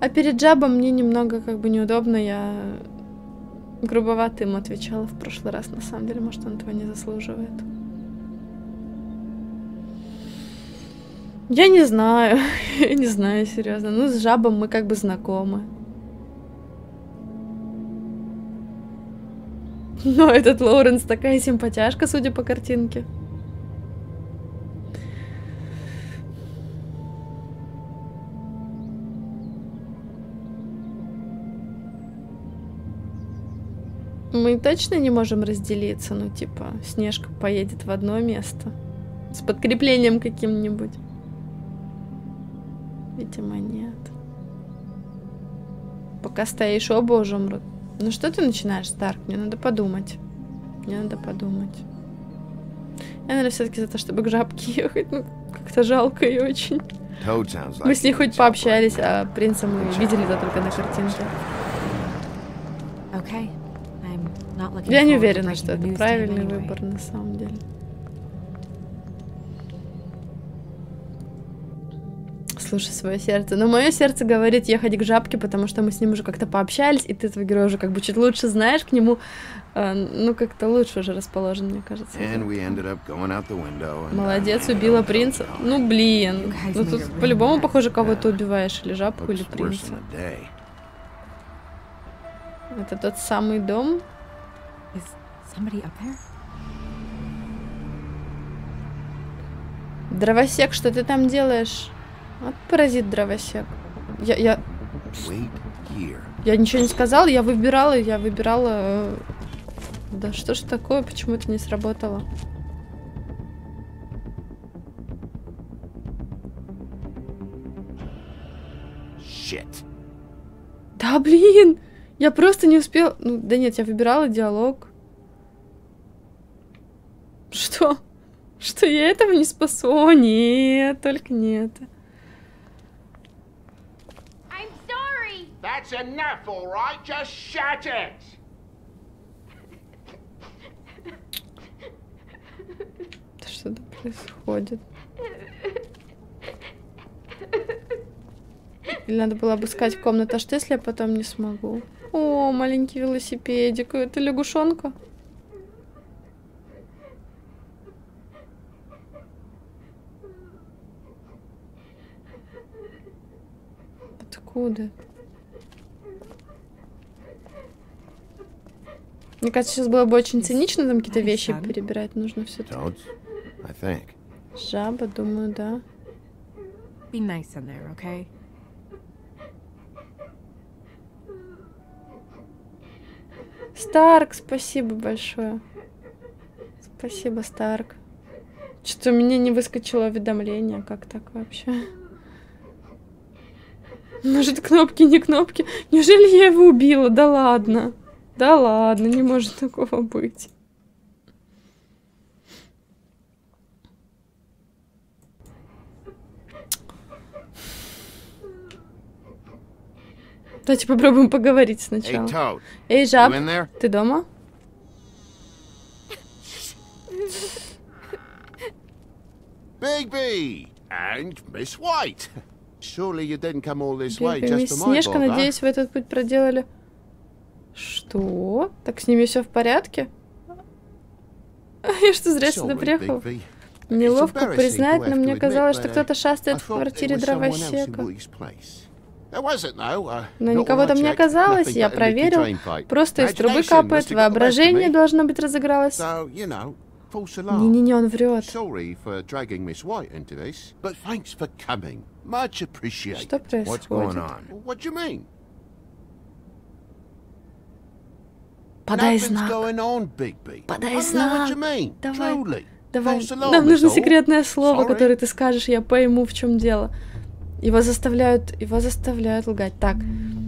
А перед Джабом мне немного как бы неудобно, я грубовато ему отвечала в прошлый раз, на самом деле, может, он этого не заслуживает. Я не знаю, я не знаю, серьезно. Ну, с жабом мы как бы знакомы. Но этот Лоуренс такая симпатяшка, судя по картинке. Мы точно не можем разделиться, ну, типа, Снежка поедет в одно место с подкреплением каким-нибудь. Видимо, нет. Пока стоишь, оба уже умрут. Ну что ты начинаешь, Старк? Мне надо подумать. Мне надо подумать. Я, наверное, все-таки за то, чтобы к жабке ехать. Ну, как-то жалко ее очень. Мы с ней хоть пообщались, а принца мы видели это только на картинке. Я не уверена, что это правильный выбор на самом деле. Слушай свое сердце. Но мое сердце говорит ехать к жабке, потому что мы с ним уже как-то пообщались, и ты этого героя уже как бы чуть лучше знаешь к нему. э, ну, как-то лучше уже расположен, мне кажется. Молодец, убила принца. Ну, блин. Ну, тут по-любому, похоже, кого-то убиваешь. Или жабку, или принца. Это тот самый дом. Дровосек, что ты там делаешь? Вот паразит дровосек. Я, я, я ничего не сказала, я выбирала, я выбирала... э, Да что ж такое, почему это не сработало? Shit. Да блин! Я просто не успела... Ну, да нет, я выбирала диалог. Что? Что я этого не спасу? О, нет, только не это. I'm sorry. That's enough, all right? Just shut it. Да Что то происходит? Или надо было обыскать комнату, а что если я потом не смогу? О, маленький велосипедик. Это лягушонка? Откуда? Мне кажется, сейчас было бы очень цинично там какие-то вещи перебирать. Нужно все Toads? I think. Жаба, думаю, да. Be nice in there, okay? Старк, спасибо большое. Спасибо, Старк. Что-то у меня не выскочило уведомление. Как так вообще? Может, кнопки, не кнопки? Неужели я его убила? Да ладно. Да ладно, не может такого быть. Давайте попробуем поговорить сначала. Эй, жаб, ты дома? Bigby! And Miss White! Surely you didn't come all this way just for my Снежка, надеюсь, вы этот путь проделали. Что? Так с ними все в порядке? Я что, зря сюда приехал? Неловко признать, но мне казалось, что кто-то uh, шастает в квартире дровосека. Uh, Но никого там не оказалось, я проверил. Просто из трубы капает, воображение должно быть разыгралось. Не-не-не, он врет. Sorry for dragging Miss White into this, but thanks for coming. Much appreciated. Что What's going происходит? on? What do you mean? Подай знак. Подай знак. Давай. Давай, нам нужно секретное слово, которое ты скажешь, я пойму, в чем дело. Его заставляют, его заставляют лгать. Так, Are you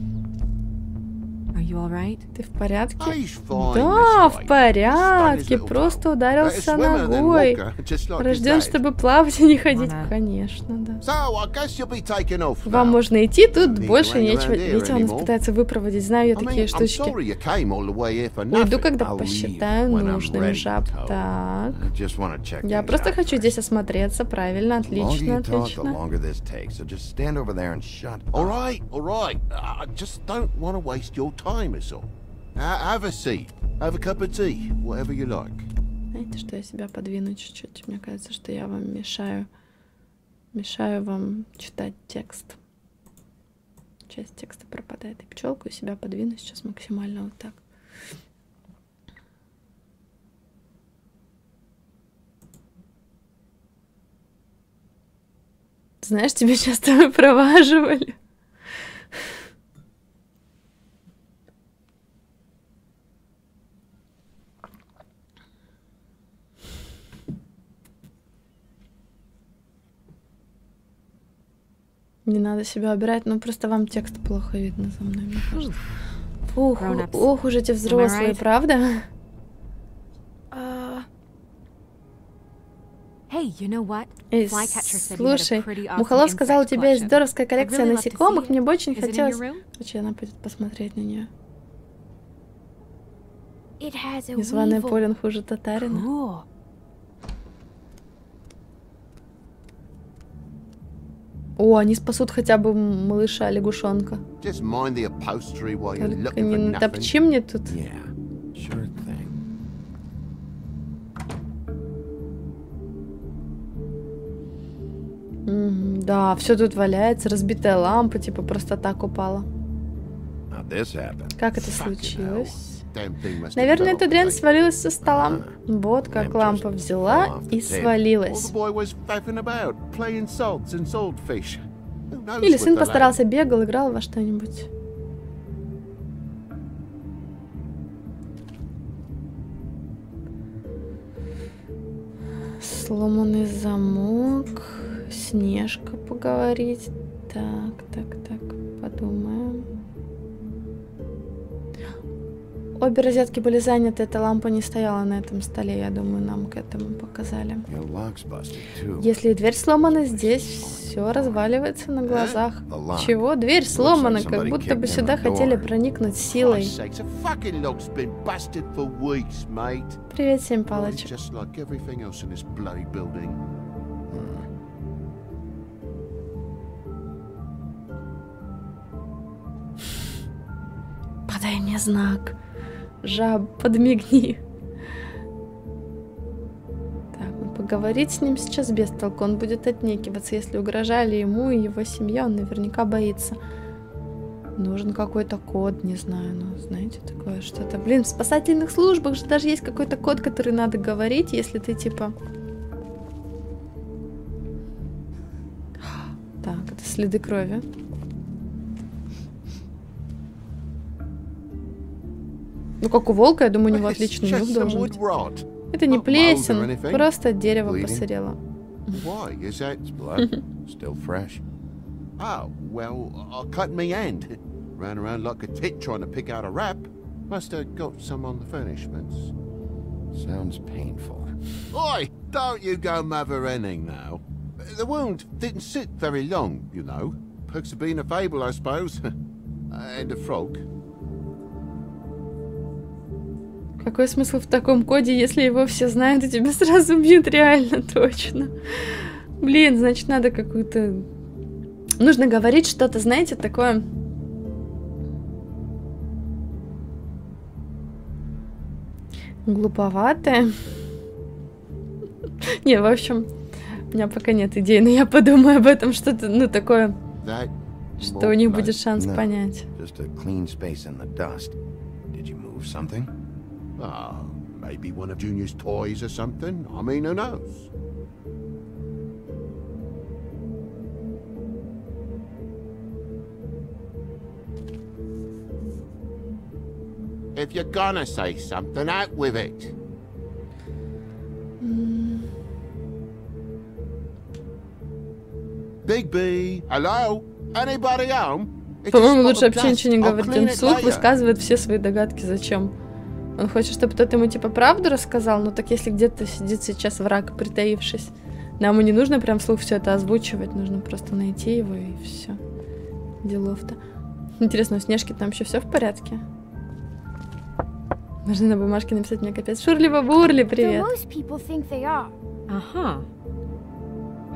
alright? ты в порядке? Да, в порядке, просто ударился ногой. Рожден, чтобы плавать, а не ходить. Wanna- Конечно, да. Вам можно идти, тут больше нечего. Видите, он нас пытается выпроводить. Знаю я I mean, такие штучки. Уйду, когда посчитаю ready, жаб. Так. Я просто хочу здесь осмотреться. Правильно, отлично, отлично. longer this takes. So just stand over there and shut All up. right, all right. I just don't want to waste your time, is all. Ha- have a seat. Have a cup of tea. Whatever you like. Знаете, что я себя подвину чуть-чуть? Мне кажется, что я вам мешаю. Мешаю вам читать текст. Часть текста пропадает. И пчелку и себя подвину сейчас максимально вот так. Знаешь, тебя часто выпроваживали. Не надо себя убирать, ну просто вам текст плохо видно за мной, мне кажется. Фух, ох уж эти взрослые, right? правда? Hey, you know what? Эй, слушай, Мухолов сказал, у тебя есть здоровская коллекция насекомых, мне бы очень хотелось... Короче, она пойдет посмотреть на нее. Незваный. Полин хуже татарина. О, они спасут хотя бы малыша лягушонка. Только не натопчи мне тут. Yeah, sure да, все тут валяется, разбитая лампа, типа просто так упала. Как это случилось? Наверное, эта дрянь свалилась со стола. Вот как лампа взяла и свалилась. Или сын постарался, бегал, играл во что-нибудь. Сломанный замок, Снежка поговорить. Так, так, так, подумаем. Обе розетки были заняты, эта лампа не стояла на этом столе, я думаю, нам к этому показали. Если дверь сломана, здесь все разваливается на глазах. Чего? Дверь сломана, как будто бы сюда хотели проникнуть силой. Привет, семь building. Подай мне знак. Жаб, подмигни. Так, ну поговорить с ним сейчас без толку. Он будет отнекиваться, если угрожали ему и его семья, он наверняка боится. Нужен какой-то код, не знаю, ну, знаете, такое что-то. Блин, в спасательных службах же даже есть какой-то код, который надо говорить, если ты типа... Так, это следы крови. Ну, как у волка, я думаю, у него отличный нюх должен быть. Это не anything. просто дерево посырело. Why? Is that... Blood, still fresh. Oh, well, I cut me hand. Ran around like a tit trying to pick out a wrap. Must have got some on the furnishments. Sounds painful. Oi! Don't you go mother henning now. The wound didn't sit very long, you know. Perks of being a fable, I suppose. and a frog. Какой смысл в таком коде, если его все знают, и тебя сразу бьют реально точно? Блин, значит, надо какую-то... Нужно говорить что-то, знаете, такое... Глуповатое. Не, в общем, у меня пока нет идей, но я подумаю об этом что-то, ну, такое, что у них будет шанс понять. Just a clean space in the dust. Did you move something? Ah, maybe one of Junior's toys or something. I mean, who knows? If you're gonna say something, out with it. Big B, hello? Anybody home? It's a По-моему, spot лучше of вообще dust. ничего не I'll говорить. clean Он it вслух later. высказывает все свои догадки. Зачем? Он хочет, чтобы кто-то ему типа правду рассказал, но так если где-то сидит сейчас враг, притаившись, нам и не нужно прям вслух все это озвучивать, нужно просто найти его и все. Делов-то. Интересно, у Снежки там еще все в порядке? Нужно на бумажке написать мне капец. Шурли-бабурли, Though привет. Uh-huh.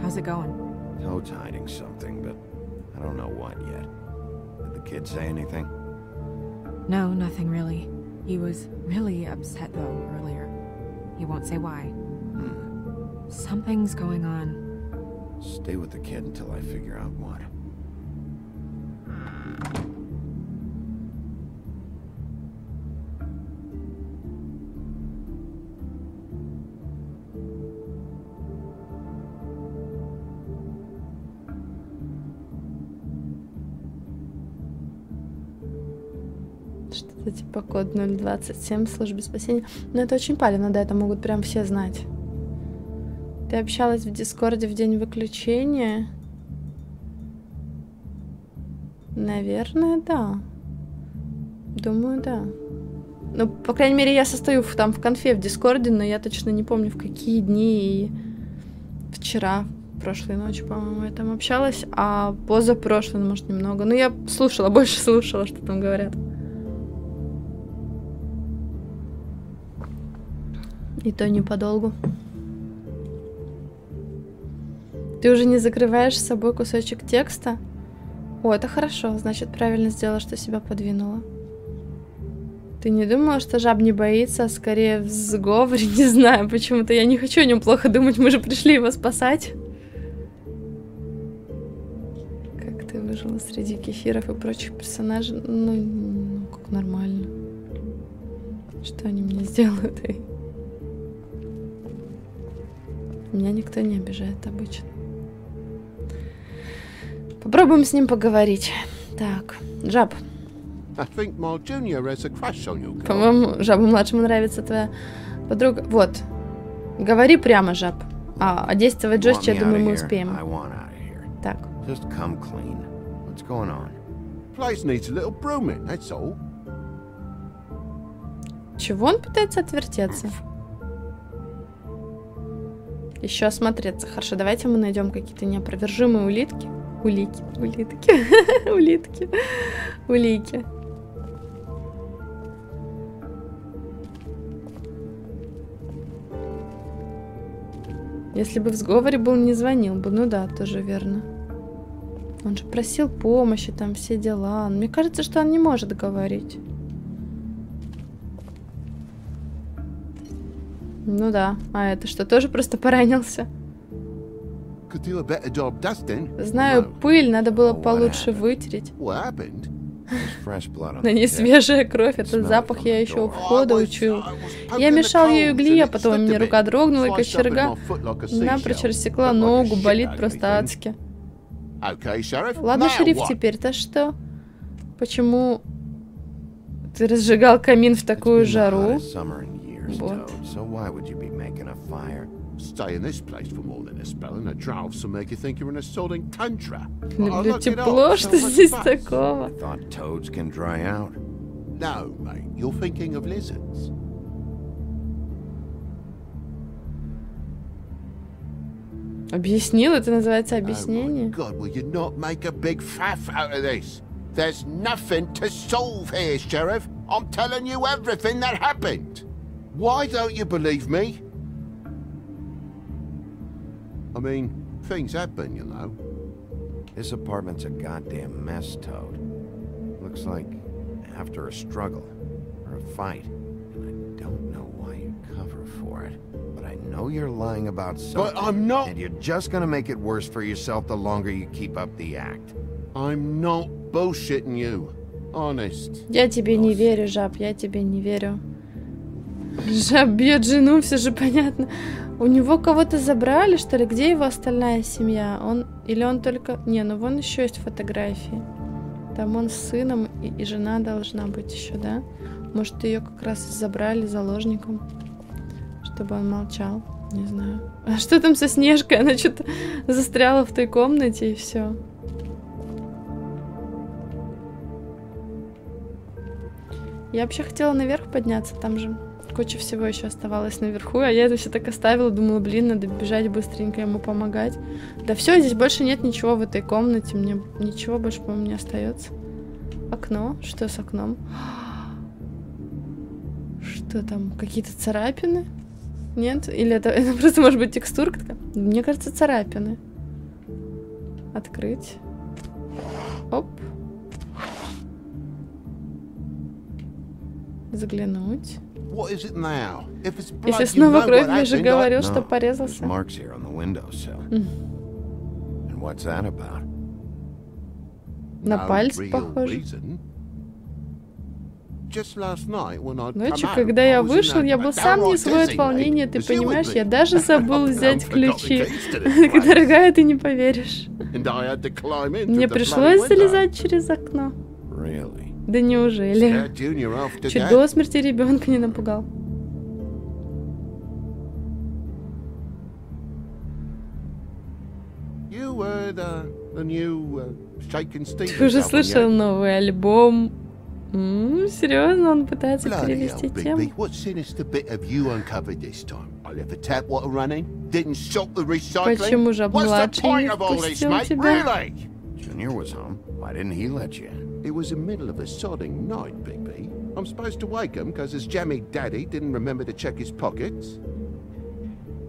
How's it going? Toad's hiding something, but I don't know what yet. Did the kid say anything? No, nothing really. He was really upset though earlier. He won't say why. Something's going on. Stay with the kid until I figure out what. Что-то типа код 027 в службе спасения. Но это очень палевно, да, это могут прям все знать. Ты общалась в Дискорде в день выключения? Наверное, да. Думаю, да. Ну, по крайней мере, я состою в, там в конфе в Дискорде, но я точно не помню, в какие дни и вчера, прошлой ночью, по-моему, я там общалась, а позапрошлой, ну, может, немного. Ну, я слушала, больше слушала, что там говорят. И то не подолгу. Ты уже не закрываешь с собой кусочек текста? О, это хорошо, значит, правильно сделала, что себя подвинула. Ты не думала, что жаб не боится, а скорее в сговоре? Не знаю, почему-то я не хочу о нем плохо думать, мы же пришли его спасать. Как ты выжила среди кефиров и прочих персонажей? Ну, ну как нормально. Что они мне сделают? Меня никто не обижает обычно. Попробуем с ним поговорить. Так, жаб. По-моему, жабу младшему нравится твоя подруга. Вот. Говори прямо, жаб. А, а действовать жестче, я думаю, мы успеем. Так. Just come clean. What's going on? Place needs a little brooming, that's all. Чего он пытается отвертеться? Еще осмотреться. Хорошо, давайте мы найдем какие-то неопровержимые улитки. Улики. Улитки. Улитки. Улики. Если бы в сговоре был, не звонил бы. Ну да, тоже верно. Он же просил помощи, там все дела. Мне кажется, что он не может говорить. Ну да. А это что, тоже просто поранился? Знаю, пыль надо было получше вытереть. На ней свежая кровь, этот запах я еще у входа учую. Я мешал ей угли, а потом у меня рука дрогнула, и кочерга напрочь рассекла ногу, болит просто адски. Ладно, шериф, теперь-то что? Почему ты разжигал камин в такую жару? hottest summer in years, Вот. Toad, so why would you be making a fire? Stay in this place for more than a spell, and the drafts will make you think you're in a sodding tundra. Oh, Люблю look it тепло, up, что so much здесь fuss. такого? Thought toads can dry out. No, mate, you're thinking of lizards. Объяснил, это называется Oh объяснение. God, will you not make a big faff out of this? There's nothing to solve here, Sheriff. I'm telling you everything that happened. Why don't you believe me? I mean, things happen, you know. This apartment's a goddamn mess, Toad. Looks like after a struggle or a fight. And I don't know why you cover for it. But I know you're lying about something. I'm not- And you're just gonna make it worse for yourself the longer you keep up the act. I'm not bullshitting you. Honest. Я тебе не верю, жаб, я тебе не верю. Жаб бьет жену, все же понятно. У него кого-то забрали, что ли? Где его остальная семья? Он или он только... Не, ну вон еще есть фотографии. Там он с сыном, и, и жена должна быть еще, да? Может, ее как раз забрали заложником, чтобы он молчал. Не знаю. А что там со Снежкой? Она что-то застряла в той комнате, и все. Я вообще хотела наверх подняться, там же куча всего еще оставалось наверху, а я это все так оставила, думала, блин, надо бежать быстренько ему помогать. Да все, здесь больше нет ничего в этой комнате, мне ничего больше, по-моему, не остается. Окно? Что с окном? Что там? Какие-то царапины? Нет? Или это, это просто может быть текстурка? Мне кажется, царапины. Открыть. Оп. Заглянуть. What is it now? If it's blood, Если you снова know кровь, what я же говорил, что No, порезался. There's marks here on the windowsill. М. And what's that about? На палец похоже. reason. Just last night when I'd come Ночью, когда I я was in вышел, a я был сам не свой от волнения, ты понимаешь? Я даже забыл I взять ключи. Дорогая, ты не поверишь. And I had to climb in Мне пришлось залезать через окно. Really? Да неужели? Чуть до смерти ребенка не напугал. Uh, uh, Ты уже слышал новый альбом? М, серьезно, он пытается перевести тему. Почему же What's the младший не впустил тебя? Really? Junior was home. Why didn't he let you in? It was the middle of a sodding night, Bigby. I'm supposed to wake him because his jammy daddy didn't remember to check his pockets.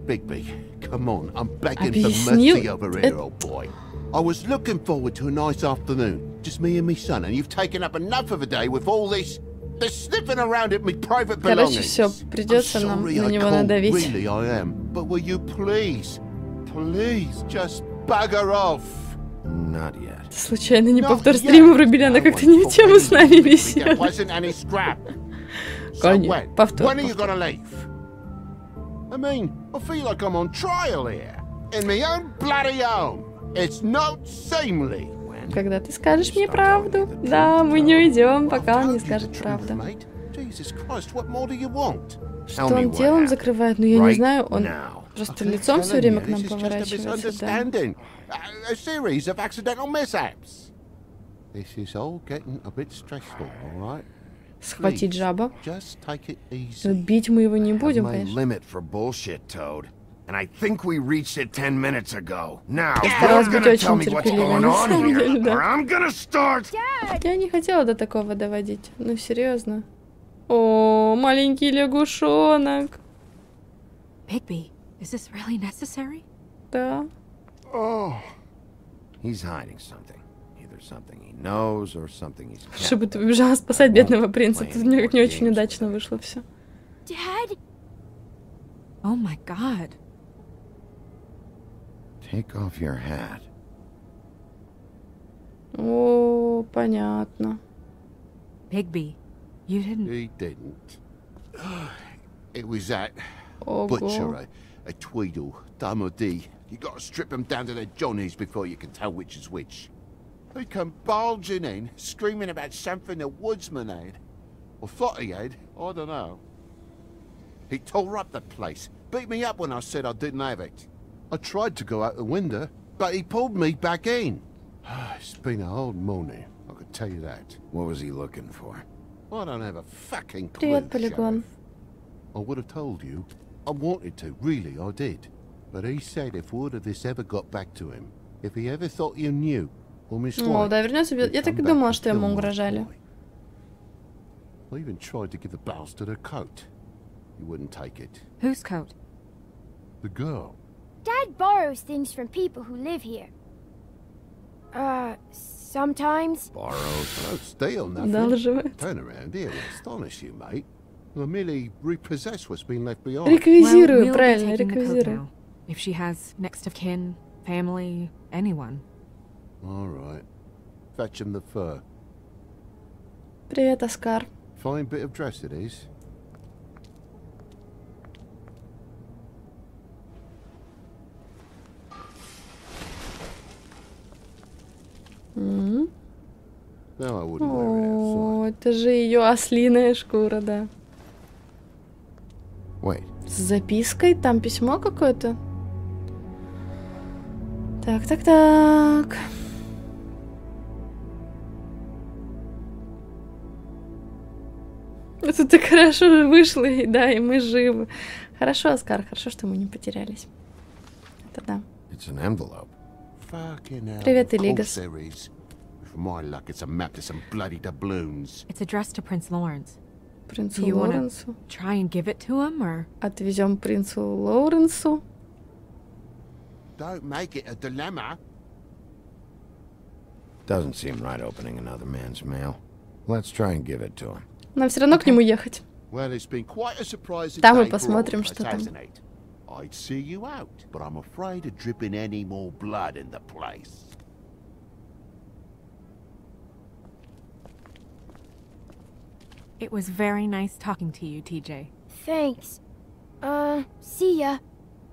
Bigby, come on. I'm begging for Объяснил. mercy over here, old boy. I was looking forward to a nice afternoon, just me and me son, and you've taken up enough of a day with all this, this sniffing around at me private Короче, belongings. все, придется I'm нам sorry на I него called, надавить. Really, I am. But will you please, please, just bugger off? Случайно не повтор стрима врубили, она как-то не в тему с нами. So Конечно, повтор, When are you gonna leave? I mean, I feel like I'm on trial here. In my own bloody home. It's not seemly. Когда ты скажешь мне правду? Да, мы не уйдем, пока он не скажет правду. Что он делом закрывает? Ну, я не знаю, он просто лицом все время к нам This is just a поворачивается, да. misunderstanding. A, a series of accidental mishaps. This is all getting a bit stressful, all right? Схватить жаба. Just take it easy. Но бить мы его не будем, my конечно. limit for bullshit, Toad. And I think we reached it ten minutes ago. Now, you're gonna tell me what's going on here, or. I'm gonna start... Я не хотела до такого доводить. Ну, серьезно. О, маленький лягушонок. Bigby, is this really necessary? Да. Oh. He's hiding something. Either something he knows or something he's kept. Чтобы ты убежала спасать бедного принца. Тут мне как не очень удачно вышло все. Dad? Oh my god. Take off your hat. О, понятно. Bigby, you didn't. He didn't. It was that Ого. butcher, a, a Tweedle, Dum or Dee. You gotta strip them down to their johnnies before you can tell which is which. They come barging in, screaming about something the woodsman had. Or thought he had, I don't know. He tore up the place, beat me up when I said I didn't have it. I tried to go out the window, but he pulled me back in. it's been a hard morning, I could tell you that. What was he looking for? I don't have a fucking clue, Sheriff. I would have told you, I wanted to, really, I did. But he said if word of this ever got back to him, if he ever thought you knew, or Miss О, White, да, вернется. he'd Я так и come back думала, and что ему kill my угрожали. boy. I even tried to give the bastard a coat. He wouldn't take it. Whose coat? The girl. Dad borrows things from people who live here. Uh, sometimes. Borrowed. Don't steal nothing. Одалживает. Turn around here will astonish you, mate. I merely repossess what's been left behind. Реквизирую, we'll правильно, be taking the coat реквизирую. now. If she has next of kin, family, anyone. All right. Fetch him the fur. Привет, Оскар. Fine bit of dress it is. М. No, I wouldn't wear it outside. О, это же ее ослиная шкура, да. Wait. С запиской? Там письмо какое-то? Так, так, так. Это так хорошо вышло, и да, и мы живы. Хорошо, Оскар, хорошо, что мы не потерялись. Это да. It's an envelope. Fucking hell. Привет, doubloons. It's addressed to Prince Lawrence. Принцу Do you wanna Лоренсу. try and give it to him, or Отвезем принцу Лоуренсу. Don't make it a dilemma. Doesn't seem right opening another man's mail. Let's try and give it to him. Нам все равно к нему ехать. Well, it's been quite a surprising Там мы day for all посмотрим, of us, что там. hasn't it? I'd see you out, but I'm afraid of dripping any more blood in the place. It was very nice talking to you, TJ. Thanks. Uh, see ya.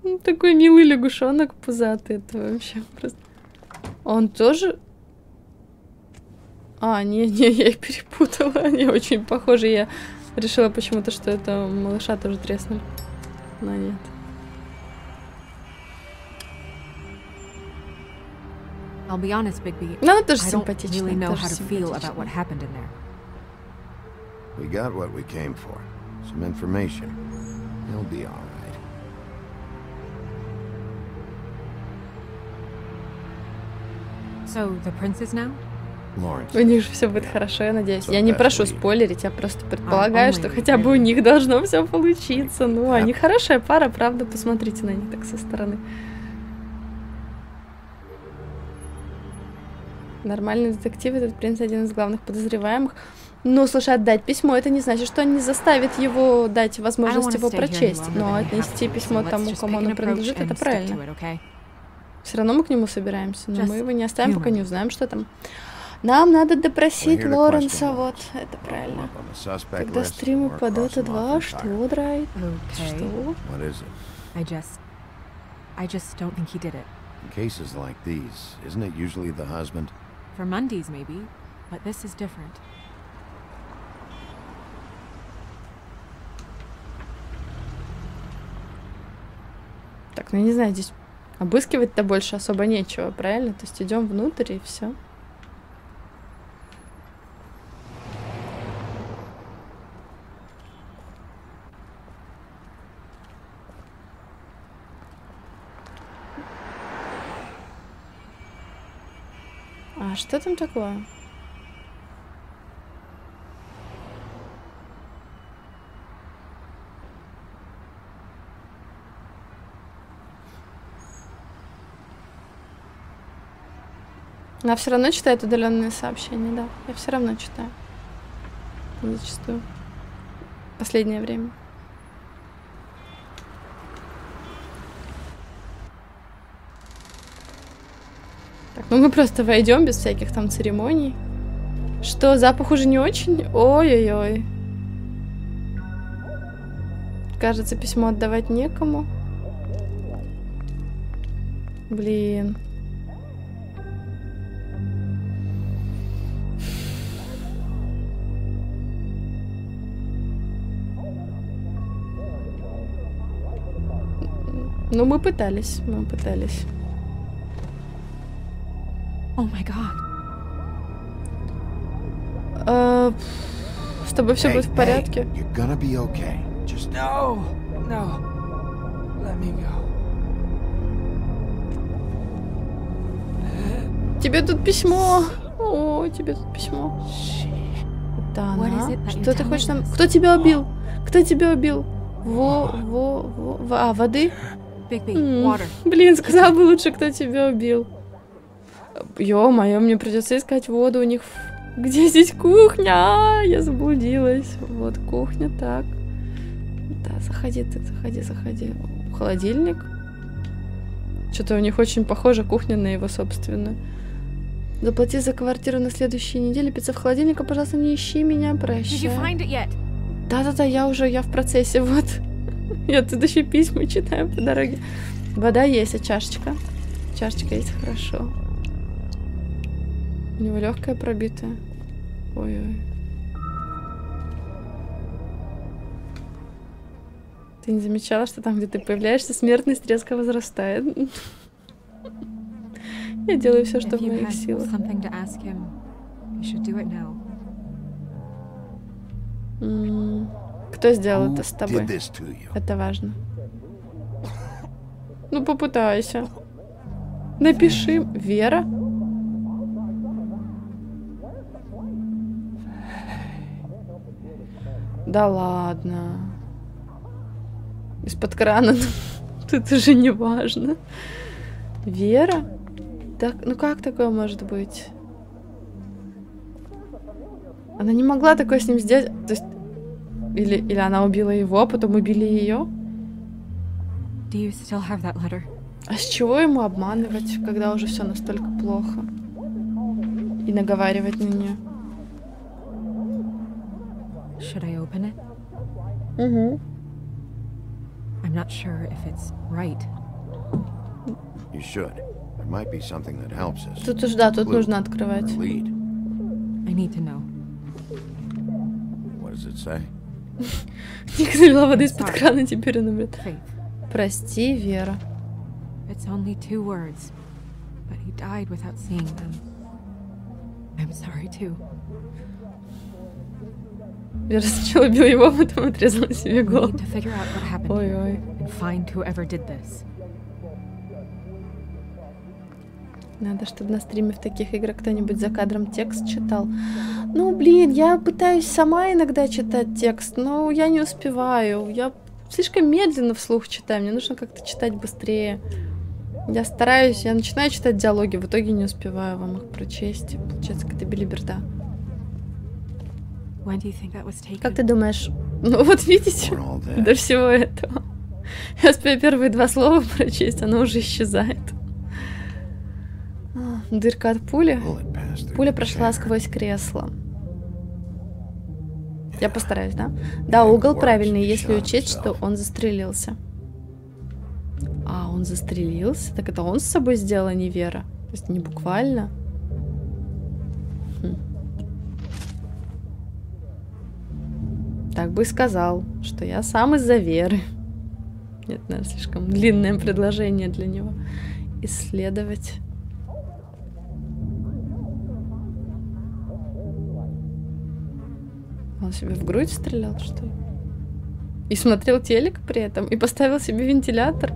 Ну, Такой милый лягушонок пузатый, это вообще просто... Он тоже... А, не-не, я их перепутала, они очень похожи. Я решила почему-то, что это малыша тоже треснули. Но нет. I'll be honest, Bigby. Ну, она тоже I don't симпатичная, really know тоже how to feel about симпатичная. We got what we came for. Some information. He'll be all right. So the princes now? Lawrence. У них же все будет хорошо, я надеюсь. Я не прошу спойлерить, я просто предполагаю, что хотя бы у них должно все получиться. Ну, они хорошая пара, правда, посмотрите на них так со стороны. Нормальный детектив, этот принц один из главных подозреваемых. Ну, слушай, отдать письмо, это не значит, что он не заставит его дать возможность его прочесть. Но отнести письмо тому, кому оно принадлежит, это правильно. Все равно мы к нему собираемся, но мы его не оставим, пока не узнаем, что там. Нам надо допросить Лоренса, вот, это правильно. Когда стримы по Dota him 2, off что? Драйт? Что? What is it? I just. I just don't think he did it. In cases like these, isn't it usually the husband? For Mundy's, maybe, but this is different. Так, ну я не знаю, здесь обыскивать-то больше особо нечего, правильно? То есть идем внутрь и все. А что там такое? Она все равно читает удаленные сообщения, да. Я все равно читаю. Зачастую. Последнее время. Так, ну мы просто войдем без всяких там церемоний. Что, запах уже не очень? Ой-ой-ой. Кажется, письмо отдавать некому. Блин. Ну, мы пытались, мы пытались. Oh my god. Э, с тобой все Hey, будет в порядке? Hey, you're gonna be okay. Just No, no. Let me go. Тебе тут письмо. О, тебе тут письмо. Это она? Что ты хочешь нам? Кто тебя убил? Кто тебя убил? Во, во, во, во- а, воды? М. Блин, сказал бы лучше, кто тебя убил. Ё-моё, мне придется искать воду у них. Где здесь кухня? А, Я заблудилась. Вот кухня, так. Да, заходи ты, заходи, заходи. Холодильник. Что-то у них очень похожа кухня на его собственную. Заплати за квартиру на следующей неделе. Пицца в холодильнике, пожалуйста, не ищи меня, прощай. Да-да-да, я уже, я в процессе, вот. Я тут еще письма читаю по дороге. Вода есть, а чашечка? Чашечка есть, хорошо. У него легкая пробитая. Ой-ой. Ты не замечала, что там, где ты появляешься, смертность резко возрастает? Я делаю все, что в моих силах. him, Кто сделал это с тобой? Это важно. Ну, попытайся. Напиши. Вера? Да ладно. Из-под крана. Тут уже не важно. Вера? Так, ну как такое может быть? Она не могла такое с ним сделать. То есть или, или она убила его, а потом убили ее? Do you still have that letter? А с чего ему обманывать, когда уже все настолько плохо? И наговаривать на нее? Should I open it? Угу. I'm not sure if it's right. You should. There might be something that helps us. Тут уж да, тут нужно открывать. lead. I need to know. What does it say? Ник налила воды из-под крана, теперь он умрет. Прости, Вера. It's only two words, but he died without seeing them. I'm sorry too. Вера сначала убила его, а потом отрезала себе голову. need to figure out what happened Ой, here ой. and find whoever did this. Надо, чтобы на стриме в таких играх кто-нибудь за кадром текст читал. Ну, блин, я пытаюсь сама иногда читать текст, но я не успеваю. Я слишком медленно вслух читаю, мне нужно как-то читать быстрее. Я стараюсь, я начинаю читать диалоги, в итоге не успеваю вам их прочесть. Получается, какая-то билиберда. Как ты думаешь? Ну вот видите, до всего этого. Я успею первые два слова прочесть, оно уже исчезает. Дырка от пули. Пуля прошла сквозь кресло. Я постараюсь, да? Да, угол правильный, если учесть, что он застрелился. А, он застрелился? Так это он с собой сделал, а не Вера? То есть не буквально? Хм. Так бы и сказал, что я сам из-за Веры. Нет, наверное, слишком длинное предложение для него. Исследовать. Он себе в грудь стрелял, что ли? И смотрел телек при этом, и поставил себе вентилятор.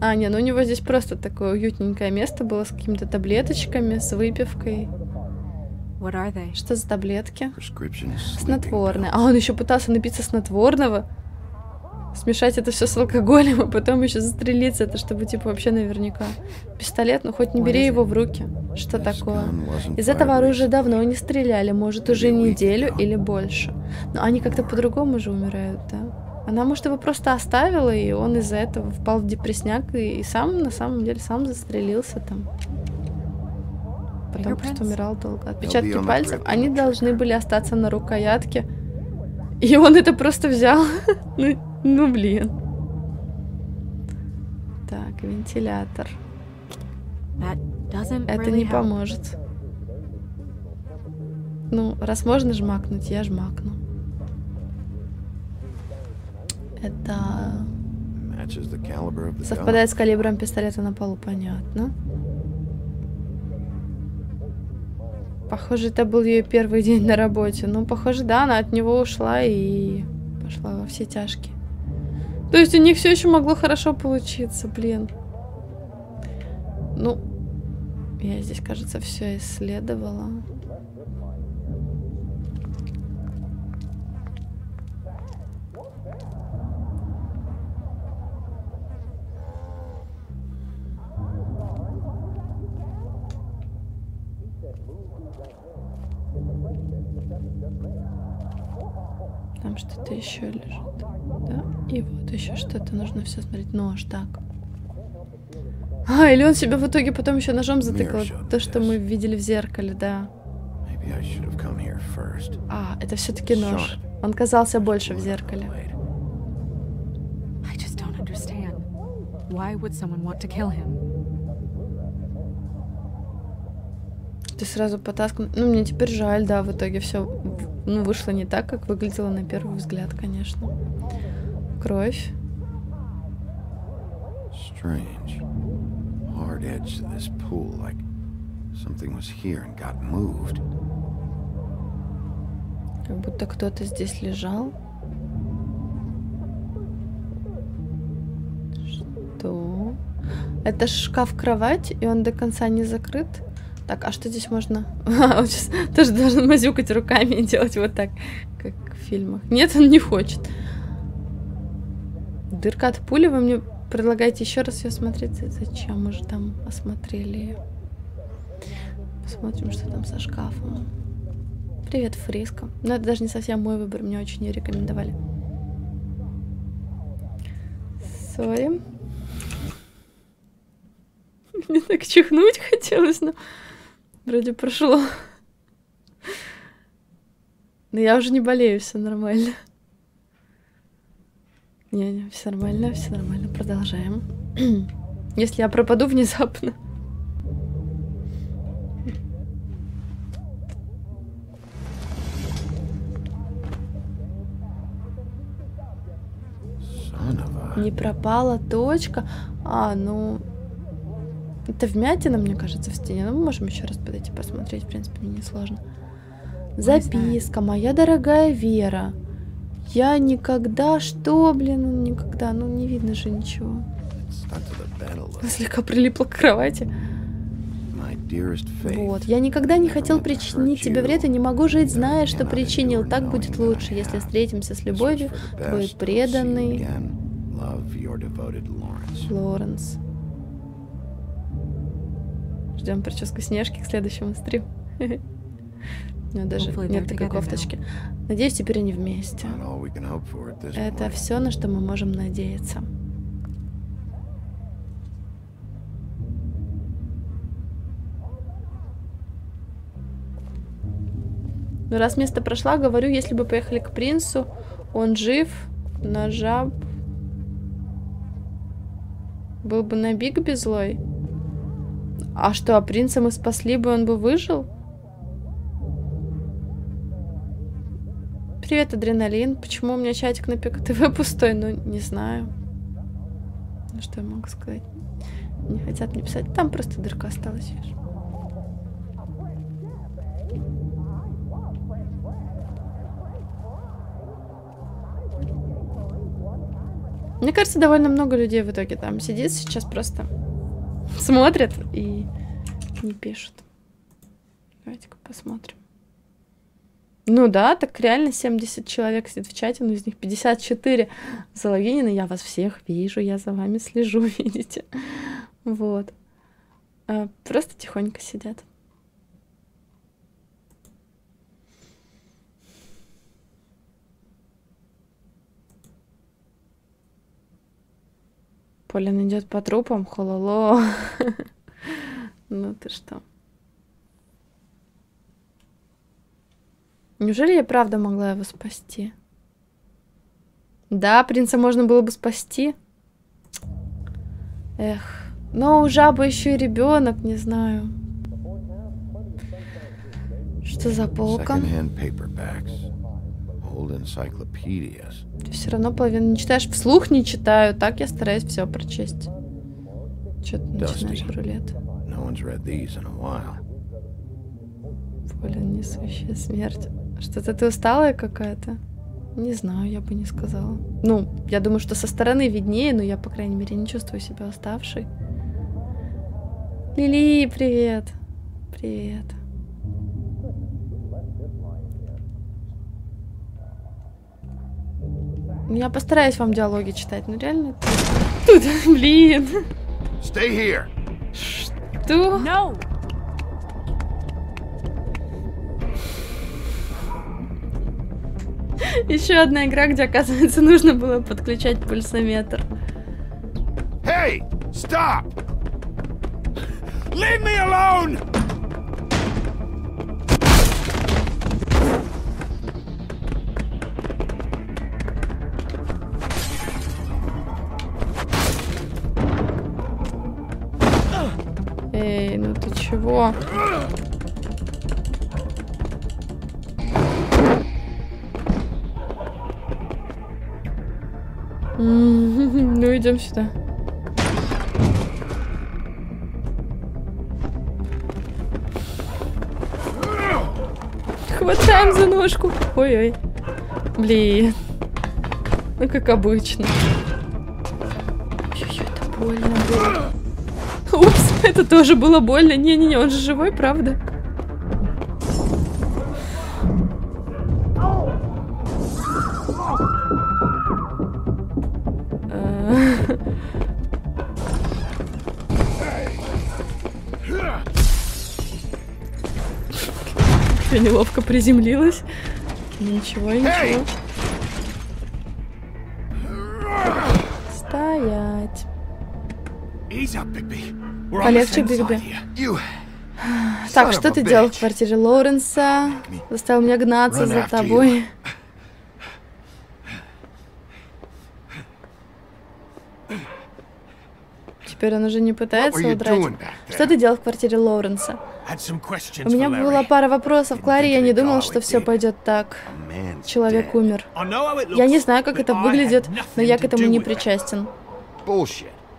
А, не, ну у него здесь просто такое уютненькое место было с какими-то таблеточками, с выпивкой. Что за таблетки? Снотворное. А он еще пытался напиться снотворного смешать это все с алкоголем, а потом еще застрелиться, это чтобы типа вообще наверняка. Пистолет, ну хоть не бери его в руки. Что такое? Из этого оружия давно не стреляли, может уже неделю или больше. Но они как-то по-другому же умирают, да? Она, может, его просто оставила, и он из-за этого впал в депресняк и, и сам, на самом деле, сам застрелился там. Потому что умирал долго. Отпечатки пальцев, они должны были остаться на рукоятке. И он это просто взял. ну, ну, блин. Так, вентилятор. Это не поможет. Ну, раз можно жмакнуть, я жмакну. Это... Совпадает с калибром пистолета на полу, понятно. Похоже, это был ее первый день на работе. Ну, похоже, да, она от него ушла и пошла во все тяжкие. То есть у них все еще могло хорошо получиться, блин. Ну, я здесь, кажется, все исследовала. Там что-то еще лежит. Да? И вот еще что-то нужно все смотреть. Нож, так. А, или он себя в итоге потом еще ножом затыкал. То, что мы видели в зеркале, да. А, это все-таки нож. Он казался больше в зеркале. Ты сразу потаскан. Ну, мне теперь жаль, да, в итоге все ну, вышло не так, как выглядело на первый взгляд, конечно. Кровь. Strange. Hard edge to this pool, like something was here and got moved. Как будто кто-то здесь лежал. Что? Это шкаф-кровать, и он до конца не закрыт? Так, а что здесь можно? он сейчас тоже должен мазюкать руками и делать вот так, как в фильмах. Нет, он не хочет. Дырка от пули, вы мне предлагаете еще раз ее смотреть? Зачем? Мы же там осмотрели ее. Посмотрим, что там со шкафом. Привет, Фриско. Но это даже не совсем мой выбор, мне очень не рекомендовали. Сори. Мне так чихнуть хотелось, но... Вроде прошло. Но я уже не болею, все нормально. Не-не, все нормально, все нормально. Продолжаем. Если я пропаду внезапно. Не пропала точка. А, ну, это вмятина, мне кажется, в стене. Но мы можем еще раз подойти посмотреть. В принципе, мне не сложно. Записка. Моя дорогая Вера. Я никогда... Что, блин? Никогда. Ну, не видно же ничего. Слегка прилипла к кровати. Вот. Я никогда не хотел причинить тебе вред и не могу жить, зная, что причинил. Так будет лучше, если встретимся с любовью. Твой преданный Лоренс. Ждем прическу Снежки к следующему стриму. У меня даже нет такой кофточки. Надеюсь, теперь они вместе. Это все, на что мы можем надеяться. Ну, раз место прошла, говорю, если бы поехали к принцу, он жив, на жаб... Был бы на Бигби злой. А что, а принца мы спасли бы, он бы выжил? Привет, адреналин. Почему у меня чатик на Пик ТВ пустой? Ну, не знаю. Ну, что я могу сказать? Не хотят мне писать. Там просто дырка осталась, видишь. Мне кажется, довольно много людей в итоге там сидит сейчас просто смотрят и не пишут. Давайте-ка посмотрим. Ну да, так реально 70 человек сидит в чате, но из них 54 залогинены. Я вас всех вижу, я за вами слежу, видите. Вот. А, Просто тихонько сидят. Полин идет по трупам, хололо. Ну ты что? Неужели я правда могла его спасти? Да, принца можно было бы спасти. Эх, но у жабы еще и ребенок, не знаю. Что за полка? Ты все равно половину не читаешь. Вслух не читаю. Так я стараюсь все прочесть. Че ты начинаешь рулет? No. Поля, несущая смерть. Что-то ты усталая какая-то? Не знаю, я бы не сказала. Ну, я думаю, что со стороны виднее, но я, по крайней мере, не чувствую себя уставшей. Лили, привет. Привет. Я постараюсь вам диалоги читать, но реально... Тут, блин. Stay here. Что? No! Еще одна игра, где, оказывается, нужно было подключать пульсометр. Hey! Stop! Leave me alone! Эй, ну ты чего? Ну, идем сюда. Хватаем за ножку. Ой-ой. Блин. Ну, как обычно. Ой-ой, это больно было. Упс, это тоже было больно. Не-не-не, он же живой, правда? Неловко приземлилась. Ничего, ничего. Стоять. Полегче, Бигби. Так, что ты делал в квартире Лоуренса? Заставил меня гнаться за тобой. Теперь он уже не пытается удрать. Что ты делал в квартире Лоуренса? У меня была пара вопросов. Кларе я не думал, что все пойдет так. Человек умер. Я не знаю, как это выглядит, но я к этому не причастен.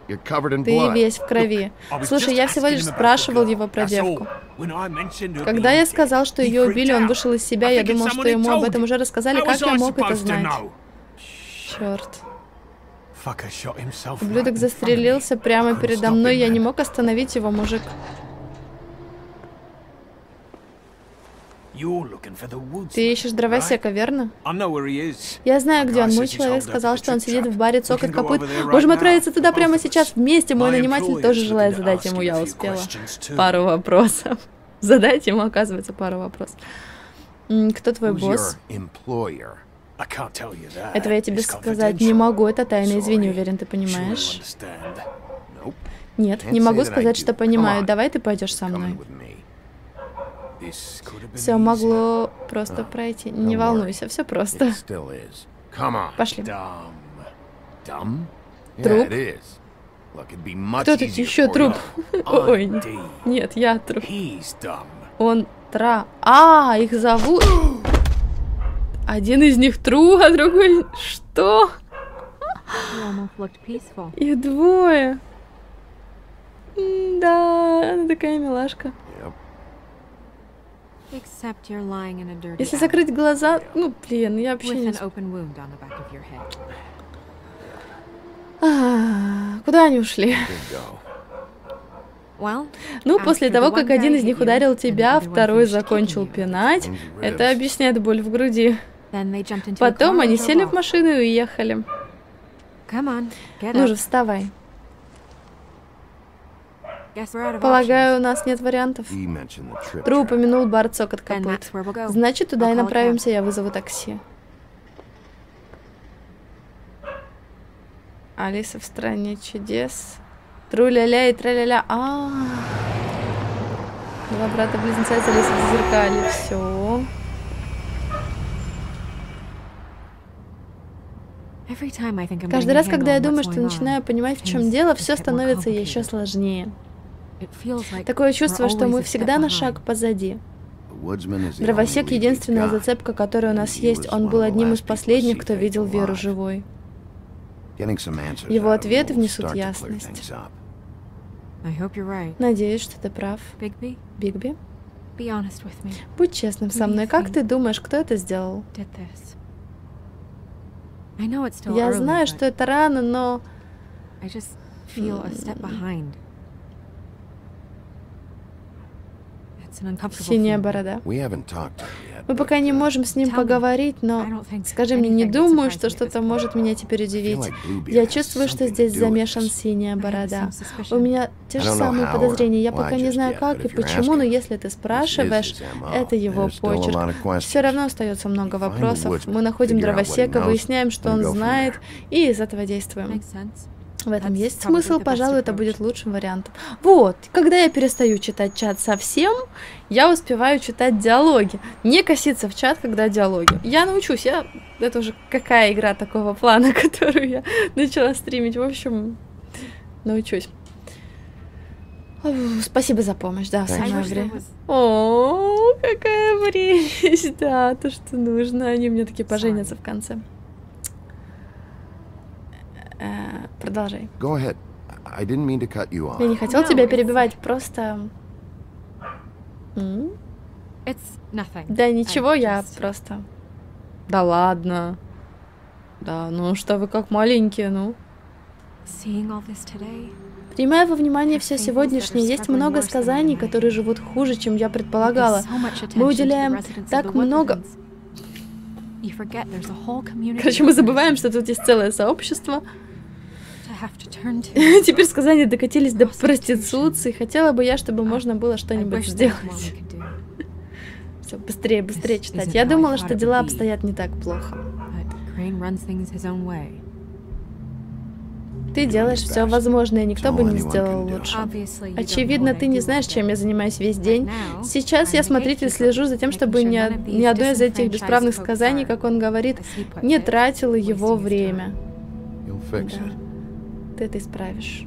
Ты весь в крови. Слушай, я всего лишь спрашивал его про девку. Когда я сказал, что ее убили, он вышел из себя. Я думал, что ему об этом уже рассказали. Как я мог это знать? Черт. Ублюдок застрелился прямо передо мной. Я не мог остановить его, мужик. Ты ищешь дровосека, верно? Я знаю, где он. Мой человек сказал, что он сидит в баре, цокает капут. Можем отправиться туда прямо сейчас вместе. Мой наниматель тоже желает задать ему, я успела, пару вопросов. Задать ему, оказывается, пару вопросов. Кто твой босс? Этого я тебе сказать не могу, это тайна, извини, уверен, ты понимаешь. Нет, не могу сказать, что понимаю. Давай ты пойдешь со мной. Все могло просто пройти. Не волнуйся, все просто. Пошли. Труп? Кто тут еще труп? Ой, нет, я труп. Он тра... А, их зовут... Один из них тру, а другой... Что? Их двое. М, Да, она такая милашка. Если закрыть глаза, ну, блин, я вообще не... А, Куда они ушли? Ну, после того, как один из них ударил тебя, второй закончил пинать, это объясняет боль в груди. Then they jumped into a Потом car они and drove сели в машину и уехали. Come on, get Ну же, up. вставай. Полагаю, у нас нет вариантов. Тру упомянул бар Цокот Then Копыт. Значит, туда и направимся, я вызову такси. Алиса в стране чудес. Тру-ля-ля и тра-ля-ля. А, Два брата-близнеца из Алисы в зеркале. Все. Every time I think I'm Каждый раз, когда я думаю, что начинаю понимать, в чем дело, все становится еще сложнее. Такое чувство, что мы всегда на шаг позади. Дровосек единственная зацепка, которая у нас есть. Он был одним из последних, кто видел Веру живой. Его ответы внесут ясность. Надеюсь, что ты прав. Бигби, будь честным со мной. Как think? ты думаешь, кто это сделал? Did this. I know it's still Я знаю, что это рано, но I just feel a step behind. It's an uncomfortable синяя борода. We haven't talked to him yet. Мы пока не можем с ним поговорить, I но don't think скажи мне, не думаю, что что-то может меня теперь удивить. Я чувствую, что здесь замешан синяя борода. У меня те же I don't know самые подозрения. Я пока не знаю как и почему, но если ты спрашиваешь, это его почерк. Все равно остается много вопросов. Мы находим дровосека, выясняем, что он знает, и из этого действуем. В этом That's есть смысл, пожалуй, это будет лучшим вариантом. Вот, когда я перестаю читать чат совсем, я успеваю читать диалоги. Не коситься в чат, когда диалоги. Я научусь, я... Это уже какая игра такого плана, которую я начала стримить. В общем, научусь. Спасибо за помощь, да, самое время. О, какая прелесть, да, то, что нужно. Они мне такие поженятся в конце. Э, Продолжай. Go ahead. I didn't mean to cut you off. Я не хотел No, тебя it's- перебивать, просто... М? It's nothing. Да I ничего, я just- просто... Да ладно. Да, ну что вы как маленькие, ну. Принимая во внимание все сегодняшнее, есть много сказаний, которые живут хуже, чем я предполагала. Мы уделяем так много... Короче, мы забываем, что тут есть целое сообщество. to have to turn to. Теперь сказания докатились до проституции. Хотела бы я, чтобы можно было что-нибудь сделать. Все, быстрее, быстрее читать. Я думала, что дела обстоят не так плохо. Ты делаешь все возможное, никто бы не сделал лучше. Очевидно, ты не знаешь, чем я занимаюсь весь день. Сейчас я смотритель, слежу за тем, чтобы ни, ни одно из этих бесправных сказаний, как он говорит, не тратило его время. Да. Ты это исправишь.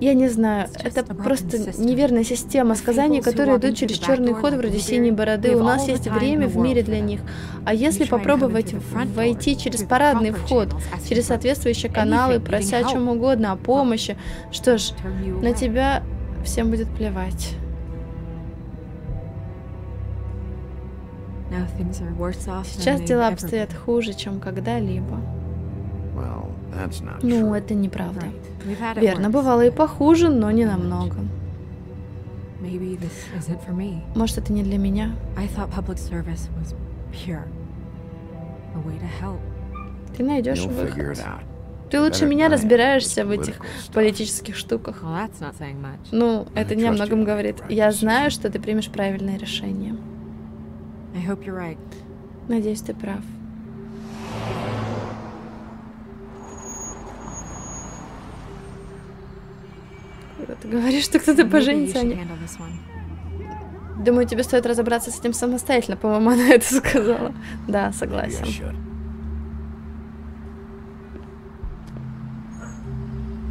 Я не знаю, это просто неверная система сказаний, которые идут через черный ход вроде синей бороды. У нас есть время в мире для них. А если попробовать войти через парадный вход, через соответствующие каналы, прося о чем угодно, о помощи, что ж, на тебя всем будет плевать. Сейчас дела обстоят хуже, чем когда-либо. Well, that's not Ну, это неправда. We've had it Верно, бывало и похуже, но не намного. Maybe this isn't for me. Может, это не для меня? I thought public service was pure. A way to help. Ты найдешь You'll figure выход. it out. Ты лучше меня разбираешься в with этих political политических штуках. Well, that's not saying much. Ну, это не о многом говорит. Я знаю, что ты примешь правильное решение. I hope you're right. Надеюсь, ты прав. Когда ты говоришь, что кто-то поженится, они... Думаю, тебе стоит разобраться с этим самостоятельно, по-моему, она это сказала. Да, согласен.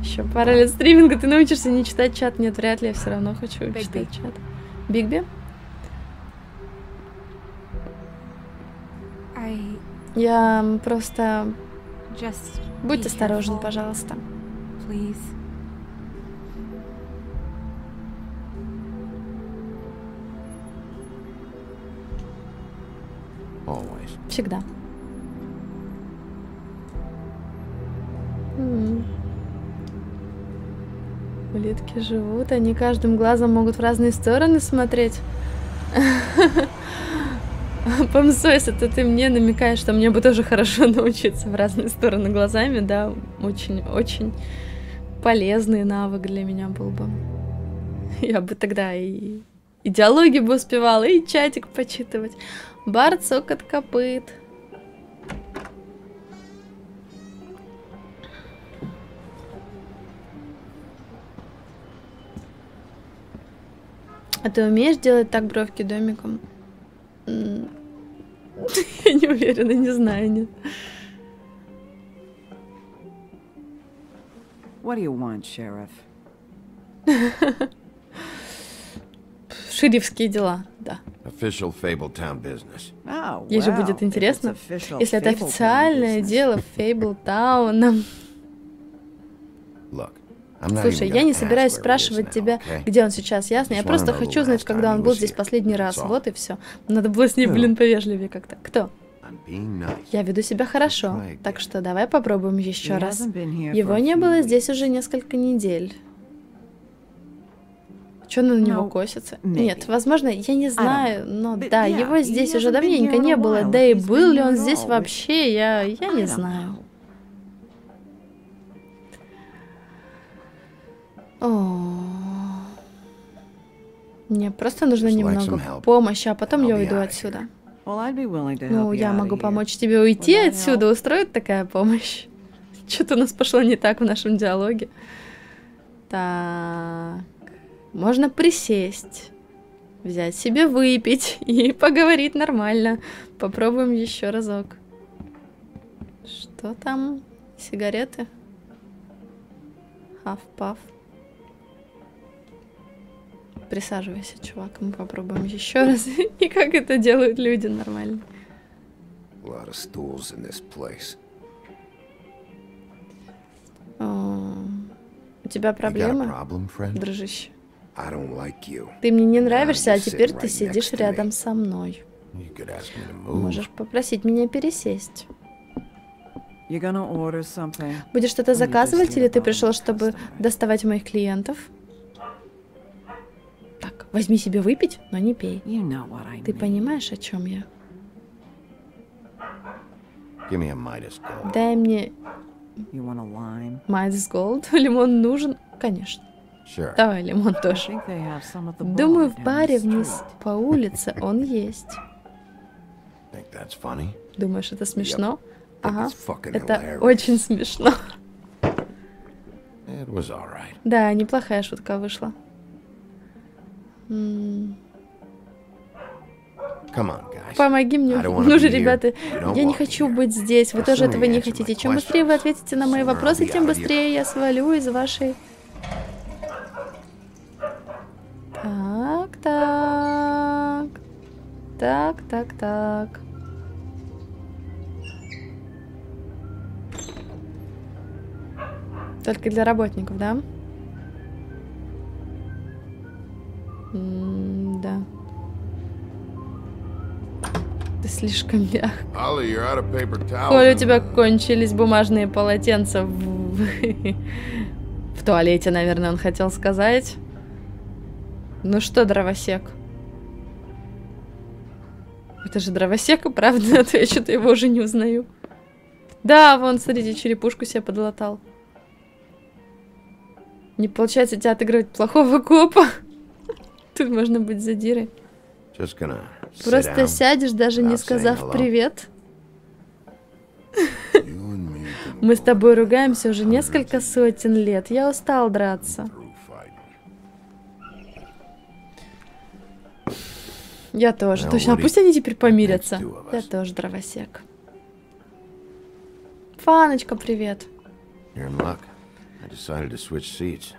Еще пара лет стриминга, ты научишься не читать чат. Нет, вряд ли, я все равно хочу читать чат. Бигби? Я просто... Будь осторожен, пожалуйста. Всегда. Улитки живут, они каждым глазом могут в разные стороны смотреть. Помсойс, это ты мне намекаешь, что мне бы тоже хорошо научиться в разные стороны глазами, да, очень-очень полезный навык для меня был бы. Я бы тогда и, и диалоги бы успевала, и чатик почитывать. Бар цокот копыт. А ты умеешь делать так бровки домиком? Я не уверена, не знаю, нет. What do you want, Sheriff? Шерифские дела, да. Official Fabletown business. Oh, Ей же будет интересно, если это Fabletown официальное дело Фейблтауна. Look, Слушай, я не собираюсь спрашивать тебя, где он сейчас, ясно? Я просто хочу знать, когда он был здесь последний раз. Вот и все. Надо было с Who? блин, повежливее как-то. Кто? Я веду себя хорошо, так что давай попробуем еще раз. Его не было здесь уже несколько недель. Че на него косится? Нет, возможно, я не знаю, но да, его здесь уже давненько не было, да и был ли он здесь вообще, я, я не знаю. О, Мне просто нужно немного помощи, а потом я уйду отсюда. Ну, я могу помочь тебе уйти отсюда, устроит такая помощь. Что-то у нас пошло не так в нашем диалоге. Так, можно присесть, взять себе выпить и поговорить нормально. Попробуем еще разок. Что там? Сигареты? Хаф-паф. Присаживайся, чувак, мы попробуем еще раз. И как это делают люди нормально. A lot of stools in this place. О, У тебя friend? дружище? I don't like you. Ты мне не нравишься, а теперь ты сидишь рядом со мной. Можешь попросить меня пересесть. Будешь что-то заказывать или ты пришел, чтобы доставать моих клиентов? Так, возьми себе выпить, но не пей. You know what I Ты mean. понимаешь, о чем я? Give me a Midas gold. Дай мне You want a lime? Майдс Голд. Лимон нужен? Конечно. Sure. Давай лимон тоже. Думаю, в баре вниз по улице он есть. Думаешь, это смешно? Think Ага. Это hilarious. очень смешно. It was all right. Да, неплохая шутка вышла. М, Come on, guys. Помоги мне. Ну же, ребята, я не хочу быть здесь. Вы тоже этого не хотите. Чем быстрее вы ответите на мои вопросы, тем быстрее я свалю из вашей... Так, так. Так, так, так. Только для работников, да? М, Да. Ты слишком мягко. Коля, у тебя кончились бумажные полотенца в... в туалете, наверное, он хотел сказать. Ну что, дровосек? Это же дровосека, правда? А то я что-то его уже не узнаю. Да, вон, смотрите, черепушку себе подлатал. Не получается тебя отыгрывать плохого копа. Тут можно быть задирой. Просто сядешь, даже не сказав привет. Мы с тобой ругаемся уже несколько сотен лет. Я устал драться. Я тоже. Точно, а пусть они теперь помирятся. Я тоже дровосек. Фаночка, привет.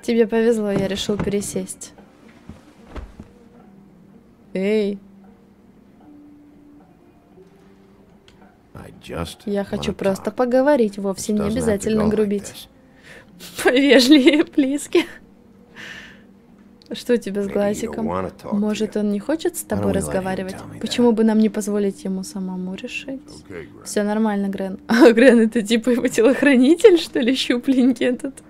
Тебе повезло, я решил пересесть. Эй, я хочу просто поговорить, вовсе не обязательно грубить. Повежливее, плиски. Что у тебя с глазиком? Может, он не хочет с тобой разговаривать? Почему бы нам не позволить ему самому решить? Все нормально, Грен. А Грен это типа его телохранитель, что ли, щупленький этот?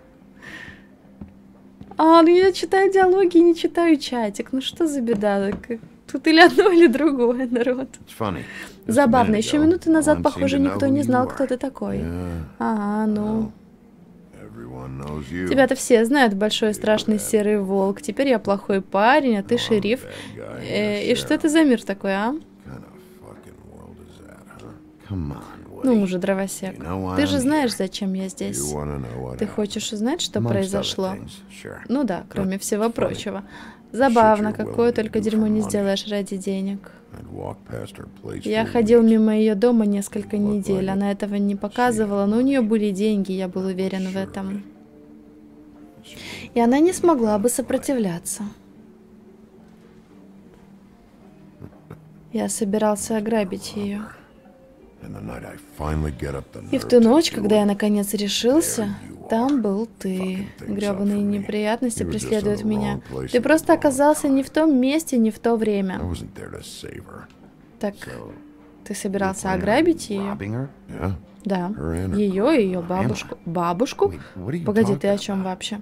А, ну я читаю диалоги и не читаю чатик. Ну что за беда? Как- Тут или одно, или другое, народ. Забавно, еще минуты назад, похоже, никто не знал, кто ты такой. Ага, ну... Тебя-то все знают, большой страшный серый волк. Теперь я плохой парень, а ты шериф. Э, и что это за мир такой, а? Ну, уже дровосек. Ты же знаешь, зачем я здесь. Ты хочешь узнать, что произошло? Ну да, кроме всего прочего. Забавно, какое только дерьмо не сделаешь ради денег. Я ходил мимо ее дома несколько недель. Она этого не показывала, но у нее были деньги, я был уверен в этом. И она не смогла бы сопротивляться. Я собирался ограбить ее. И в ту ночь, когда я наконец решился, там был ты. Гребаные неприятности преследуют меня. Ты просто оказался не в том месте, не в то время. Так ты собирался ограбить ее? Да. Ее и ее бабушку. Бабушку? Погоди, ты о чем вообще?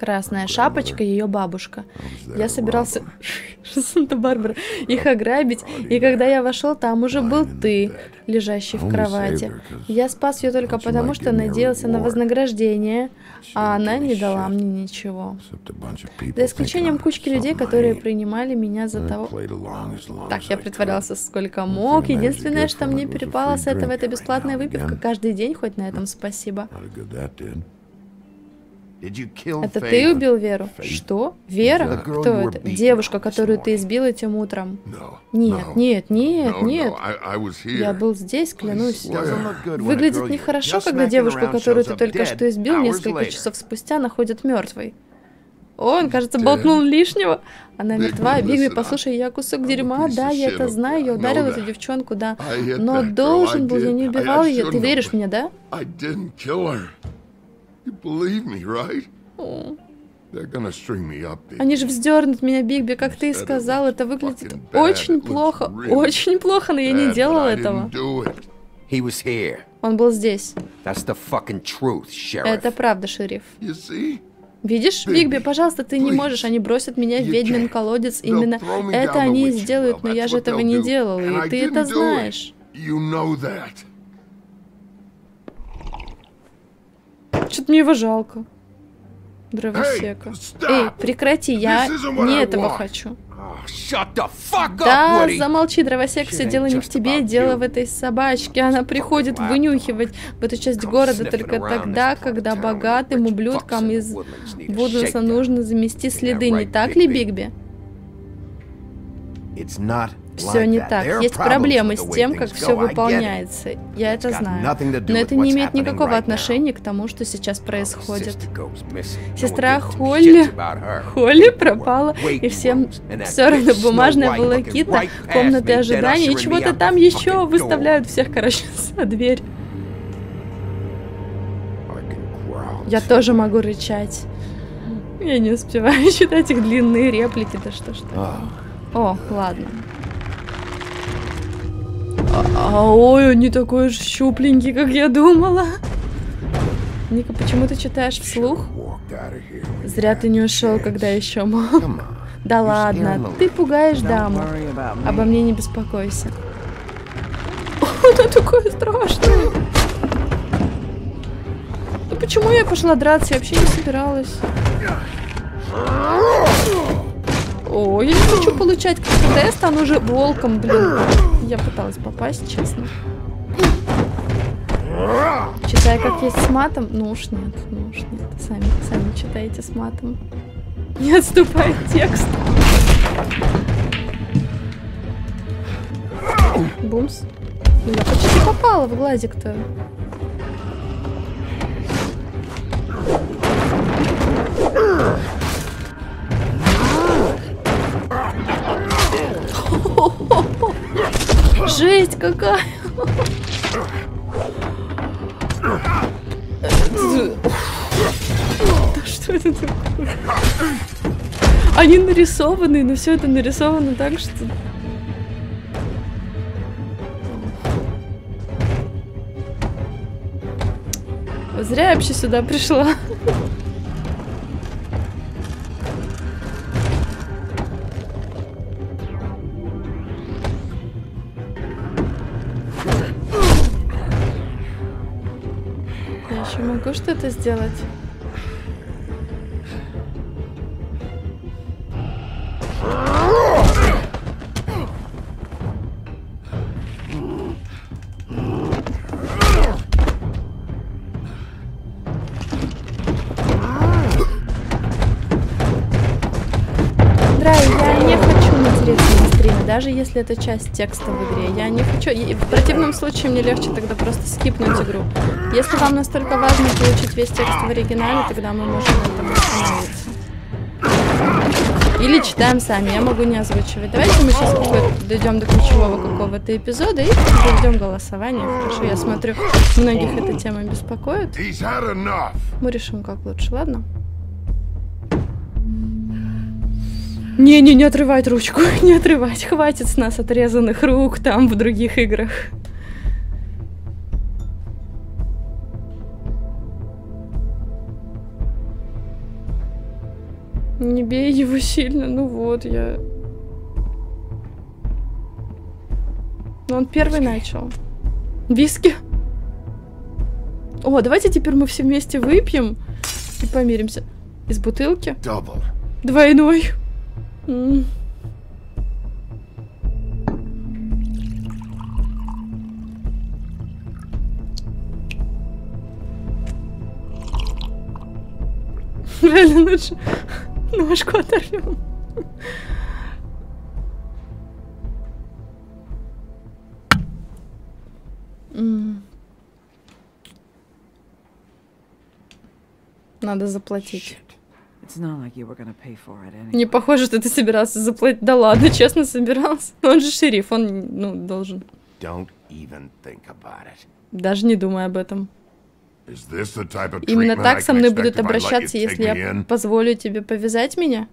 Красная шапочка, ее бабушка. Я собирался... Санта-Барбара. Их ограбить. И когда я вошел, там уже был ты, лежащий в Only кровати. Я спас ее только потому, что надеялся на вознаграждение, а она не дала мне ничего. За исключением кучки людей, которые принимали меня за того... Так, я притворялся сколько мог. Единственное, что мне перепало с этого, это бесплатная выпивка каждый день, хоть на этом спасибо. Это ты убил Веру? Что? Вера? Кто это? Девушка, которую ты избил этим утром. Нет, нет, нет, нет. Я был здесь, клянусь. Выглядит нехорошо, когда девушку, которую ты только что избил, несколько часов спустя находят мертвой. О, он, кажется, болтнул лишнего. Она мертва. Бигби, послушай, я кусок дерьма, да, я это знаю, я ударил эту девчонку, да. Но должен был, я не убивал ее. Ты веришь мне, да? You believe me, right? О, They're gonna string me up. Big. Они же вздернут меня, Бигби, как ты и сказал. Это выглядит очень плохо. Очень плохо, но я не bad, делал этого. He was here. Он был здесь. That's the fucking truth, Sheriff. Это правда, шериф. Видишь, Бигби, пожалуйста, ты не можешь, они бросят меня в ведьмин колодец. Именно это они и сделают, но я же этого не делал, и ты это знаешь. You know that. Что-то мне его жалко. Дровосека. Эй, прекрати, я не этого хочу. Да, замолчи, дровосек, все дело не в тебе, дело в этой собачке. Она приходит вынюхивать в эту часть города только тогда, когда богатым ублюдкам из shakedown. нужно замести следы, не так ли, Бигби? Все не так. Есть проблемы с тем, как все выполняется. Я это знаю. Но это не имеет никакого отношения к тому, что сейчас происходит. No one Сестра Холли. Холли пропала, и всем все равно бумажная волокита, past комнаты ожидания и чего-то там еще выставляют всех, короче, за дверь. Я тоже могу рычать. Я не успеваю читать их длинные реплики, да что ж такое. О, ладно. А, ой, он не такой уж щупленький, как я думала. Ника, почему ты читаешь вслух? Зря ты не ушел, когда еще мог. Да ладно, ты пугаешь даму. Обо мне не беспокойся. Она такое страшное. Ну почему я пошла драться? Я вообще не собиралась. О, я не хочу получать, когда я стану уже волком, блин. Я пыталась попасть, честно. Читая как есть с матом? Ну уж нет, ну уж нет. Сами, сами читайте с матом. Не отступает текст. Бумс. Я почти попала в глазик-то. Жесть какая! Да что это такое? Они нарисованы, но все это нарисовано так, что... Зря я вообще сюда пришла. Что-то сделать? Если это часть текста в игре. Я не хочу. и В противном случае мне легче тогда просто скипнуть игру. Если вам настолько важно получить весь текст в оригинале, тогда мы можем на этом остановиться. Или читаем сами, я могу не озвучивать. Давайте мы сейчас дойдем до ключевого какого-то эпизода и проведем голосование. Хорошо, я смотрю, многих эта тема беспокоит. Мы решим, как лучше, ладно? Не-не, не отрывать ручку, не отрывать. Хватит с нас отрезанных рук там в других играх. Не бей его сильно, ну вот, я... Ну, он первый начал. Виски? О, давайте теперь мы все вместе выпьем и помиримся. Из бутылки? Double. Двойной. М. Реально лучше ножку оторвем. М. Надо заплатить. Не похоже, что ты собирался заплатить. Да ладно, честно собирался. Но он же шериф, он, ну, должен. Don't even think about it. Даже не думай об этом. Именно так со мной будут обращаться, если я позволю тебе повязать меня?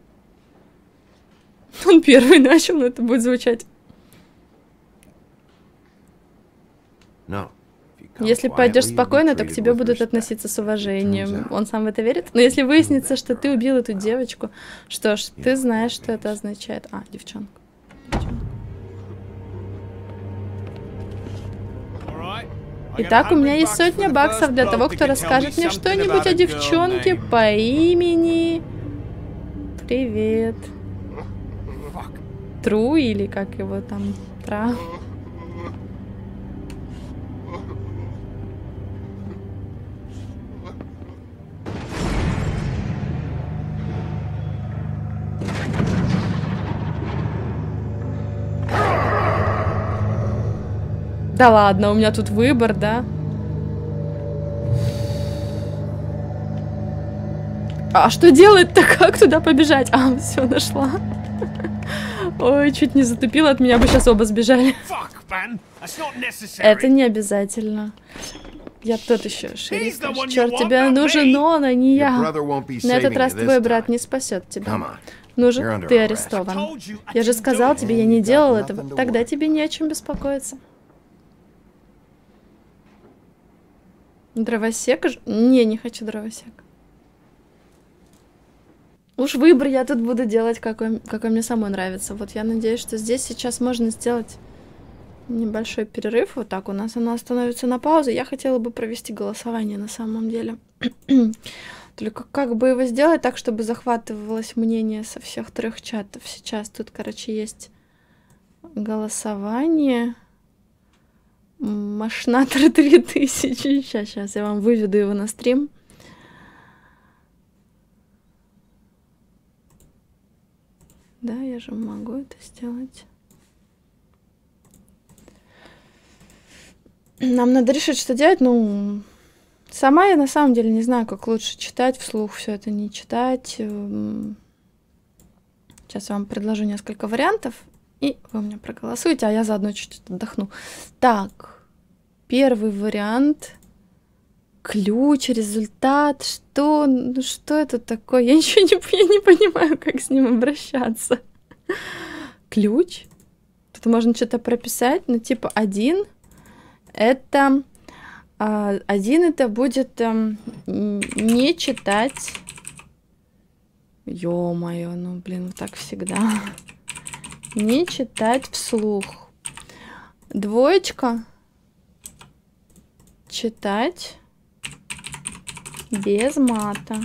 Он первый начал, но это будет звучать. No. Если пойдешь спокойно, то к тебе будут относиться с уважением. Он сам в это верит? Но если выяснится, что ты убил эту девочку, что ж, ты знаешь, что это означает. А, девчонка. Итак, у меня есть сотня баксов для того, кто расскажет мне что-нибудь о девчонке по имени... Привет. Тру или как его там? Тра. Да ладно, у меня тут выбор, да? А что делать-то? Как туда побежать? А, все, нашла. Ой, чуть не затупила, от меня бы сейчас оба сбежали. Это не обязательно. Я тот еще шериф. Черт, тебе нужен он, а не я. На этот раз твой брат не спасет тебя. Ну же, ты арестован. Я же сказал тебе, я не делал этого. Тогда тебе не о чем беспокоиться. Дровосек? Не, не хочу дровосек. Уж выбор я тут буду делать, какой, какой мне самой нравится. Вот я надеюсь, что здесь сейчас можно сделать небольшой перерыв. Вот так у нас оно становится на паузу. Я хотела бы провести голосование на самом деле. Только как бы его сделать так, чтобы захватывалось мнение со всех трех чатов. Сейчас тут, короче, есть голосование. Машнатор 3000. Сейчас, сейчас я вам выведу его на стрим. Да, я же могу это сделать. Нам надо решить, что делать. Ну, сама я на самом деле не знаю, как лучше читать вслух все это, не читать. Эм, Сейчас я вам предложу несколько вариантов, и вы у меня проголосуете, а я заодно чуть-чуть отдохну. Так, первый вариант. Ключ, результат, что, ну что это такое? Я ничего не, я не понимаю, как с ним обращаться. Ключ. Тут можно что-то прописать, ну типа один. Это а, один это будет эм, не читать. Ё-моё, ну блин, так всегда. Не читать вслух. Двоечка. Читать без мата.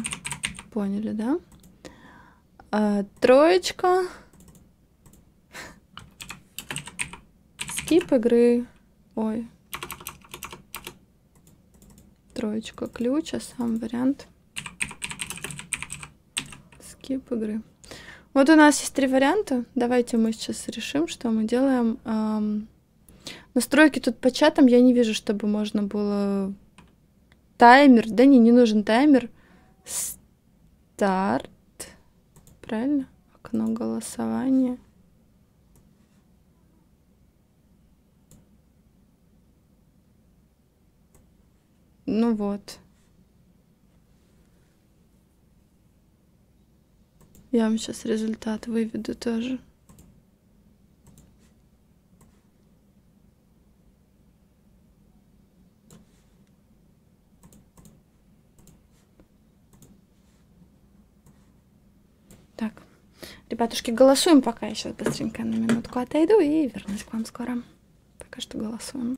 Поняли, да? А, троечка. Скип игры. Ой. Троечка ключ, а сам вариант. Скип игры. Вот у нас есть три варианта. Давайте мы сейчас решим, что мы делаем. Ам, Настройки тут по чатам я не вижу, чтобы можно было таймер. Да не, не нужен таймер. Старт. Правильно? Окно голосования. Ну вот. Я вам сейчас результат выведу тоже. Так, ребятушки, голосуем пока. Я сейчас быстренько на минутку отойду и вернусь к вам скоро. Пока что голосуем.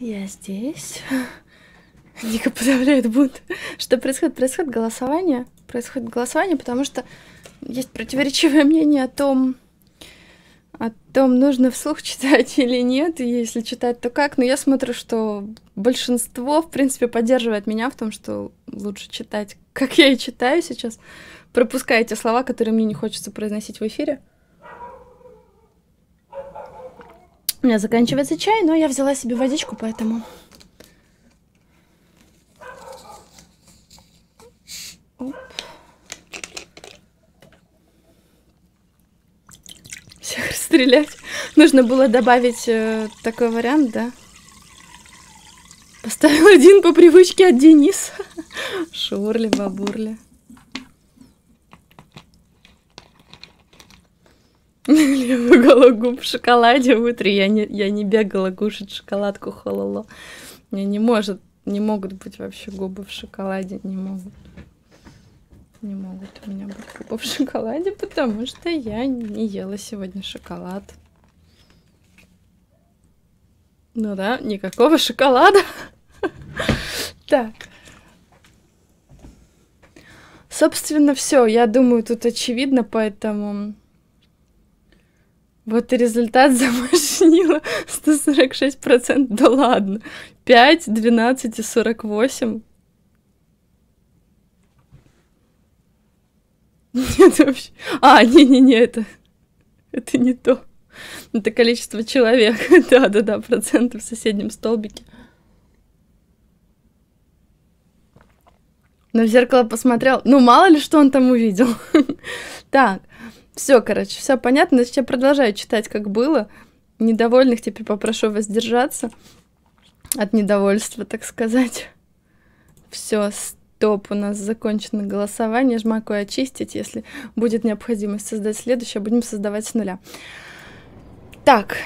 Я здесь. Ника подавляет бунт. Что происходит? Происходит голосование. Происходит голосование, потому что есть противоречивое мнение о том, о том, нужно вслух читать или нет, и если читать, то как. Но я смотрю, что большинство, в принципе, поддерживает меня в том, что лучше читать, как я и читаю сейчас, пропуская те слова, которые мне не хочется произносить в эфире. Меня заканчивается чай, но я взяла себе водичку, поэтому... Оп. Всех расстрелять. Нужно было добавить э, такой вариант, да? Поставил один по привычке от Дениса. Шурли, бабурли. Левый уголок губ в шоколаде в утре. Я не, я не бегала кушать шоколадку хололо. Мне не может, не могут быть вообще губы в шоколаде, не могут. Не могут у меня быть губы в шоколаде, потому что я не ела сегодня шоколад. Ну да, никакого шоколада. Так. Собственно, все. Я думаю, тут очевидно, поэтому... Вот результат замашнила 146%. Да ладно. 5, 12 и 48. Нет, вообще... А, не-не-не, это... Это не то. Это количество человек. Да-да-да, проценты в соседнем столбике. Но в зеркало посмотрел. Ну, мало ли, что он там увидел. Так, все, короче, все понятно. Значит, я продолжаю читать, как было. Недовольных теперь попрошу воздержаться от недовольства, так сказать. Все, стоп, у нас закончено голосование. Жмакаю очистить. Если будет необходимость создать следующее, будем создавать с нуля. Так.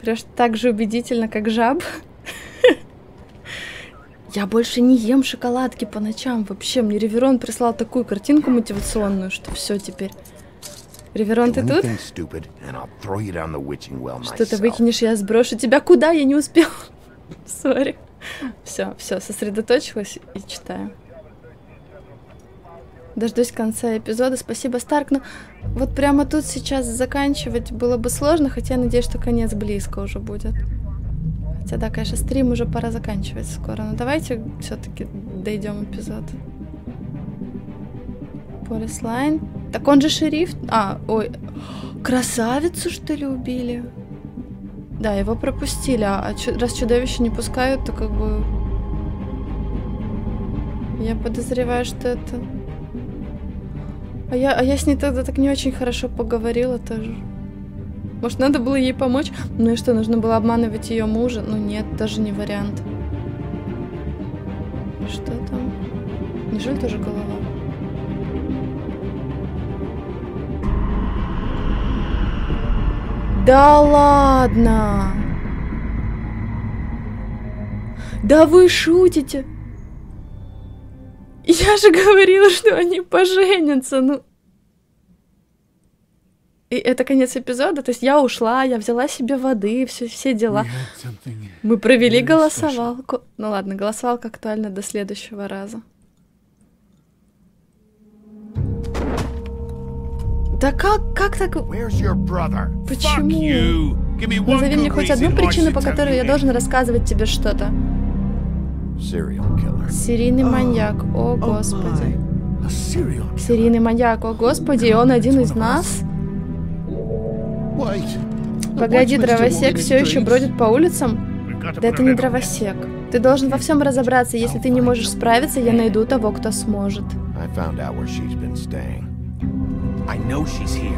Прям так же убедительно, как жаб. Я больше не ем шоколадки по ночам. Вообще, мне Реверон прислал такую картинку мотивационную, что все теперь. Реверон, ты тут? Что ты выкинешь, я сброшу тебя. Куда? Я не успел. Сори. Все, все, сосредоточилась и читаю. Дождусь конца эпизода. Спасибо, Старк. Но вот прямо тут сейчас заканчивать было бы сложно, хотя я надеюсь, что конец близко уже будет. Хотя, да, конечно, стрим уже пора заканчивать скоро. Но давайте все-таки дойдем эпизод. Police Line. Так он же шериф. А, ой. Красавицу, что ли, убили? Да, его пропустили. А раз чудовище не пускают, то как бы... Я подозреваю, что это... А я, а я с ней тогда так не очень хорошо поговорила тоже. Может, надо было ей помочь? Ну и что, нужно было обманывать ее мужа? Ну нет, даже не вариант. Что там? Неужели тоже голова? Да ладно! Да вы шутите! Я же говорила, что они поженятся, ну... И это конец эпизода, то есть я ушла, я взяла себе воды, все, все дела. Мы провели голосовалку. Ну ладно, голосовалка актуальна до следующего раза. Да как, как так? Почему? Назови мне хоть одну причину, по которой я должен рассказывать тебе что-то. Серийный маньяк, о господи. Серийный маньяк, о господи, и он один из нас? Погоди, дровосек все еще бродит по улицам? Да это не дровосек. Ты должен во всем разобраться. Если ты не можешь справиться, я найду того, кто сможет.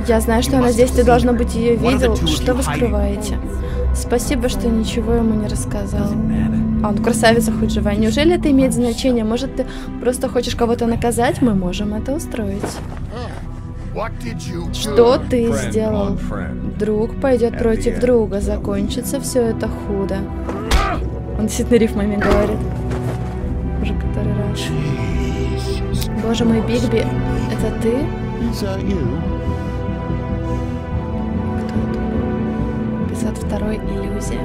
Я знаю, что она здесь, ты, должно быть, ее видел. Что вы скрываете? Спасибо, что ничего ему не рассказал. А он красавица хоть живая. Неужели это имеет значение? Может, ты просто хочешь кого-то наказать? Мы можем это устроить. Что ты сделал? Друг пойдет против друга. Закончится все это худо. Он действительно рифмами говорит. Уже который раз. Боже мой, Бигби, это ты? Кто это? 52 иллюзия.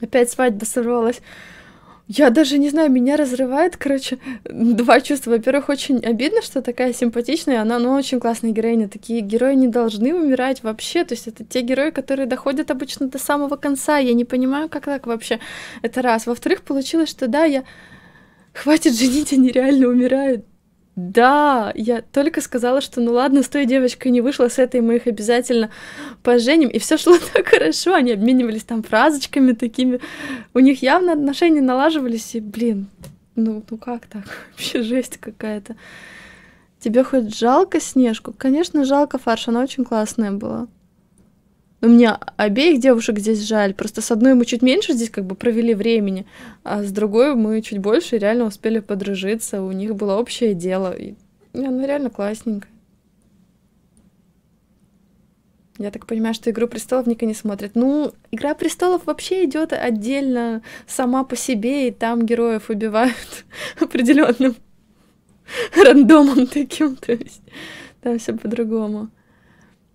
Опять свадьба сорвалась. Я даже не знаю, меня разрывает, короче, два чувства. Во-первых, очень обидно, что такая симпатичная, она, ну, очень классная героиня. Такие герои не должны умирать вообще. То есть это те герои, которые доходят обычно до самого конца. Я не понимаю, как так вообще. Это раз. Во-вторых, получилось, что да, я... Хватит женить, они реально умирают. Да, я только сказала, что ну ладно, с той девочкой не вышла, с этой мы их обязательно поженим. И все шло так хорошо, они обменивались там фразочками такими. У них явно отношения налаживались, и, блин, ну, ну как так? Вообще жесть какая-то. Тебе хоть жалко Снежку? Конечно, жалко Фарш, она очень классная была. У меня обеих девушек здесь жаль. Просто с одной мы чуть меньше здесь как бы провели времени, а с другой мы чуть больше реально успели подружиться. У них было общее дело. И она реально классненькая. Я так понимаю, что «Игру престолов» никто не смотрит. Ну, «Игра престолов» вообще идет отдельно сама по себе, и там героев убивают определенным рандомом таким, то есть там все по-другому.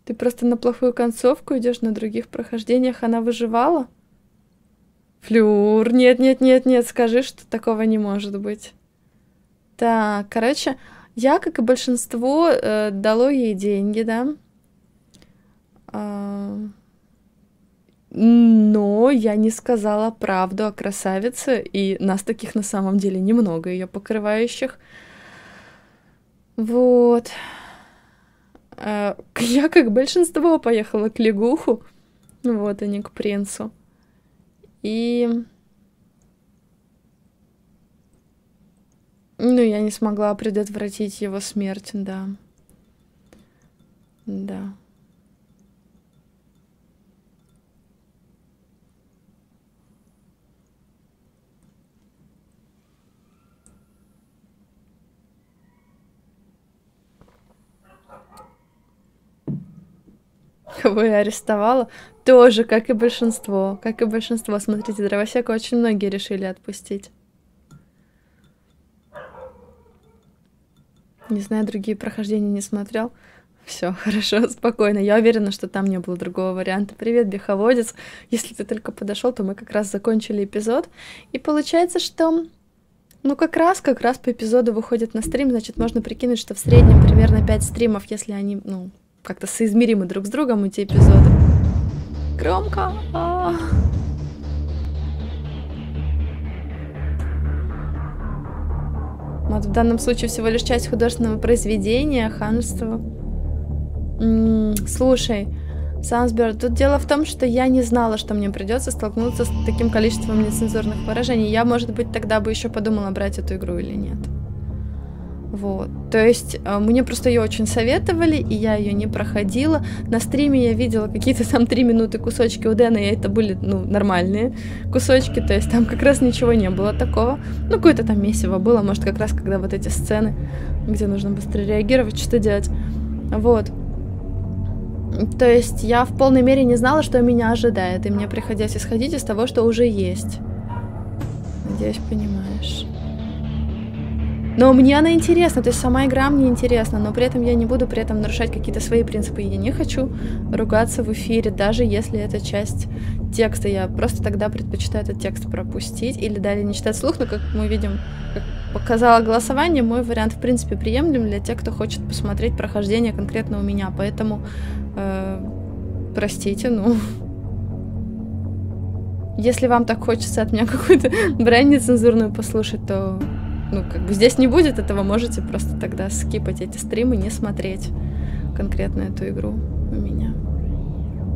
Ты просто на плохую концовку идешь на других прохождениях, она выживала? Флюр, нет, нет, нет, нет, скажи, что такого не может быть. Так, короче, я, как и большинство, э, дало ей деньги, да. А... Но я не сказала правду о красавице, и нас таких на самом деле немного, ее покрывающих. Вот. А, я, как большинство, поехала к лягуху, вот, а не к принцу. И... Ну, я не смогла предотвратить его смерть, да. Да. Кого я арестовала, тоже, как и большинство. Как и большинство. Смотрите, дровосека очень многие решили отпустить. Не знаю, другие прохождения не смотрел. Все, хорошо, спокойно. Я уверена, что там не было другого варианта. Привет, беховодец. Если ты только подошел, то мы как раз закончили эпизод. И получается, что ну, как раз, как раз по эпизоду выходит на стрим, значит, можно прикинуть, что в среднем примерно 5 стримов, если они, ну, как-то соизмеримы друг с другом эти эпизоды. Громко. А -а -а. Вот в данном случае всего лишь часть художественного произведения, ханжество. М -м, слушай, Сансберг, тут дело в том, что я не знала, что мне придется столкнуться с таким количеством нецензурных выражений. Я, может быть, тогда бы еще подумала, брать эту игру или нет. Вот. То есть э, мне просто ее очень советовали, и я ее не проходила. На стриме я видела какие-то там три минуты кусочки у Дэна, и это были, ну, нормальные кусочки, то есть там как раз ничего не было такого. Ну, какое-то там месиво было, может, как раз когда вот эти сцены, где нужно быстро реагировать, что делать. Вот. То есть я в полной мере не знала, что меня ожидает, и мне приходилось исходить из того, что уже есть. Надеюсь, понимаешь. Но мне она интересна, то есть сама игра мне интересна, но при этом я не буду при этом нарушать какие-то свои принципы. Я не хочу ругаться в эфире, даже если это часть текста. Я просто тогда предпочитаю этот текст пропустить или далее не читать слух, но как мы видим, как показало голосование, мой вариант в принципе приемлем для тех, кто хочет посмотреть прохождение конкретно у меня. Поэтому, э, простите, ну, если вам так хочется от меня какую-то брань нецензурную послушать, то ну, как бы здесь не будет этого, можете просто тогда скипать эти стримы, не смотреть конкретно эту игру у меня.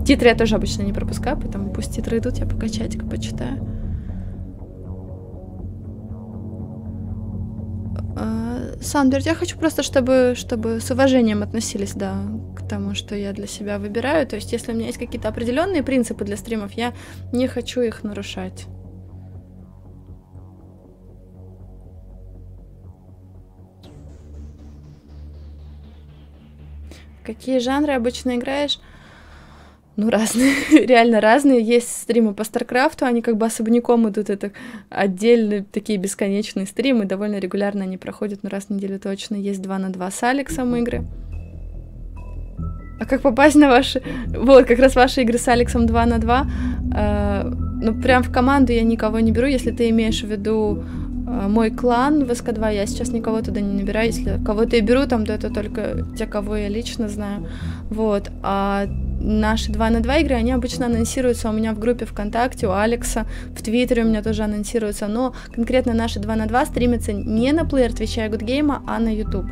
Титры я тоже обычно не пропускаю, поэтому пусть титры идут, я пока чатик почитаю. А, Сандберт, я хочу просто, чтобы, чтобы с уважением относились, да, к тому, что я для себя выбираю. То есть, если у меня есть какие-то определенные принципы для стримов, я не хочу их нарушать. Какие жанры обычно играешь? Ну, разные, реально разные. Есть стримы по Старкрафту, они как бы особняком идут, это отдельные такие бесконечные стримы, довольно регулярно они проходят, ну, раз в неделю точно. Есть 2 на 2 с Алексом игры. А как попасть на ваши... Вот, как раз ваши игры с Алексом 2 на 2. Э, ну, прям в команду я никого не беру, если ты имеешь в виду мой клан в СК2, я сейчас никого туда не набираю, если кого-то и беру там, то это только те, кого я лично знаю, вот, а наши 2 на 2 игры, они обычно анонсируются у меня в группе ВКонтакте, у Алекса, в Твиттере у меня тоже анонсируются, но конкретно наши 2 на 2 стримятся не на плеер Твича и Гудгейма, а на YouTube.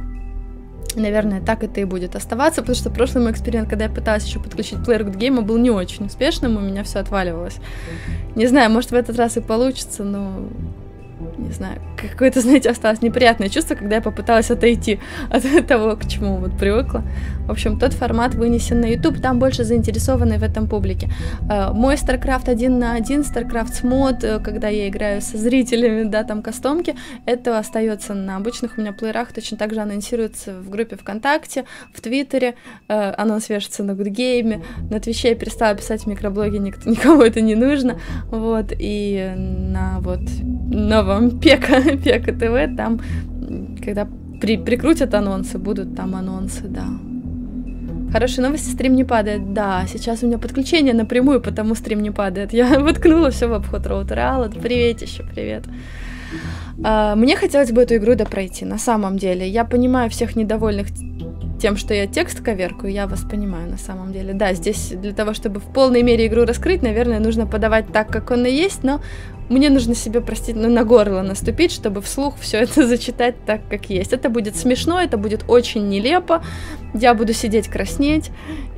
Наверное, так это и будет оставаться, потому что прошлый мой эксперимент, когда я пыталась еще подключить плеер Good был не очень успешным, у меня все отваливалось. Не знаю, может в этот раз и получится, но не знаю, какое-то, знаете, осталось неприятное чувство, когда я попыталась отойти от того, к чему вот привыкла. В общем, тот формат вынесен на YouTube, там больше заинтересованы в этом публике. Э, мой StarCraft 1 на 1, StarCraft мод, э, когда я играю со зрителями, да, там кастомки, это остается на обычных у меня плеерах, точно так же анонсируется в группе ВКонтакте, в Твиттере, э, анонс вешается на Гудгейме, на Твиче я перестала писать в микроблоге, никто, никому это не нужно, вот, и на вот новом Пека, Пека ТВ, там, когда при, прикрутят анонсы, будут там анонсы, да. Хорошие новости, стрим не падает. Да, сейчас у меня подключение напрямую, потому стрим не падает. Я воткнула все в обход роутера. Привет еще, привет. А, мне хотелось бы эту игру допройти, на самом деле. Я понимаю всех недовольных тем, что я текст коверкаю, я вас понимаю на самом деле. Да, здесь для того, чтобы в полной мере игру раскрыть, наверное, нужно подавать так, как он и есть, но мне нужно себе, простите, ну, на горло наступить, чтобы вслух все это зачитать так, как есть. Это будет смешно, это будет очень нелепо, я буду сидеть краснеть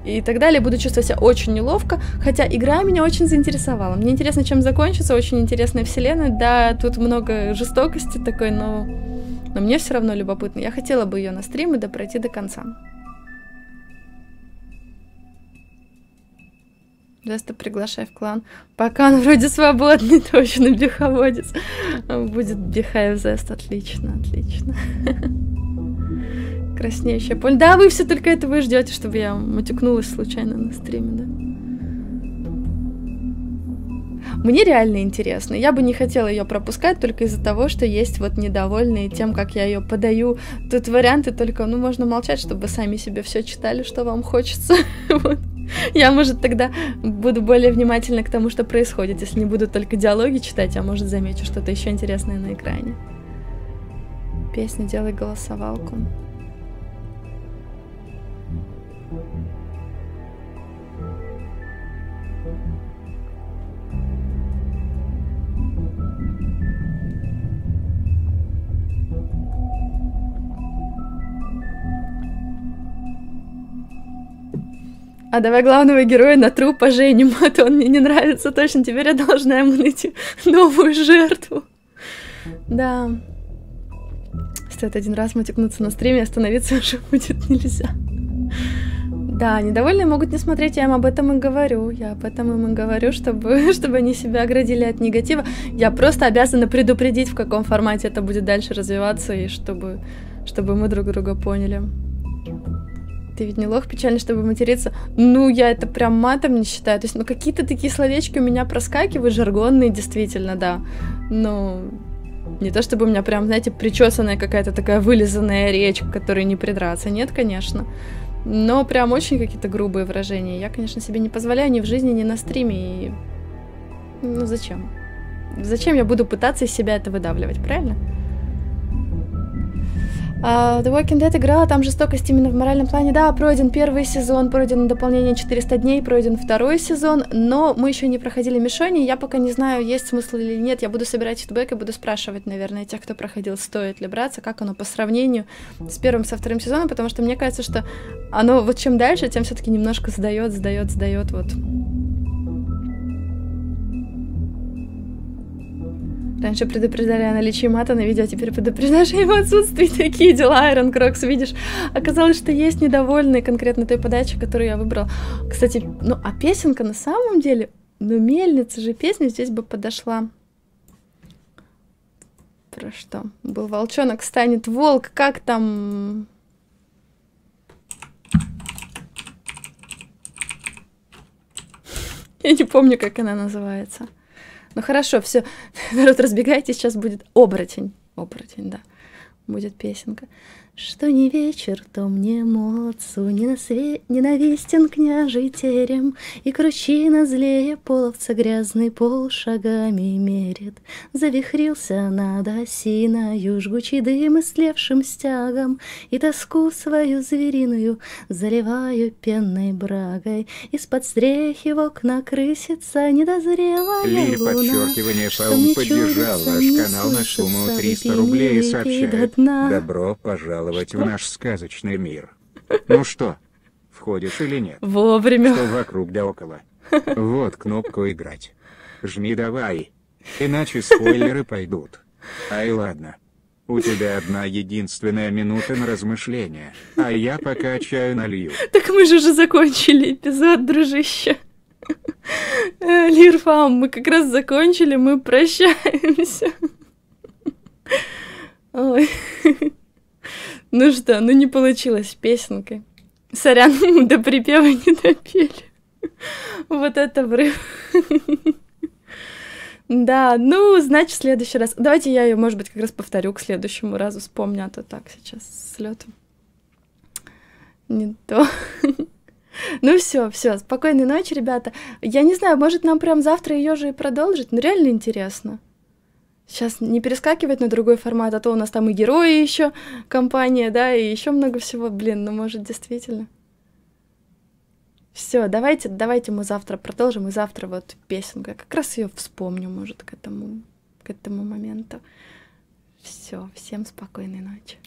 и так далее, буду чувствовать себя очень неловко, хотя игра меня очень заинтересовала. Мне интересно, чем закончится, очень интересная вселенная, да, тут много жестокости такой, но, но мне все равно любопытно. Я хотела бы ее на стрим и допройти до конца. Просто приглашай в клан. Пока он вроде свободный, точно беховодец. Будет бехаев зест. Отлично, отлично. Краснеющая поле. Да, вы все только этого и ждете, чтобы я матюкнулась случайно на стриме, да? Мне реально интересно. Я бы не хотела ее пропускать только из-за того, что есть вот недовольные тем, как я ее подаю. Тут варианты только, ну, можно молчать, чтобы сами себе все читали, что вам хочется. вот. Я, может, тогда буду более внимательна к тому, что происходит, если не буду только диалоги читать, а может, замечу что-то еще интересное на экране. Песня «Делай голосовалку». А давай главного героя на труп поженим, а то он мне не нравится точно, теперь я должна ему найти новую жертву. Да. Стоит один раз матюкнуться на стриме, остановиться уже будет нельзя. Да, недовольные могут не смотреть, я им об этом и говорю. Я об этом им и говорю, чтобы, чтобы они себя оградили от негатива. Я просто обязана предупредить, в каком формате это будет дальше развиваться, и чтобы, чтобы мы друг друга поняли. Ты ведь не лох печальный, чтобы материться. Ну, я это прям матом не считаю. То есть, ну, какие-то такие словечки у меня проскакивают, жаргонные, действительно, да. Но не то чтобы у меня прям, знаете, причесанная какая-то такая вылизанная речь, к которой не придраться. Нет, конечно. Но прям очень какие-то грубые выражения. Я, конечно, себе не позволяю ни в жизни, ни на стриме. И... Ну, зачем? Зачем я буду пытаться из себя это выдавливать, правильно? Uh, The Walking Dead играла, там жестокость именно в моральном плане. Да, пройден первый сезон, пройден дополнение 400 дней, пройден второй сезон, но мы еще не проходили Мишони, я пока не знаю, есть смысл или нет. Я буду собирать фидбэк и буду спрашивать, наверное, тех, кто проходил, стоит ли браться, как оно по сравнению с первым, со вторым сезоном, потому что мне кажется, что оно вот чем дальше, тем все-таки немножко сдает, сдает, сдает вот Раньше предупреждали о наличии мата на видео, а теперь предупреждаешь о его отсутствии. Такие дела, Iron Crocs, видишь. Оказалось, что есть недовольные конкретно той подачи, которую я выбрала. Кстати, ну, а песенка на самом деле, ну, мельница же песня здесь бы подошла. Про что? Был волчонок, станет волк, как там... Я не помню, как она называется. Ну хорошо, все, народ, разбегайте, сейчас будет оборотень. Оборотень, да. Будет песенка. Что не вечер, то мне молодцу ненасве... ненавистен княжий терем, И кручина злее половца грязный пол шагами мерит. Завихрился над осиною жгучий дым истлевшим стягом, И тоску свою звериную заливаю пенной брагой. Из-под стрехи в окна крысится недозрелая Лили луна, подчеркивание мне поддержал ваш не канал на сумму слышится, 300 выпей, рублей и сообщает. «Добро пожаловать в наш сказочный мир». Ну что, входишь или нет? Вовремя. Что вокруг да около. Вот кнопку «Играть». Жми давай, иначе спойлеры пойдут. Ай ладно. У тебя одна единственная минута на размышление, а я пока чаю налью. Так мы же уже закончили эпизод, дружище. Э, Лирфам, мы как раз закончили, мы прощаемся. Ой. Ну что, ну не получилось песенкой. Сорян, до припева не допели. Вот это врыв. Да, ну, значит, в следующий раз. Давайте я ее, может быть, как раз повторю к следующему разу, вспомню, а то так сейчас с летом. Не то. Ну все, все, спокойной ночи, ребята. Я не знаю, может нам прям завтра ее же и продолжить, но реально интересно. Сейчас не перескакивать на другой формат, а то у нас там и герои еще, компания, да, и еще много всего, блин, ну может действительно. Все, давайте, давайте мы завтра продолжим, и завтра вот песенку. Я как раз ее вспомню, может, к этому, к этому моменту. Все, всем спокойной ночи.